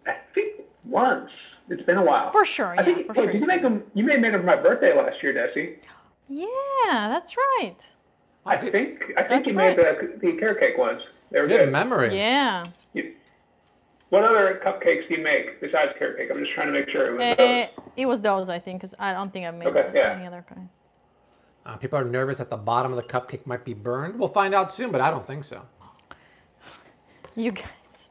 Speaker 2: I think once. It's been a while.
Speaker 3: For sure,
Speaker 2: I
Speaker 3: yeah,
Speaker 2: think,
Speaker 3: for
Speaker 2: wait,
Speaker 3: sure.
Speaker 2: Did you make them? You may have made them for my birthday last year, Desi.
Speaker 3: Yeah, that's right.
Speaker 2: I
Speaker 1: good-
Speaker 2: think. I think
Speaker 3: That's
Speaker 2: you made the, the carrot cake ones. They were
Speaker 1: Good
Speaker 2: good.
Speaker 1: memory.
Speaker 3: Yeah.
Speaker 2: You- what other cupcakes do you make besides carrot cake? I'm just trying to make sure it was those.
Speaker 3: Uh, it was those, I think, because I don't think I've made
Speaker 2: Okay, yeah.
Speaker 3: any other kind.
Speaker 1: Uh, people are nervous that the bottom of the cupcake might be burned. We'll find out soon, but I don't think so.
Speaker 3: You guys.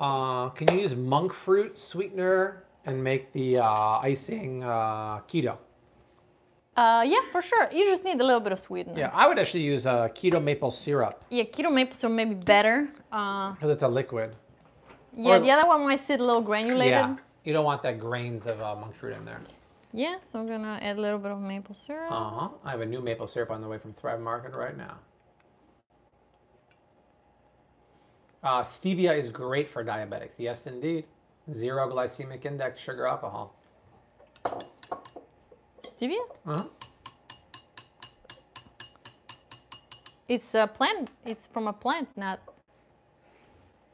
Speaker 1: Uh, can you use monk fruit sweetener and make the uh, icing uh, keto?
Speaker 3: Uh, yeah, for sure. You just need a little bit of sweetener.
Speaker 1: Yeah, I would actually use uh, keto maple syrup
Speaker 3: Yeah, keto maple syrup may be better. Uh,
Speaker 1: because it's a liquid.
Speaker 3: yeah,
Speaker 1: Or-
Speaker 3: the other one might sit a little granulated.
Speaker 1: Yeah, you don't want that grains of uh, monk fruit in there.
Speaker 3: Yeah, so I'm gonna add a little bit of maple syrup.
Speaker 1: Uh huh. I have a new maple syrup on the way from Thrive Market right now. Uh, stevia is great for diabetics. Yes, indeed. Zero glycemic index, sugar, alcohol.
Speaker 3: Stevia?
Speaker 1: Uh-huh.
Speaker 3: It's a plant. It's from a plant, not.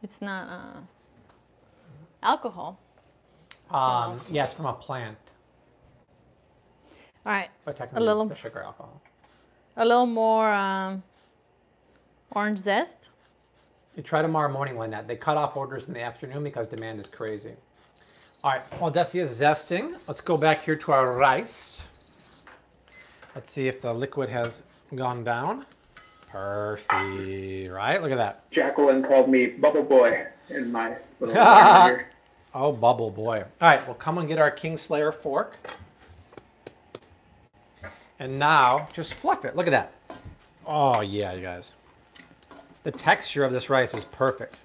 Speaker 3: It's not uh, alcohol.
Speaker 1: Um, yeah, it's from a plant,
Speaker 3: All right,
Speaker 1: but technically
Speaker 3: little-
Speaker 1: it's the sugar alcohol.
Speaker 3: a little more um, orange zest.
Speaker 1: You try tomorrow morning, Lynette. They cut off orders in the afternoon because demand is crazy. All right, while Desi is zesting, let's go back here to our rice. Let's see if the liquid has gone down. Perfect, right? Look at that.
Speaker 2: Jacqueline called me Bubble Boy in my little environment here.
Speaker 1: Oh, bubble boy. All right, we'll come and get our Kingslayer fork. And now, just fluff it. Look at that. Oh, yeah, you guys. The texture of this rice is perfect.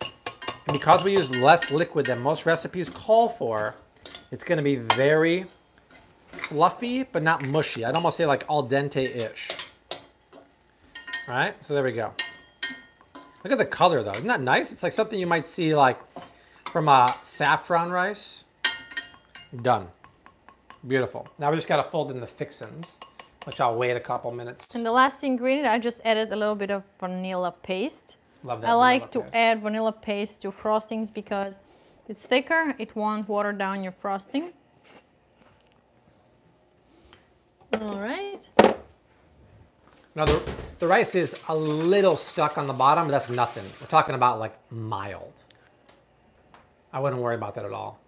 Speaker 1: And because we use less liquid than most recipes call for, it's going to be very fluffy, but not mushy. I'd almost say like al dente-ish. All right, so there we go. Look at the color, though. Isn't that nice? It's like something you might see like from a saffron rice. Done. Beautiful. Now we just got to fold in the fixins, which I'll wait a couple minutes.
Speaker 3: And the last ingredient, I just added a little bit of vanilla paste.
Speaker 1: Love that.
Speaker 3: I like to
Speaker 1: paste.
Speaker 3: add vanilla paste to frostings because it's thicker. It won't water down your frosting. All right.
Speaker 1: Now the, the rice is a little stuck on the bottom, but that's nothing. We're talking about like mild. I wouldn't worry about that at all.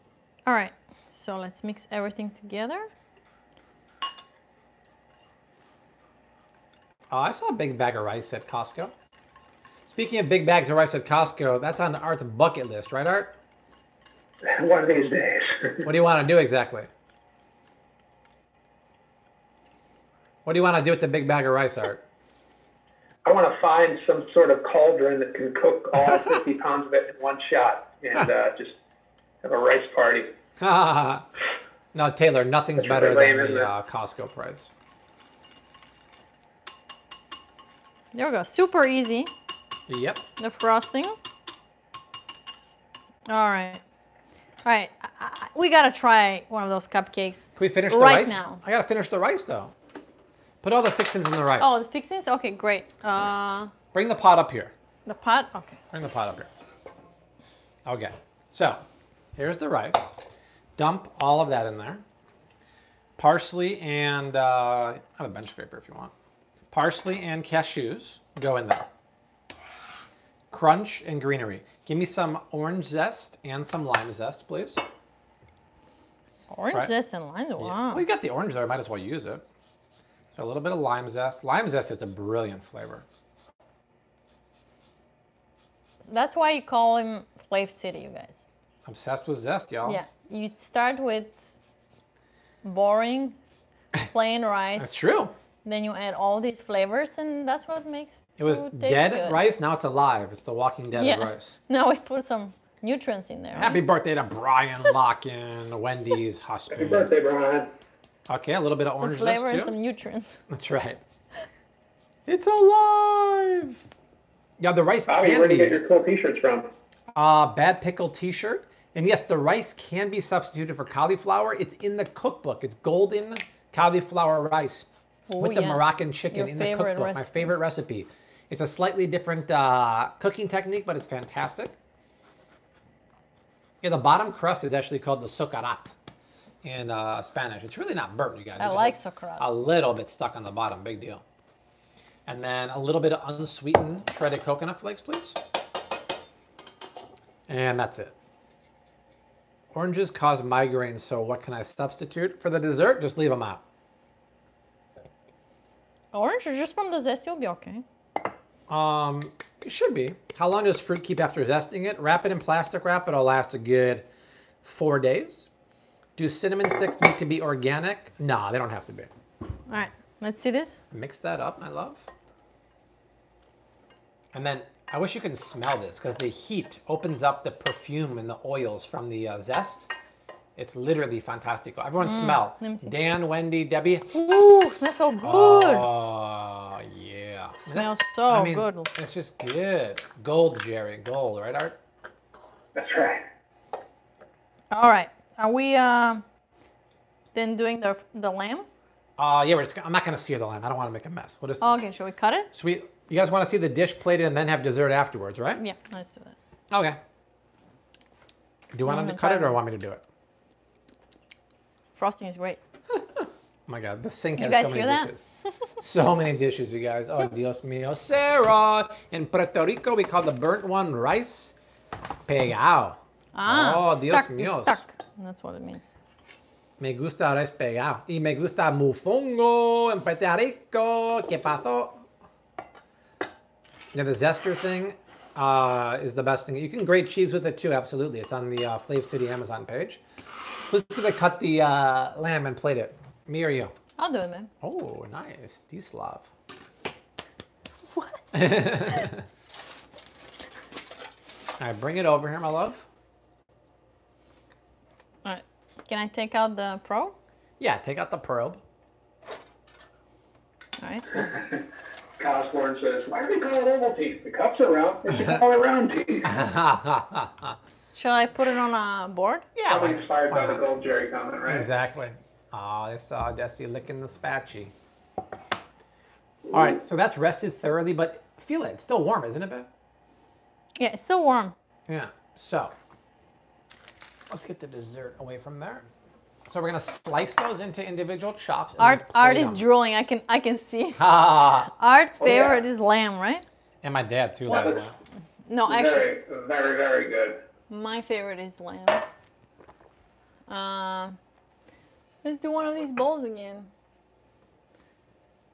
Speaker 3: All right. So let's mix everything together.
Speaker 1: Oh, I saw a big bag of rice at Costco. Speaking of big bags of rice at Costco, that's on the Art's bucket list, right, Art?
Speaker 2: One of these days.
Speaker 1: What do you want to do exactly? What do you want to do with the big bag of rice, Art?
Speaker 2: I want to find some sort of cauldron that can cook all 50 pounds of it in one shot and uh, just have a rice party.
Speaker 1: no, Taylor, nothing's
Speaker 2: That's
Speaker 1: better
Speaker 2: really
Speaker 1: than
Speaker 2: lame, isn't
Speaker 1: the uh, Costco price.
Speaker 3: There we go. Super easy.
Speaker 1: Yep.
Speaker 3: The frosting. All right. All right. I, I, we got to try one of those cupcakes.
Speaker 1: Can we finish the
Speaker 3: Right
Speaker 1: rice?
Speaker 3: now.
Speaker 1: I gotta finish the rice though. Put all the fixings in the rice.
Speaker 3: Oh, the fixings? Okay, great. Uh,
Speaker 1: Bring the pot up here.
Speaker 3: the pot? Okay.
Speaker 1: Bring the pot up here. Okay. So, here's the rice. Dump all of that in there. Parsley and uh, I have a bench scraper if you want. Parsley and cashews go in there. Crunch and greenery. Give me some orange zest and some lime zest, please.
Speaker 3: Orange
Speaker 1: Right.
Speaker 3: zest and lime.
Speaker 1: Yeah.
Speaker 3: Wow.
Speaker 1: Well, you got the orange there. Might as well use it. So a little bit of lime zest. Lime zest is a brilliant flavor.
Speaker 3: That's why you call him Flav City, you guys.
Speaker 1: Obsessed with zest, y'all.
Speaker 3: Yeah. You start with boring, plain rice.
Speaker 1: That's true.
Speaker 3: Then you add all these flavors, and that's what makes
Speaker 1: It was
Speaker 3: food
Speaker 1: dead
Speaker 3: good.
Speaker 1: rice. Now it's alive. It's the Walking Dead
Speaker 3: Yeah.
Speaker 1: of rice.
Speaker 3: Now we put some nutrients in there.
Speaker 1: Happy
Speaker 3: right?
Speaker 1: birthday to Brian Locken, Wendy's
Speaker 2: Happy birthday, Brian.
Speaker 1: Okay, a little bit of
Speaker 3: Some
Speaker 1: orange
Speaker 3: flavor
Speaker 1: zest
Speaker 3: and some nutrients.
Speaker 1: That's right. It's alive. Yeah, the rice
Speaker 2: Bobby,
Speaker 1: can
Speaker 2: where do you get your cool t-shirts from?
Speaker 1: uh, bad pickle T-shirt, and yes, the rice can be substituted for cauliflower. It's in the cookbook. It's golden cauliflower rice
Speaker 3: Oh,
Speaker 1: with the
Speaker 3: yeah.
Speaker 1: Moroccan chicken
Speaker 3: Your
Speaker 1: in the cookbook. My favorite recipe. It's a slightly different uh, cooking technique, but it's fantastic. Yeah, the bottom crust is actually called the socarrat in uh, Spanish. It's really not burnt, you guys.
Speaker 3: I
Speaker 1: It's
Speaker 3: like socarrat.
Speaker 1: A little bit stuck on the bottom, big deal. And then a little bit of unsweetened shredded coconut flakes, please. And that's it. Oranges cause migraines, so what can I substitute? For the dessert, just leave them out.
Speaker 3: Orange or just from the zest, you'll be okay.
Speaker 1: Um, it should be. How long does fruit keep after zesting it? Wrap it in plastic wrap. It'll last a good four days. Do cinnamon sticks need to be organic? Nah, they don't have to be.
Speaker 3: All right, let's see this.
Speaker 1: Mix that up, my love. And then I wish you can smell this because the heat opens up the perfume and the oils from the uh, zest. It's literally fantastic. Everyone smell.
Speaker 3: let me see.
Speaker 1: Dan, Wendy, Debbie.
Speaker 3: Ooh, smells so good.
Speaker 1: Oh, yeah.
Speaker 3: Smells so
Speaker 1: I mean,
Speaker 3: good.
Speaker 1: It's just good. Gold, Jerry. Gold, right, Art?
Speaker 2: That's right.
Speaker 3: All right, are we uh, then doing the the lamb?
Speaker 1: Uh, yeah, we're just, I'm not going to sear the lamb. I don't want to make a mess. We'll just,
Speaker 3: Okay, shall we cut it?
Speaker 1: sweet. You guys want to see the dish plated and then have dessert afterwards, right?
Speaker 3: Yeah, let's do that.
Speaker 1: Okay. Do you want him to cut it or want me to do it?
Speaker 3: Frosting is great.
Speaker 1: Oh my God, the sink
Speaker 3: You
Speaker 1: has so many
Speaker 3: hear that?
Speaker 1: dishes. so many dishes, you guys. Oh, Dios mío. Sarah, in Puerto Rico, we call the burnt one rice pegao.
Speaker 3: Ah,
Speaker 1: oh, Dios mío.
Speaker 3: Stuck. That's what it means.
Speaker 1: Me gusta rice pegao. Y me gusta mofongo en Puerto Rico. ¿Qué pasó? Yeah, the zester thing uh, is the best thing. You can grate cheese with it too, absolutely. It's on the uh, Flav City Amazon page. Who's to cut the uh, lamb and plate it? Me or you?
Speaker 3: I'll do it, man.
Speaker 1: Oh, nice. Dislav.
Speaker 3: What?
Speaker 1: All right, bring it over here, my love.
Speaker 3: All right, can I take out the probe?
Speaker 1: Yeah, take out the probe.
Speaker 3: right.
Speaker 2: Kyle Osborne says, why do they call it teeth? The cups are round. They should call it round teeth.
Speaker 3: Shall I put it on a board?
Speaker 1: yeah,
Speaker 2: Probably
Speaker 1: why-
Speaker 2: inspired
Speaker 1: why
Speaker 2: by the
Speaker 1: not?
Speaker 2: Gold Jerry comment, right?
Speaker 1: Exactly. Oh, I saw Jesse licking the spatchy. All right, so that's rested thoroughly, but feel it. It's still warm, isn't it, babe?
Speaker 3: Yeah, it's still warm.
Speaker 1: Yeah. So let's get the dessert away from there. So we're gonna slice those into individual chops.
Speaker 3: Art, Art
Speaker 1: plate
Speaker 3: is
Speaker 1: them.
Speaker 3: drooling. I can, I can see.
Speaker 1: Ah,
Speaker 3: Art's
Speaker 2: Oh, yeah.
Speaker 3: favorite is lamb, right?
Speaker 1: and my dad too.
Speaker 2: Well,
Speaker 1: loves
Speaker 2: that's-
Speaker 1: that.
Speaker 3: No, actually,
Speaker 2: Very, very, very good.
Speaker 3: my favorite is lamb. Um, let's do one of these bowls again.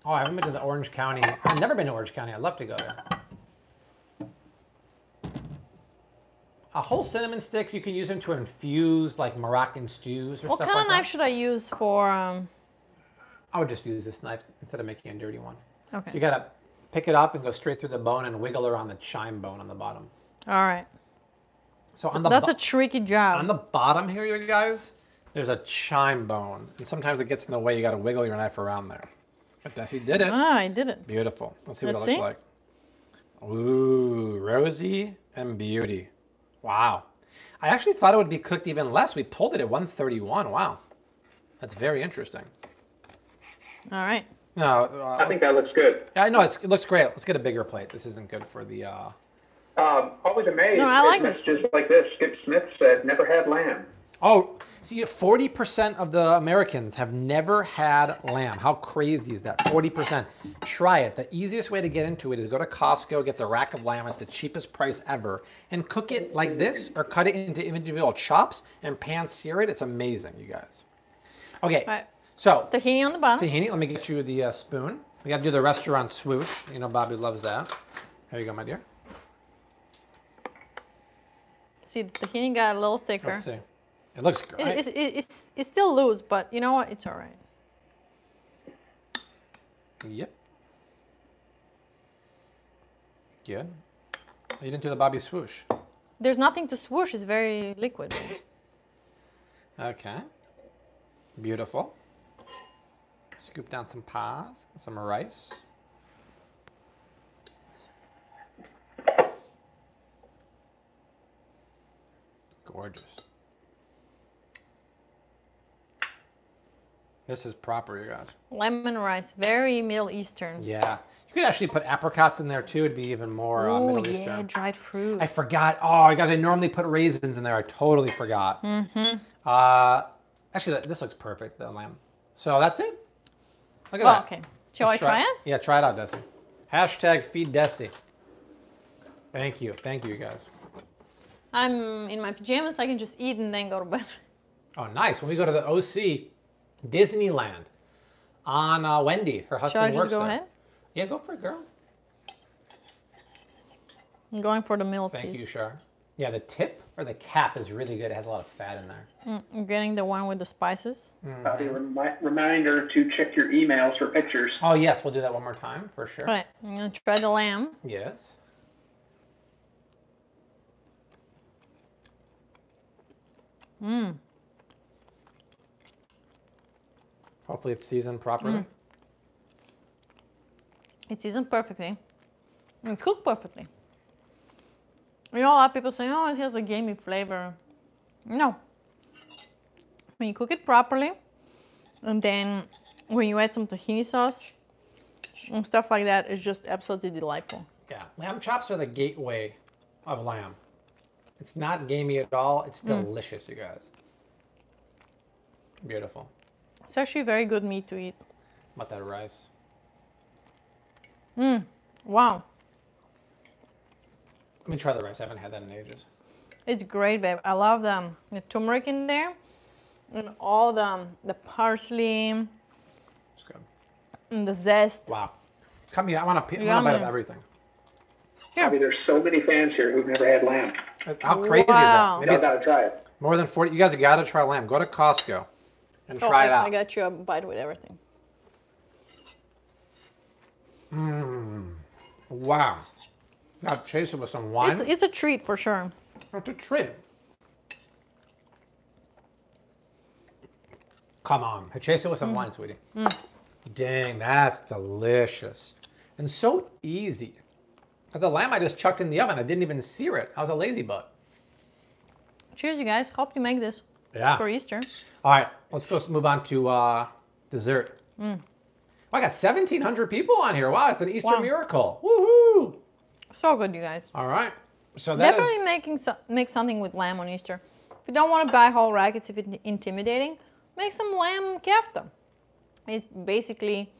Speaker 1: Oh, I haven't been to the Orange County. I've never been to Orange County. I'd love to go there. A whole cinnamon sticks, you can use them to infuse like Moroccan stews or
Speaker 3: What
Speaker 1: stuff
Speaker 3: kind
Speaker 1: like
Speaker 3: of knife
Speaker 1: that.
Speaker 3: should I use for? Um,
Speaker 1: I would just use this knife instead of making a dirty one.
Speaker 3: okay.
Speaker 1: So you gotta pick it up and go straight through the bone and wiggle around the chine bone on the bottom.
Speaker 3: All right.
Speaker 1: So on the
Speaker 3: That's a tricky job.
Speaker 1: on the bottom here, you guys, there's a chine bone, and sometimes it gets in the way. You gotta wiggle your knife around there. But Desi did it.
Speaker 3: ah, I did it.
Speaker 1: Beautiful. Let's see what
Speaker 3: Let's
Speaker 1: it looks like. Ooh, rosy and beauty. Wow. I actually thought it would be cooked even less. We pulled it at 131. Wow. That's very interesting.
Speaker 3: All right.
Speaker 1: No, uh,
Speaker 2: I think that looks good.
Speaker 1: I know it's, it looks great. Let's get a bigger plate. This isn't good for the. Uh...
Speaker 2: Um, always amazed.
Speaker 3: No, I like
Speaker 2: at messages like this. Skip Smith said, never had lamb.
Speaker 1: Oh, see, 40% of the Americans have never had lamb. How crazy is that? 40%. Try it. The easiest way to get into it is go to Costco, get the rack of lamb. It's the cheapest price ever. And cook it like this or cut it into individual chops and pan sear it. It's amazing, you guys. Okay,
Speaker 3: Right.
Speaker 1: so
Speaker 3: Tahini on the bottom.
Speaker 1: tahini, let me get you the uh, spoon. We got to do the restaurant swoosh. You know, Bobby loves that. Here you go, my dear.
Speaker 3: See, the tahini got a little thicker.
Speaker 1: Let's see. It looks great.
Speaker 3: it's, it, it's, it's still loose, but you know what? It's all right.
Speaker 1: Yep. Good. You didn't do the Bobby swoosh.
Speaker 3: There's nothing to swoosh. It's very liquid.
Speaker 1: Okay. Beautiful. Scoop down some pies, some rice. Gorgeous. This is proper, you guys.
Speaker 3: Lemon rice, very Middle Eastern.
Speaker 1: Yeah. You could actually put apricots in there too. It'd be even more uh,
Speaker 3: Oh
Speaker 1: Middle
Speaker 3: yeah,
Speaker 1: Eastern.
Speaker 3: dried fruit.
Speaker 1: I forgot. Oh, guys, I normally put raisins in there. I totally forgot. Mm-hmm. Uh, actually, this looks perfect, the lamb. So that's it. Look at that.
Speaker 3: okay. Shall
Speaker 1: Let's
Speaker 3: I try it?
Speaker 1: Yeah, try it out, Desi. Hashtag feed Desi. Thank you. Thank you, you, guys.
Speaker 3: I'm in my pajamas. I can just eat and then go to bed.
Speaker 1: Oh, nice. When we go to the OC Disneyland on uh, Wendy, her husband
Speaker 3: Shall I just
Speaker 1: works
Speaker 3: go
Speaker 1: there.
Speaker 3: ahead?
Speaker 1: Yeah, go for it, girl.
Speaker 3: I'm going for the middle
Speaker 1: Thank
Speaker 3: piece.
Speaker 1: you, Shar. Yeah, the tip or the cap is really good. It has a lot of fat in there.
Speaker 3: Mm, I'm getting the one with the spices.
Speaker 2: Probably a remi- reminder to check your emails for pictures.
Speaker 1: Oh, yes, we'll do that one more time for sure.
Speaker 3: All right, I'm gonna try the lamb.
Speaker 1: Yes.
Speaker 3: Mmm.
Speaker 1: Hopefully it's seasoned properly.
Speaker 3: Mm. It's seasoned perfectly. And it's cooked perfectly. You know, a lot of people say, oh, it has a gamey flavor. No. When you cook it properly, and then when you add some tahini sauce and stuff like that, it's just absolutely delightful.
Speaker 1: Yeah, lamb chops are the gateway of lamb. It's not gamey at all. It's
Speaker 3: Mm.
Speaker 1: delicious, you guys. Beautiful.
Speaker 3: It's actually very good meat to eat.
Speaker 1: How about that rice? Mmm.
Speaker 3: Wow.
Speaker 1: Let me try the rice. I haven't had that in ages.
Speaker 3: It's great, babe. I love the, the turmeric in there and all the, the parsley
Speaker 1: It's good.
Speaker 3: and the zest.
Speaker 1: Wow. Come here. I want a, pi- I want a bite of
Speaker 3: Yummy.
Speaker 1: everything.
Speaker 2: Probably there's so many fans here who've never had lamb.
Speaker 1: How crazy
Speaker 3: Wow.
Speaker 1: is that? Maybe
Speaker 2: Y'all gotta try it.
Speaker 1: more than 40. You guys got to try lamb. Go to Costco and
Speaker 3: Oh,
Speaker 1: try
Speaker 3: I,
Speaker 1: it out.
Speaker 3: I got you a bite with everything. Mmm.
Speaker 1: Wow. Now chase it with some wine.
Speaker 3: It's, it's a treat for sure.
Speaker 1: It's a treat. Come on. Chase it with
Speaker 3: Mm.
Speaker 1: some wine, sweetie. Dang, that's delicious. And so easy. Because the lamb I just chucked in the oven. I didn't even sear it. I was a lazy butt.
Speaker 3: Cheers, you guys. Hope you make this
Speaker 1: Yeah.
Speaker 3: for Easter.
Speaker 1: All right, let's go move on to uh, dessert.
Speaker 3: Mm.
Speaker 1: Well, I got 1,700 people on here. Wow, it's an Easter
Speaker 3: Wow.
Speaker 1: miracle. Woohoo!
Speaker 3: So good, you guys.
Speaker 1: All right. So that is
Speaker 3: Definitely making so, make something with lamb on Easter. If you don't want to buy whole rack, it's a bit intimidating. Make some lamb kefta. It's basically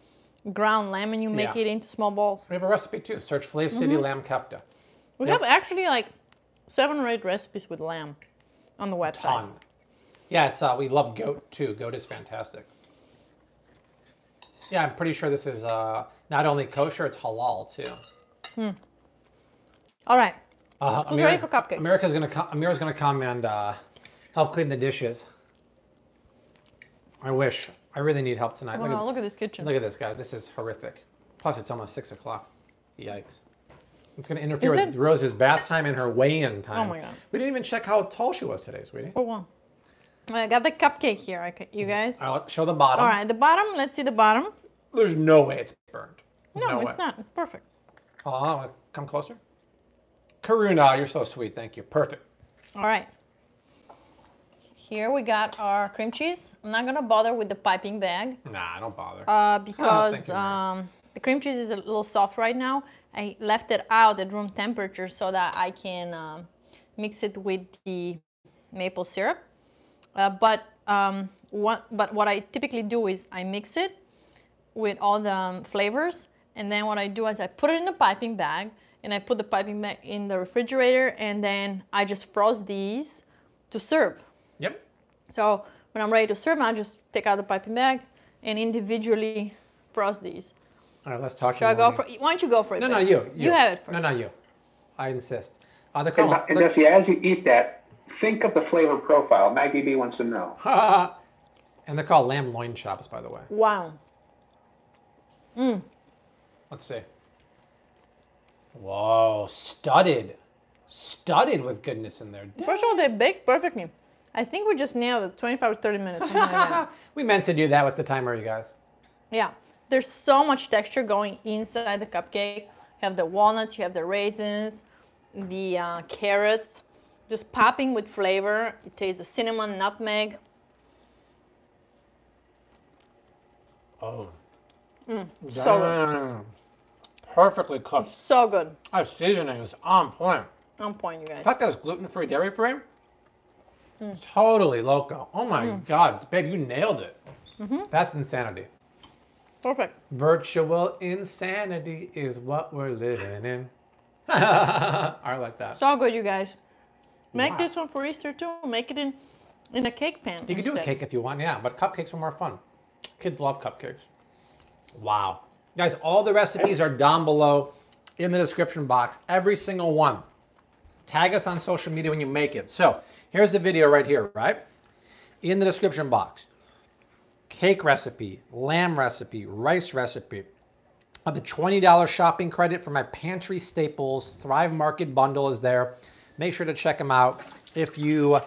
Speaker 3: ground lamb, and you make
Speaker 1: Yeah.
Speaker 3: it into small balls.
Speaker 1: we have a recipe too. Search Flav City
Speaker 3: Mm-hmm.
Speaker 1: Lamb Kefta.
Speaker 3: We
Speaker 1: Yep.
Speaker 3: have actually like seven or eight recipes with lamb on the website.
Speaker 1: Ton. Yeah, it's uh, we love goat too. Goat is fantastic. Yeah, I'm pretty sure this is uh, not only kosher, it's halal too. Hmm.
Speaker 3: All right.
Speaker 1: Uh,
Speaker 3: Who's ready for cupcakes?
Speaker 1: America's gonna come. Amira's gonna come and uh, help clean the dishes. I wish. I really need help tonight.
Speaker 3: Oh,
Speaker 1: Look at,
Speaker 3: look at this kitchen.
Speaker 1: look at this, guys. This is horrific. Plus, it's almost six o'clock. Yikes. It's gonna interfere
Speaker 3: Is
Speaker 1: with
Speaker 3: it?
Speaker 1: Rose's bath time and her weigh-in time.
Speaker 3: Oh my God.
Speaker 1: We didn't even check how tall she was today, sweetie.
Speaker 3: Oh, wow. I got the cupcake here, okay, you guys.
Speaker 1: I'll show the bottom.
Speaker 3: All right, the bottom. Let's see the bottom.
Speaker 1: There's no way it's burned.
Speaker 3: No,
Speaker 1: way.
Speaker 3: it's not. It's perfect.
Speaker 1: Oh, come closer. Karuna, you're so sweet. Thank you. Perfect.
Speaker 3: All right. Here we got our cream cheese. I'm not gonna bother with the piping bag
Speaker 1: Nah, I don't bother.
Speaker 3: uh, because
Speaker 1: thank
Speaker 3: um, the cream cheese is a little soft right now. I left it out at room temperature so that I can um, mix it with the maple syrup. Uh, but um, what but what I typically do is I mix it with all the um, flavors, and then what I do is I put it in a piping bag, and I put the piping bag in the refrigerator, and then I just froze these to serve.
Speaker 1: yep.
Speaker 3: So when I'm ready to serve, I just take out the piping bag and individually frost these.
Speaker 1: All right, let's talk.
Speaker 3: Shall I go for? Why don't you go for it?
Speaker 1: No, no,
Speaker 3: babe?
Speaker 1: you.
Speaker 3: You have it first.
Speaker 1: No, no, you. I insist. Uh, the
Speaker 2: And,
Speaker 1: color.
Speaker 2: and Desi, as you eat that, think of the flavor profile. Maggie B wants to know.
Speaker 1: and they're called lamb loin chops, by the way.
Speaker 3: Wow.
Speaker 1: Let's see. Whoa, studded. Studded with goodness in there.
Speaker 3: First of all, they bake perfectly. I think we just nailed it. 25 or 30 minutes. like
Speaker 1: we meant to do that with the timer, you guys.
Speaker 3: Yeah. There's so much texture going inside the cupcake. You have the walnuts, you have the raisins, the uh, carrots, just popping with flavor. It tastes the cinnamon, nutmeg.
Speaker 1: Oh.
Speaker 3: Mm, so good.
Speaker 1: Perfectly cooked.
Speaker 3: So good.
Speaker 1: Our seasoning is on point.
Speaker 3: On point, you guys.
Speaker 1: that it's gluten-free, dairy-free, mm. totally loco. Oh my mm. God, babe, you nailed it. Mm-hmm. That's insanity.
Speaker 3: Perfect.
Speaker 1: Virtual insanity is what we're living in. I like that.
Speaker 3: So good, you guys. Make
Speaker 1: Wow.
Speaker 3: this one for Easter too. Make it in in a cake pan.
Speaker 1: You can do a cake if you want, yeah, but cupcakes are more fun. Kids love cupcakes. Wow. Guys, all the recipes are down below in the description box, every single one. Tag us on social media when you make it. So here's the video right here, right? In the description box. Cake recipe, lamb recipe, rice recipe. The $20 shopping credit for my pantry staples Thrive Market bundle is there. Make sure to check them out. If you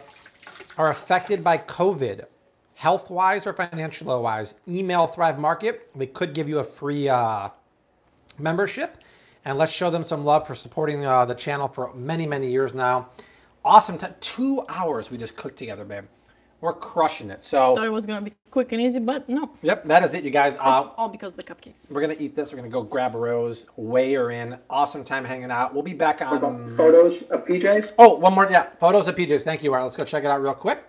Speaker 1: are affected by COVID, health wise or financial wise, email Thrive Market. They could give you a free uh, membership. And let's show them some love for supporting uh, the channel for many, many years now. Awesome. Two hours we just cooked together, babe. We're crushing it. So thought
Speaker 3: it was gonna be quick and easy, but no.
Speaker 1: yep, that is it, you guys. Uh,
Speaker 3: all because of the cupcakes.
Speaker 1: we're going to eat this. We're going to go grab a rose, weigh her in. Awesome time hanging out. We'll be back on.
Speaker 2: photos of PJs?
Speaker 1: Oh, one more. Yeah, photos of PJs. Thank you. All right, let's go check it out real quick.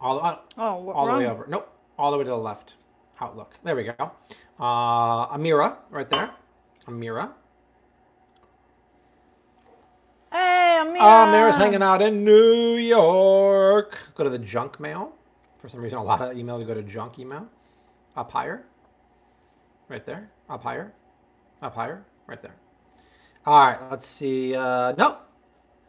Speaker 1: All, all,
Speaker 3: Oh, we're
Speaker 1: all the way over. Nope, all the way to the left. Outlook. There we go. Uh, Amira, right there. Amira.
Speaker 3: Hey, Amira.
Speaker 1: Amira's hanging out in New York. Go to the junk mail. For some reason, a lot of emails go to junk email. Up higher. Right there. Up higher. Up higher. Right there. All right, let's see. Uh, nope.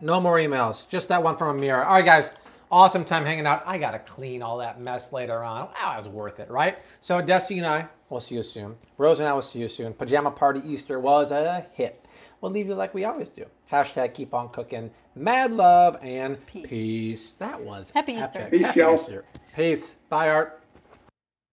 Speaker 1: No more emails. Just that one from Amira. All right, guys. Awesome time hanging out. I got to clean all that mess later on. Wow, it was worth it, right? So, Desi and I, we'll see you soon. Rose and I will see you soon. Pajama Party Easter was a hit. We'll leave you like we always do. Hashtag keep on cooking. Mad love and
Speaker 3: Peace.
Speaker 1: peace. That was
Speaker 3: Happy Easter.
Speaker 2: Peace,
Speaker 1: Happy
Speaker 2: y'all.
Speaker 1: Easter. Peace. Bye, Art.